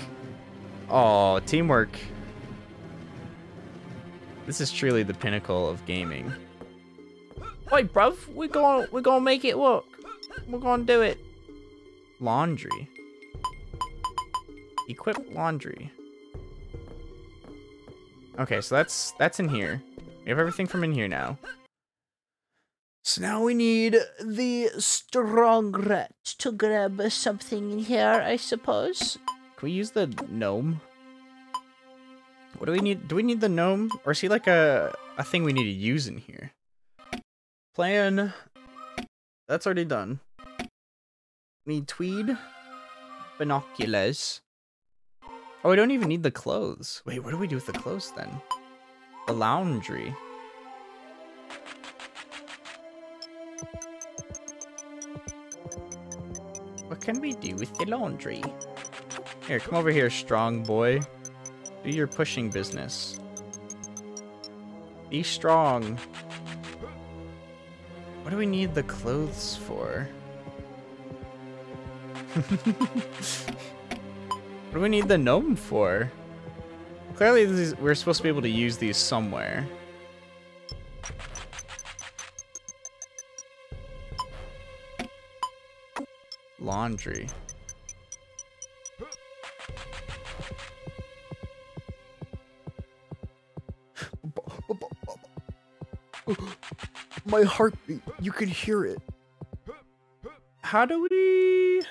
Oh, teamwork. This is truly the pinnacle of gaming. Wait, bruv, we're gonna we're gonna make it work. We're gonna do it. Laundry. Equip laundry. Okay, so that's that's in here. We have everything from in here now. So now we need the strong rat to grab something in here, I suppose. Can we use the gnome? What do we need? Do we need the gnome? Or is he like a, a thing we need to use in here? Plan. That's already done. Need tweed. Binoculars. Oh, we don't even need the clothes. Wait, what do we do with the clothes then? Laundry. What can we do with the laundry? Here, come over here, strong boy. Do your pushing business. Be strong. What do we need the clothes for? what do we need the gnome for? Clearly, is, we're supposed to be able to use these somewhere. Laundry. My heartbeat. You can hear it. How do we...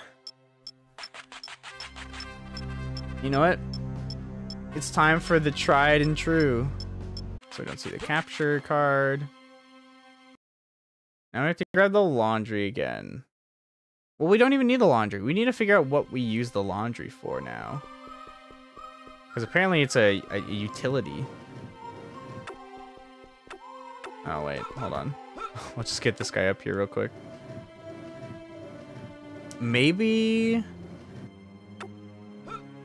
You know what? It's time for the tried and true. So we don't see the capture card. Now we have to grab the laundry again. Well, we don't even need the laundry. We need to figure out what we use the laundry for now. Because apparently it's a, a utility. Oh, wait. Hold on. Let's just get this guy up here real quick. Maybe...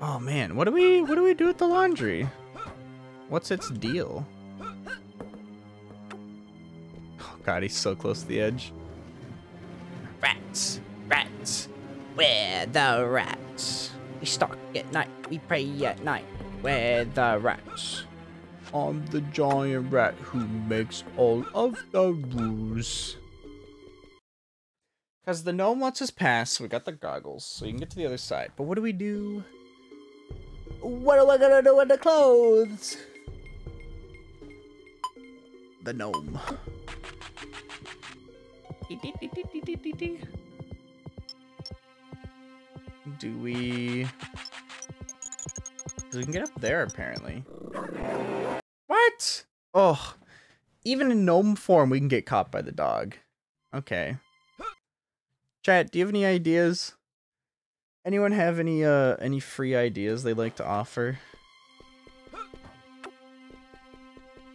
Oh, man. What do we what do we do with the laundry? What's its deal? Oh, God, he's so close to the edge. Rats. Rats. Where the rats? We stalk at night. We pray at night. Where the rats? I'm the giant rat who makes all of the rules. Because the gnome lets us pass, so we got the goggles, so you can get to the other side. But what do we do? What am I gonna do with the clothes? The gnome. Do we... We can get up there, apparently. What? Oh, even in gnome form, we can get caught by the dog. Okay. Chat, do you have any ideas? Anyone have any uh any free ideas they'd like to offer?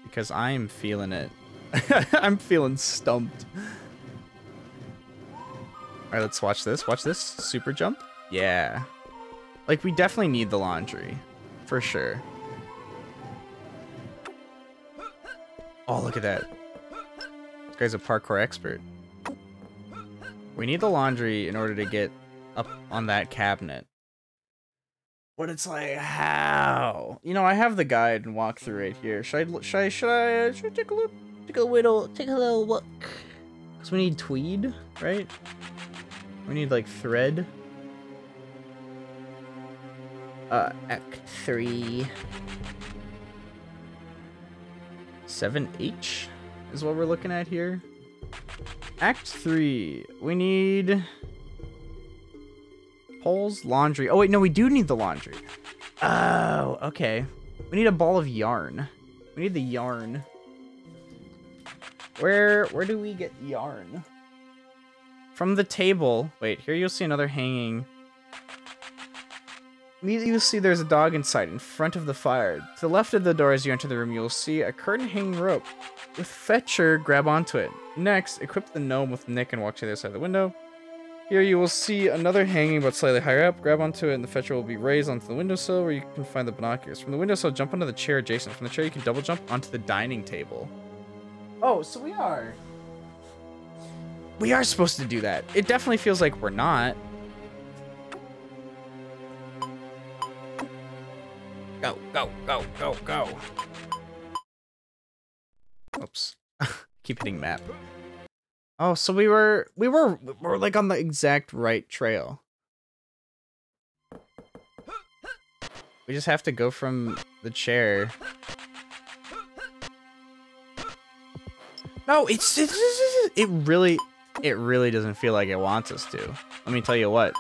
Because I'm feeling it. I'm feeling stumped. Alright, let's watch this. Watch this. Super jump. Yeah. Like, we definitely need the laundry. For sure. Oh, look at that. This guy's a parkour expert. We need the laundry in order to get up on that cabinet. But it's like how? You know, I have the guide and walk through right here. Should I? Should I? Should I? Should I take a look? Take a little. Take a little look. Cause we need tweed, right? We need like thread. Uh, Act three. Seven H is what we're looking at here. Act three. We need poles, laundry. Oh wait, no, we do need the laundry. Oh, okay. We need a ball of yarn. We need the yarn. Where where do we get yarn? From the table. Wait, here you'll see another hanging. You'll see there's a dog inside, in front of the fire. To the left of the door as you enter the room, you'll see a curtain hanging rope. With Fetcher, grab onto it. Next, equip the gnome with Nick and walk to the other side of the window. Here you will see another hanging but slightly higher up. Grab onto it and the Fetcher will be raised onto the windowsill where you can find the binoculars. From the windowsill, jump onto the chair adjacent. From the chair, you can double jump onto the dining table. Oh, so we are. We are supposed to do that. It definitely feels like we're not. Go, go, go, go, go. Oops. Keep hitting map. Oh, so we were we were we were like on the exact right trail. We just have to go from the chair. No, it's, it's it really it really doesn't feel like it wants us to. Let me tell you what.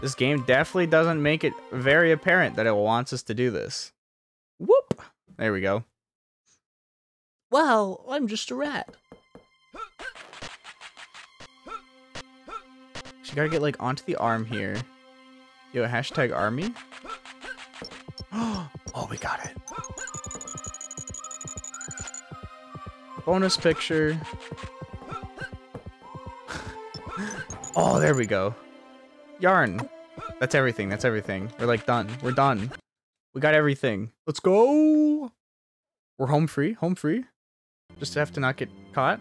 This game definitely doesn't make it very apparent that it wants us to do this. Whoop! There we go. Well, I'm just a rat. You gotta get like onto the arm here. Yo, hashtag army. Oh, we got it. Bonus picture. oh, there we go. Yarn. That's everything. That's everything. We're like done. We're done. We got everything. Let's go. We're home free. Home free. Just have to not get caught.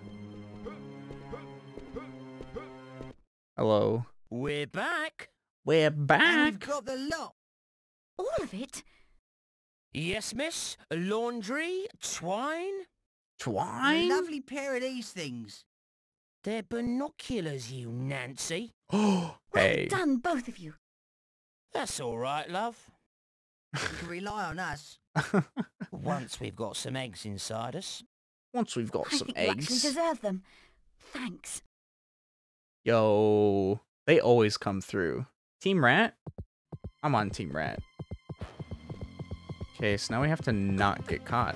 Hello. We're back. We're And back. we've got the lot. All of it? Yes, miss. Laundry, twine. A Twine? lovely pair of these things. They're binoculars, you Nancy. Oh, Well hey. done, both of you. That's all right, love. You can rely on us. Once we've got some eggs inside us. Once we've got I some think you actually deserve them. Thanks. Yo, they always come through. Team Rat? I'm on Team Rat. Okay, so now we have to not get caught.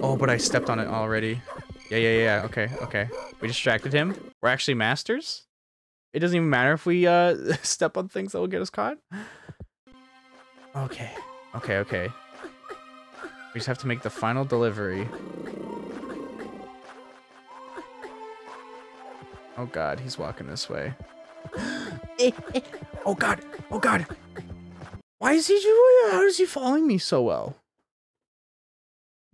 Oh, but I stepped on it already. Yeah, yeah, yeah. Okay, okay. We distracted him. We're actually masters. It doesn't even matter if we uh step on things that will get us caught. Okay, okay, okay. We just have to make the final delivery. Oh god, he's walking this way. oh god, oh god. Why is he doing How is he following me so well?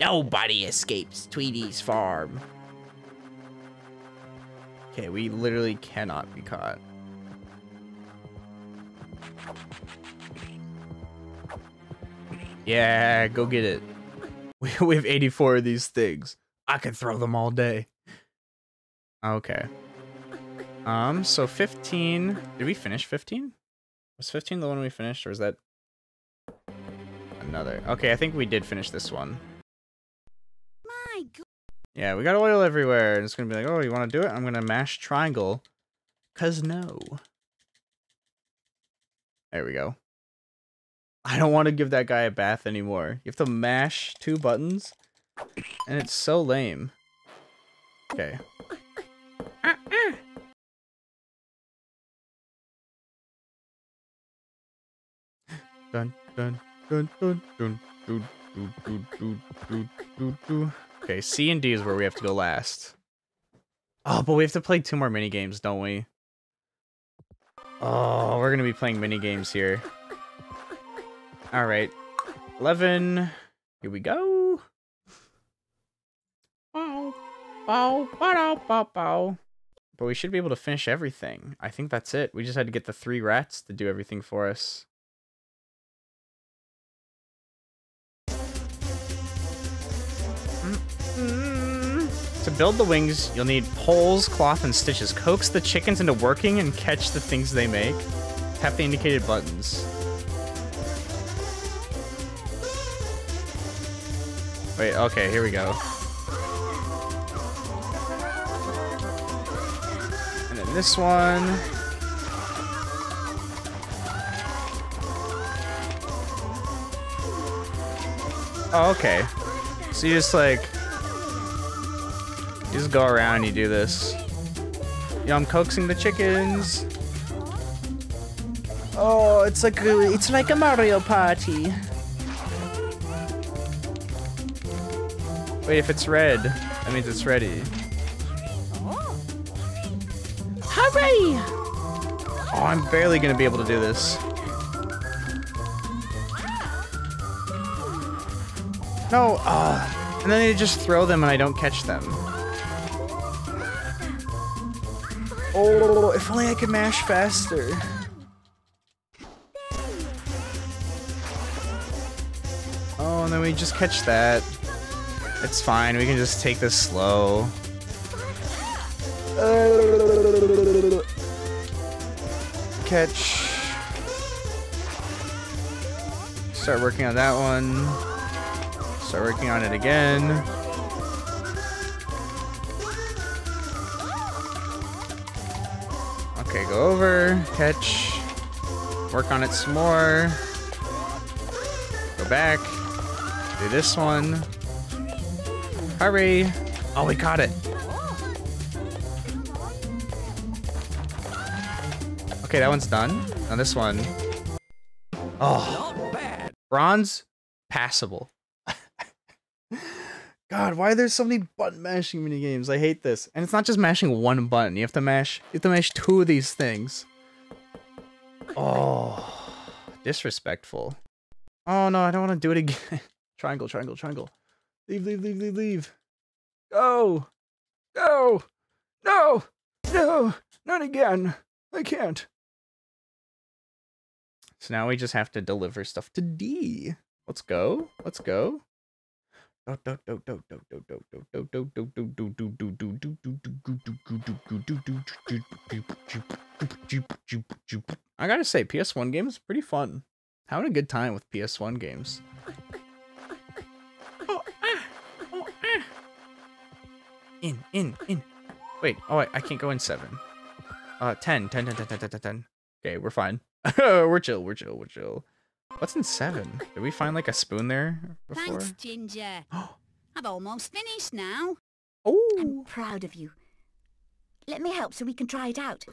Nobody escapes Tweedy's farm. Okay, we literally cannot be caught. Yeah, go get it. We, we have 84 of these things. I could throw them all day. Okay. Um, so 15. Did we finish 15? Was 15 the one we finished, or is that another? Okay, I think we did finish this one. My God. Yeah, we got oil everywhere, and it's gonna be like, oh, you want to do it? I'm gonna mash triangle, cause no. There we go. I don't want to give that guy a bath anymore. You have to mash two buttons, and it's so lame. Okay. Dun dun dun dun dun dun dun dun dun dun dun dun. Okay, C and D is where we have to go last. Oh, but we have to play two more mini games, don't we? Oh, we're gonna be playing mini games here. All right, eleven. Here we go. Bow, bow, bow, bow, bow. But we should be able to finish everything. I think that's it. We just had to get the three rats to do everything for us. To build the wings, you'll need poles, cloth, and stitches. Coax the chickens into working and catch the things they make. Tap the indicated buttons. Wait, okay, here we go. And then this one. Oh, okay. So you just like you just go around and you do this. Yeah, I'm coaxing the chickens. Oh, it's like a, it's like a Mario Party. Wait, if it's red, that means it's ready. Hurry! Oh, I'm barely gonna be able to do this. No, uh, and then they just throw them and I don't catch them. Oh, if only I could mash faster. Oh, and then we just catch that. It's fine, we can just take this slow. Catch. Start working on that one. Start working on it again. Okay, go over, catch, work on it some more. Go back, do this one. Hurry! Oh, we caught it. Okay, that one's done. Now this one. Oh, bronze, passable. God, why are there so many button mashing mini games? I hate this. And it's not just mashing one button. You have to mash. You have to mash two of these things. Oh, disrespectful. Oh no, I don't want to do it again. triangle, triangle, triangle. Leave, leave, leave, leave, leave. Go, go, no, no, not again. I can't. So now we just have to deliver stuff to D. Let's go. Let's go. I gotta say, PS1 games pretty fun. Having a good time with PS1 games. In, in, in. Wait, oh, I, I can't go in seven. Uh, 10, 10, 10, 10, 10, 10, 10. Okay, we're fine. we're chill, we're chill, we're chill. What's in seven? Did we find like a spoon there before? Thanks, Ginger. I've almost finished now. Oh, I'm proud of you. Let me help so we can try it out.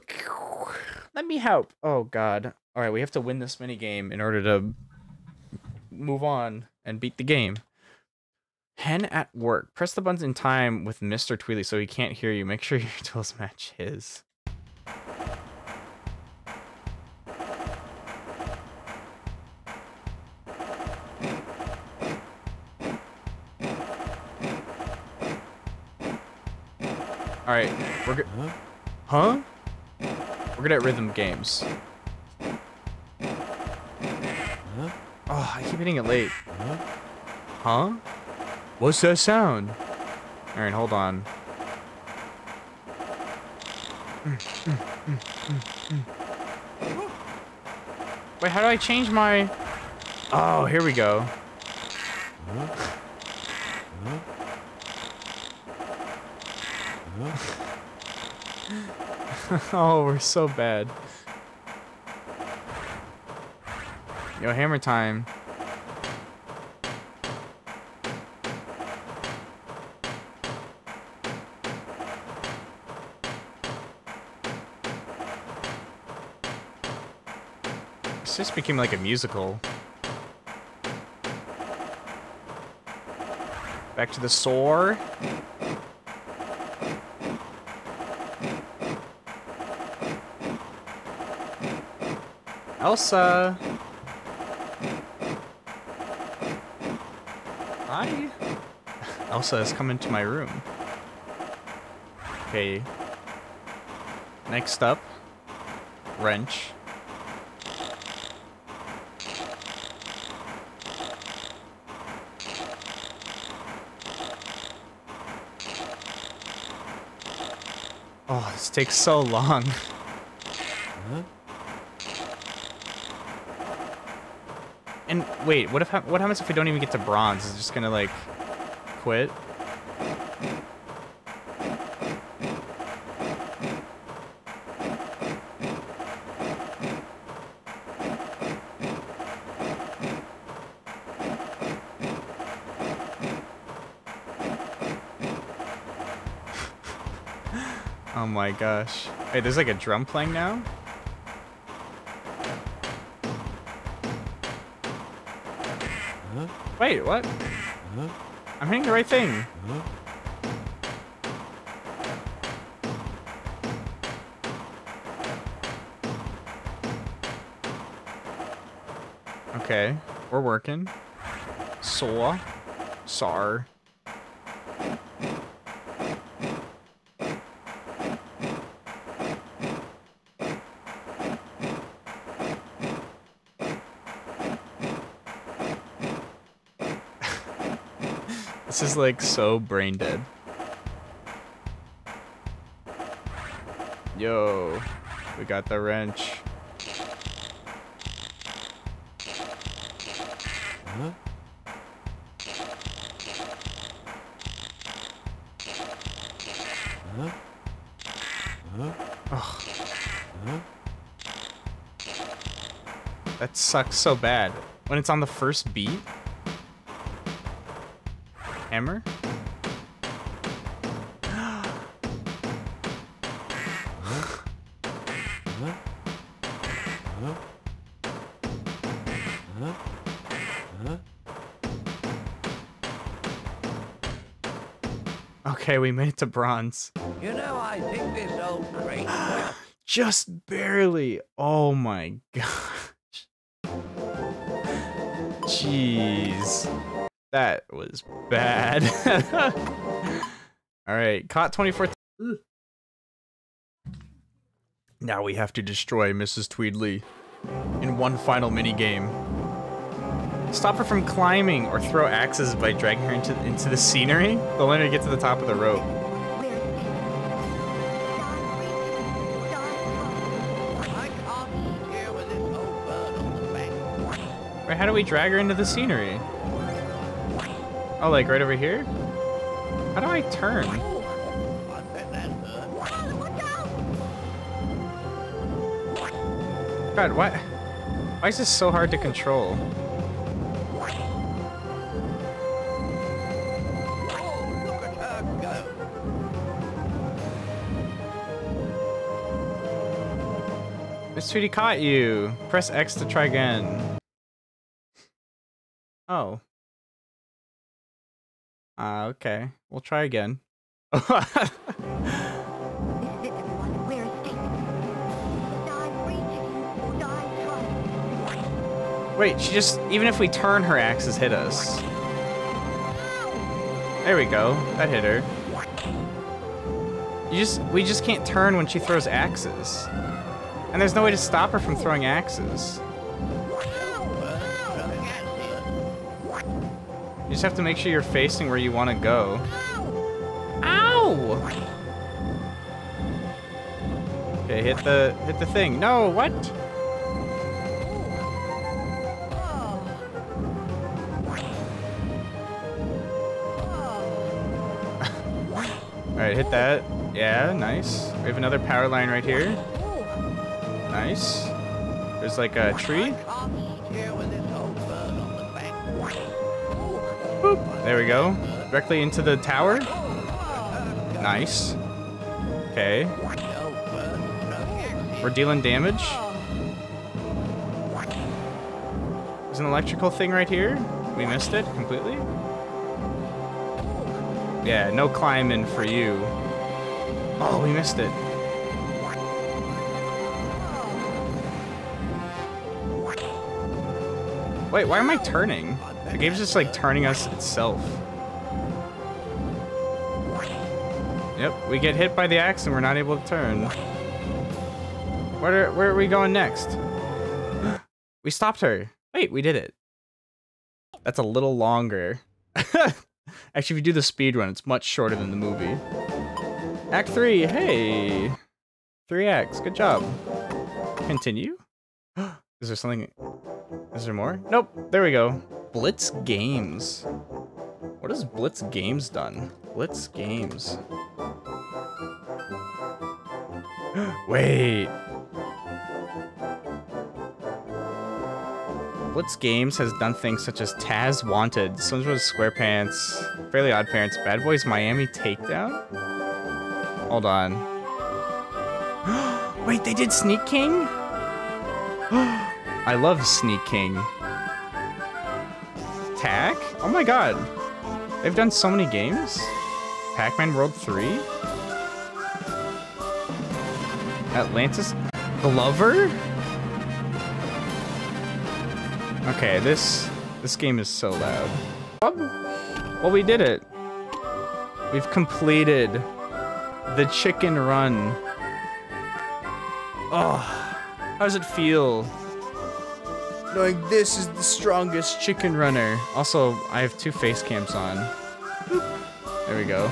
let me help. Oh God! All right, we have to win this mini game in order to move on and beat the game. Hen at work. Press the buttons in time with Mr. Tweedy so he can't hear you. Make sure your tools match his. All right, we're good. Huh? We're good at rhythm games. Oh, I keep hitting it late. Huh? What's that sound? All right, hold on. Wait, how do I change my... Oh, here we go. oh, we're so bad. Yo, hammer time. This just became like a musical. Back to the soar. Elsa. Hi. Elsa has come into my room. Okay. Next up, wrench. Oh, this takes so long. And wait, what if what happens if we don't even get to bronze? Is it just gonna like quit? Oh my gosh. Wait, there's like a drum playing now? Wait, what? I'm hitting the right thing. Okay, we're working. Saw. Sar. Like so brain dead. Yo, we got the wrench. Ugh. That sucks so bad. When it's on the first beat. Hammer? Okay, we made it to bronze. You know, I think this old crate. Just barely. Oh my gosh. Jeez. That was bad. All right, caught 24. Now we have to destroy Mrs. Tweedy in one final mini game. Stop her from climbing or throw axes by dragging her into into the scenery. They'll let her get to the top of the rope. I can't hear with this old bird on the back. Wait, how do we drag her into the scenery? Oh, like right over here? How do I turn? God, what? Why is this so hard to control? Miss Tweedy caught you. Press X to try again. Oh. Ah, okay. We'll try again. Wait, she just even if we turn her axes hit us. There we go. That hit her. You just we just can't turn when she throws axes. And there's no way to stop her from throwing axes. You just have to make sure you're facing where you want to go. Ow! Ow! Okay, hit the hit the thing. No, what? Alright, hit that. Yeah, nice. We have another power line right here. Nice. There's like a tree. Boop. There we go. Directly into the tower. Nice. Okay. We're dealing damage. There's an electrical thing right here. We missed it completely. Yeah, no climbing for you. Oh, we missed it. Wait, why am I turning? The game's just like turning us itself. Yep, we get hit by the axe and we're not able to turn. Where are, where are we going next? we stopped her. Wait, we did it. That's a little longer. Actually, if you do the speed run, it's much shorter than the movie. Act 3, hey! 3x, good job. Continue? Is there something... Is there more? Nope, there we go. Blitz Games. What has Blitz Games done? Blitz Games. Wait. Blitz Games has done things such as Taz Wanted, SpongeBob SquarePants, Fairly Odd Parents, Bad Boys Miami Takedown? Hold on. Wait, they did Sneak King? I love Sneak King. Tak? Oh my god. They've done so many games? Pac-Man World 3? Atlantis? Glover? Okay, this this game is so loud. Oh. Well, we did it. We've completed the chicken run. Oh, how does it feel? Knowing this is the strongest chicken runner. Also, I have two face cams on. There we go.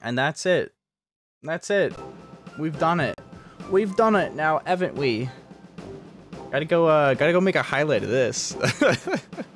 And that's it. That's it. We've done it. We've done it now, haven't we? Gotta go, uh, gotta go make a highlight of this.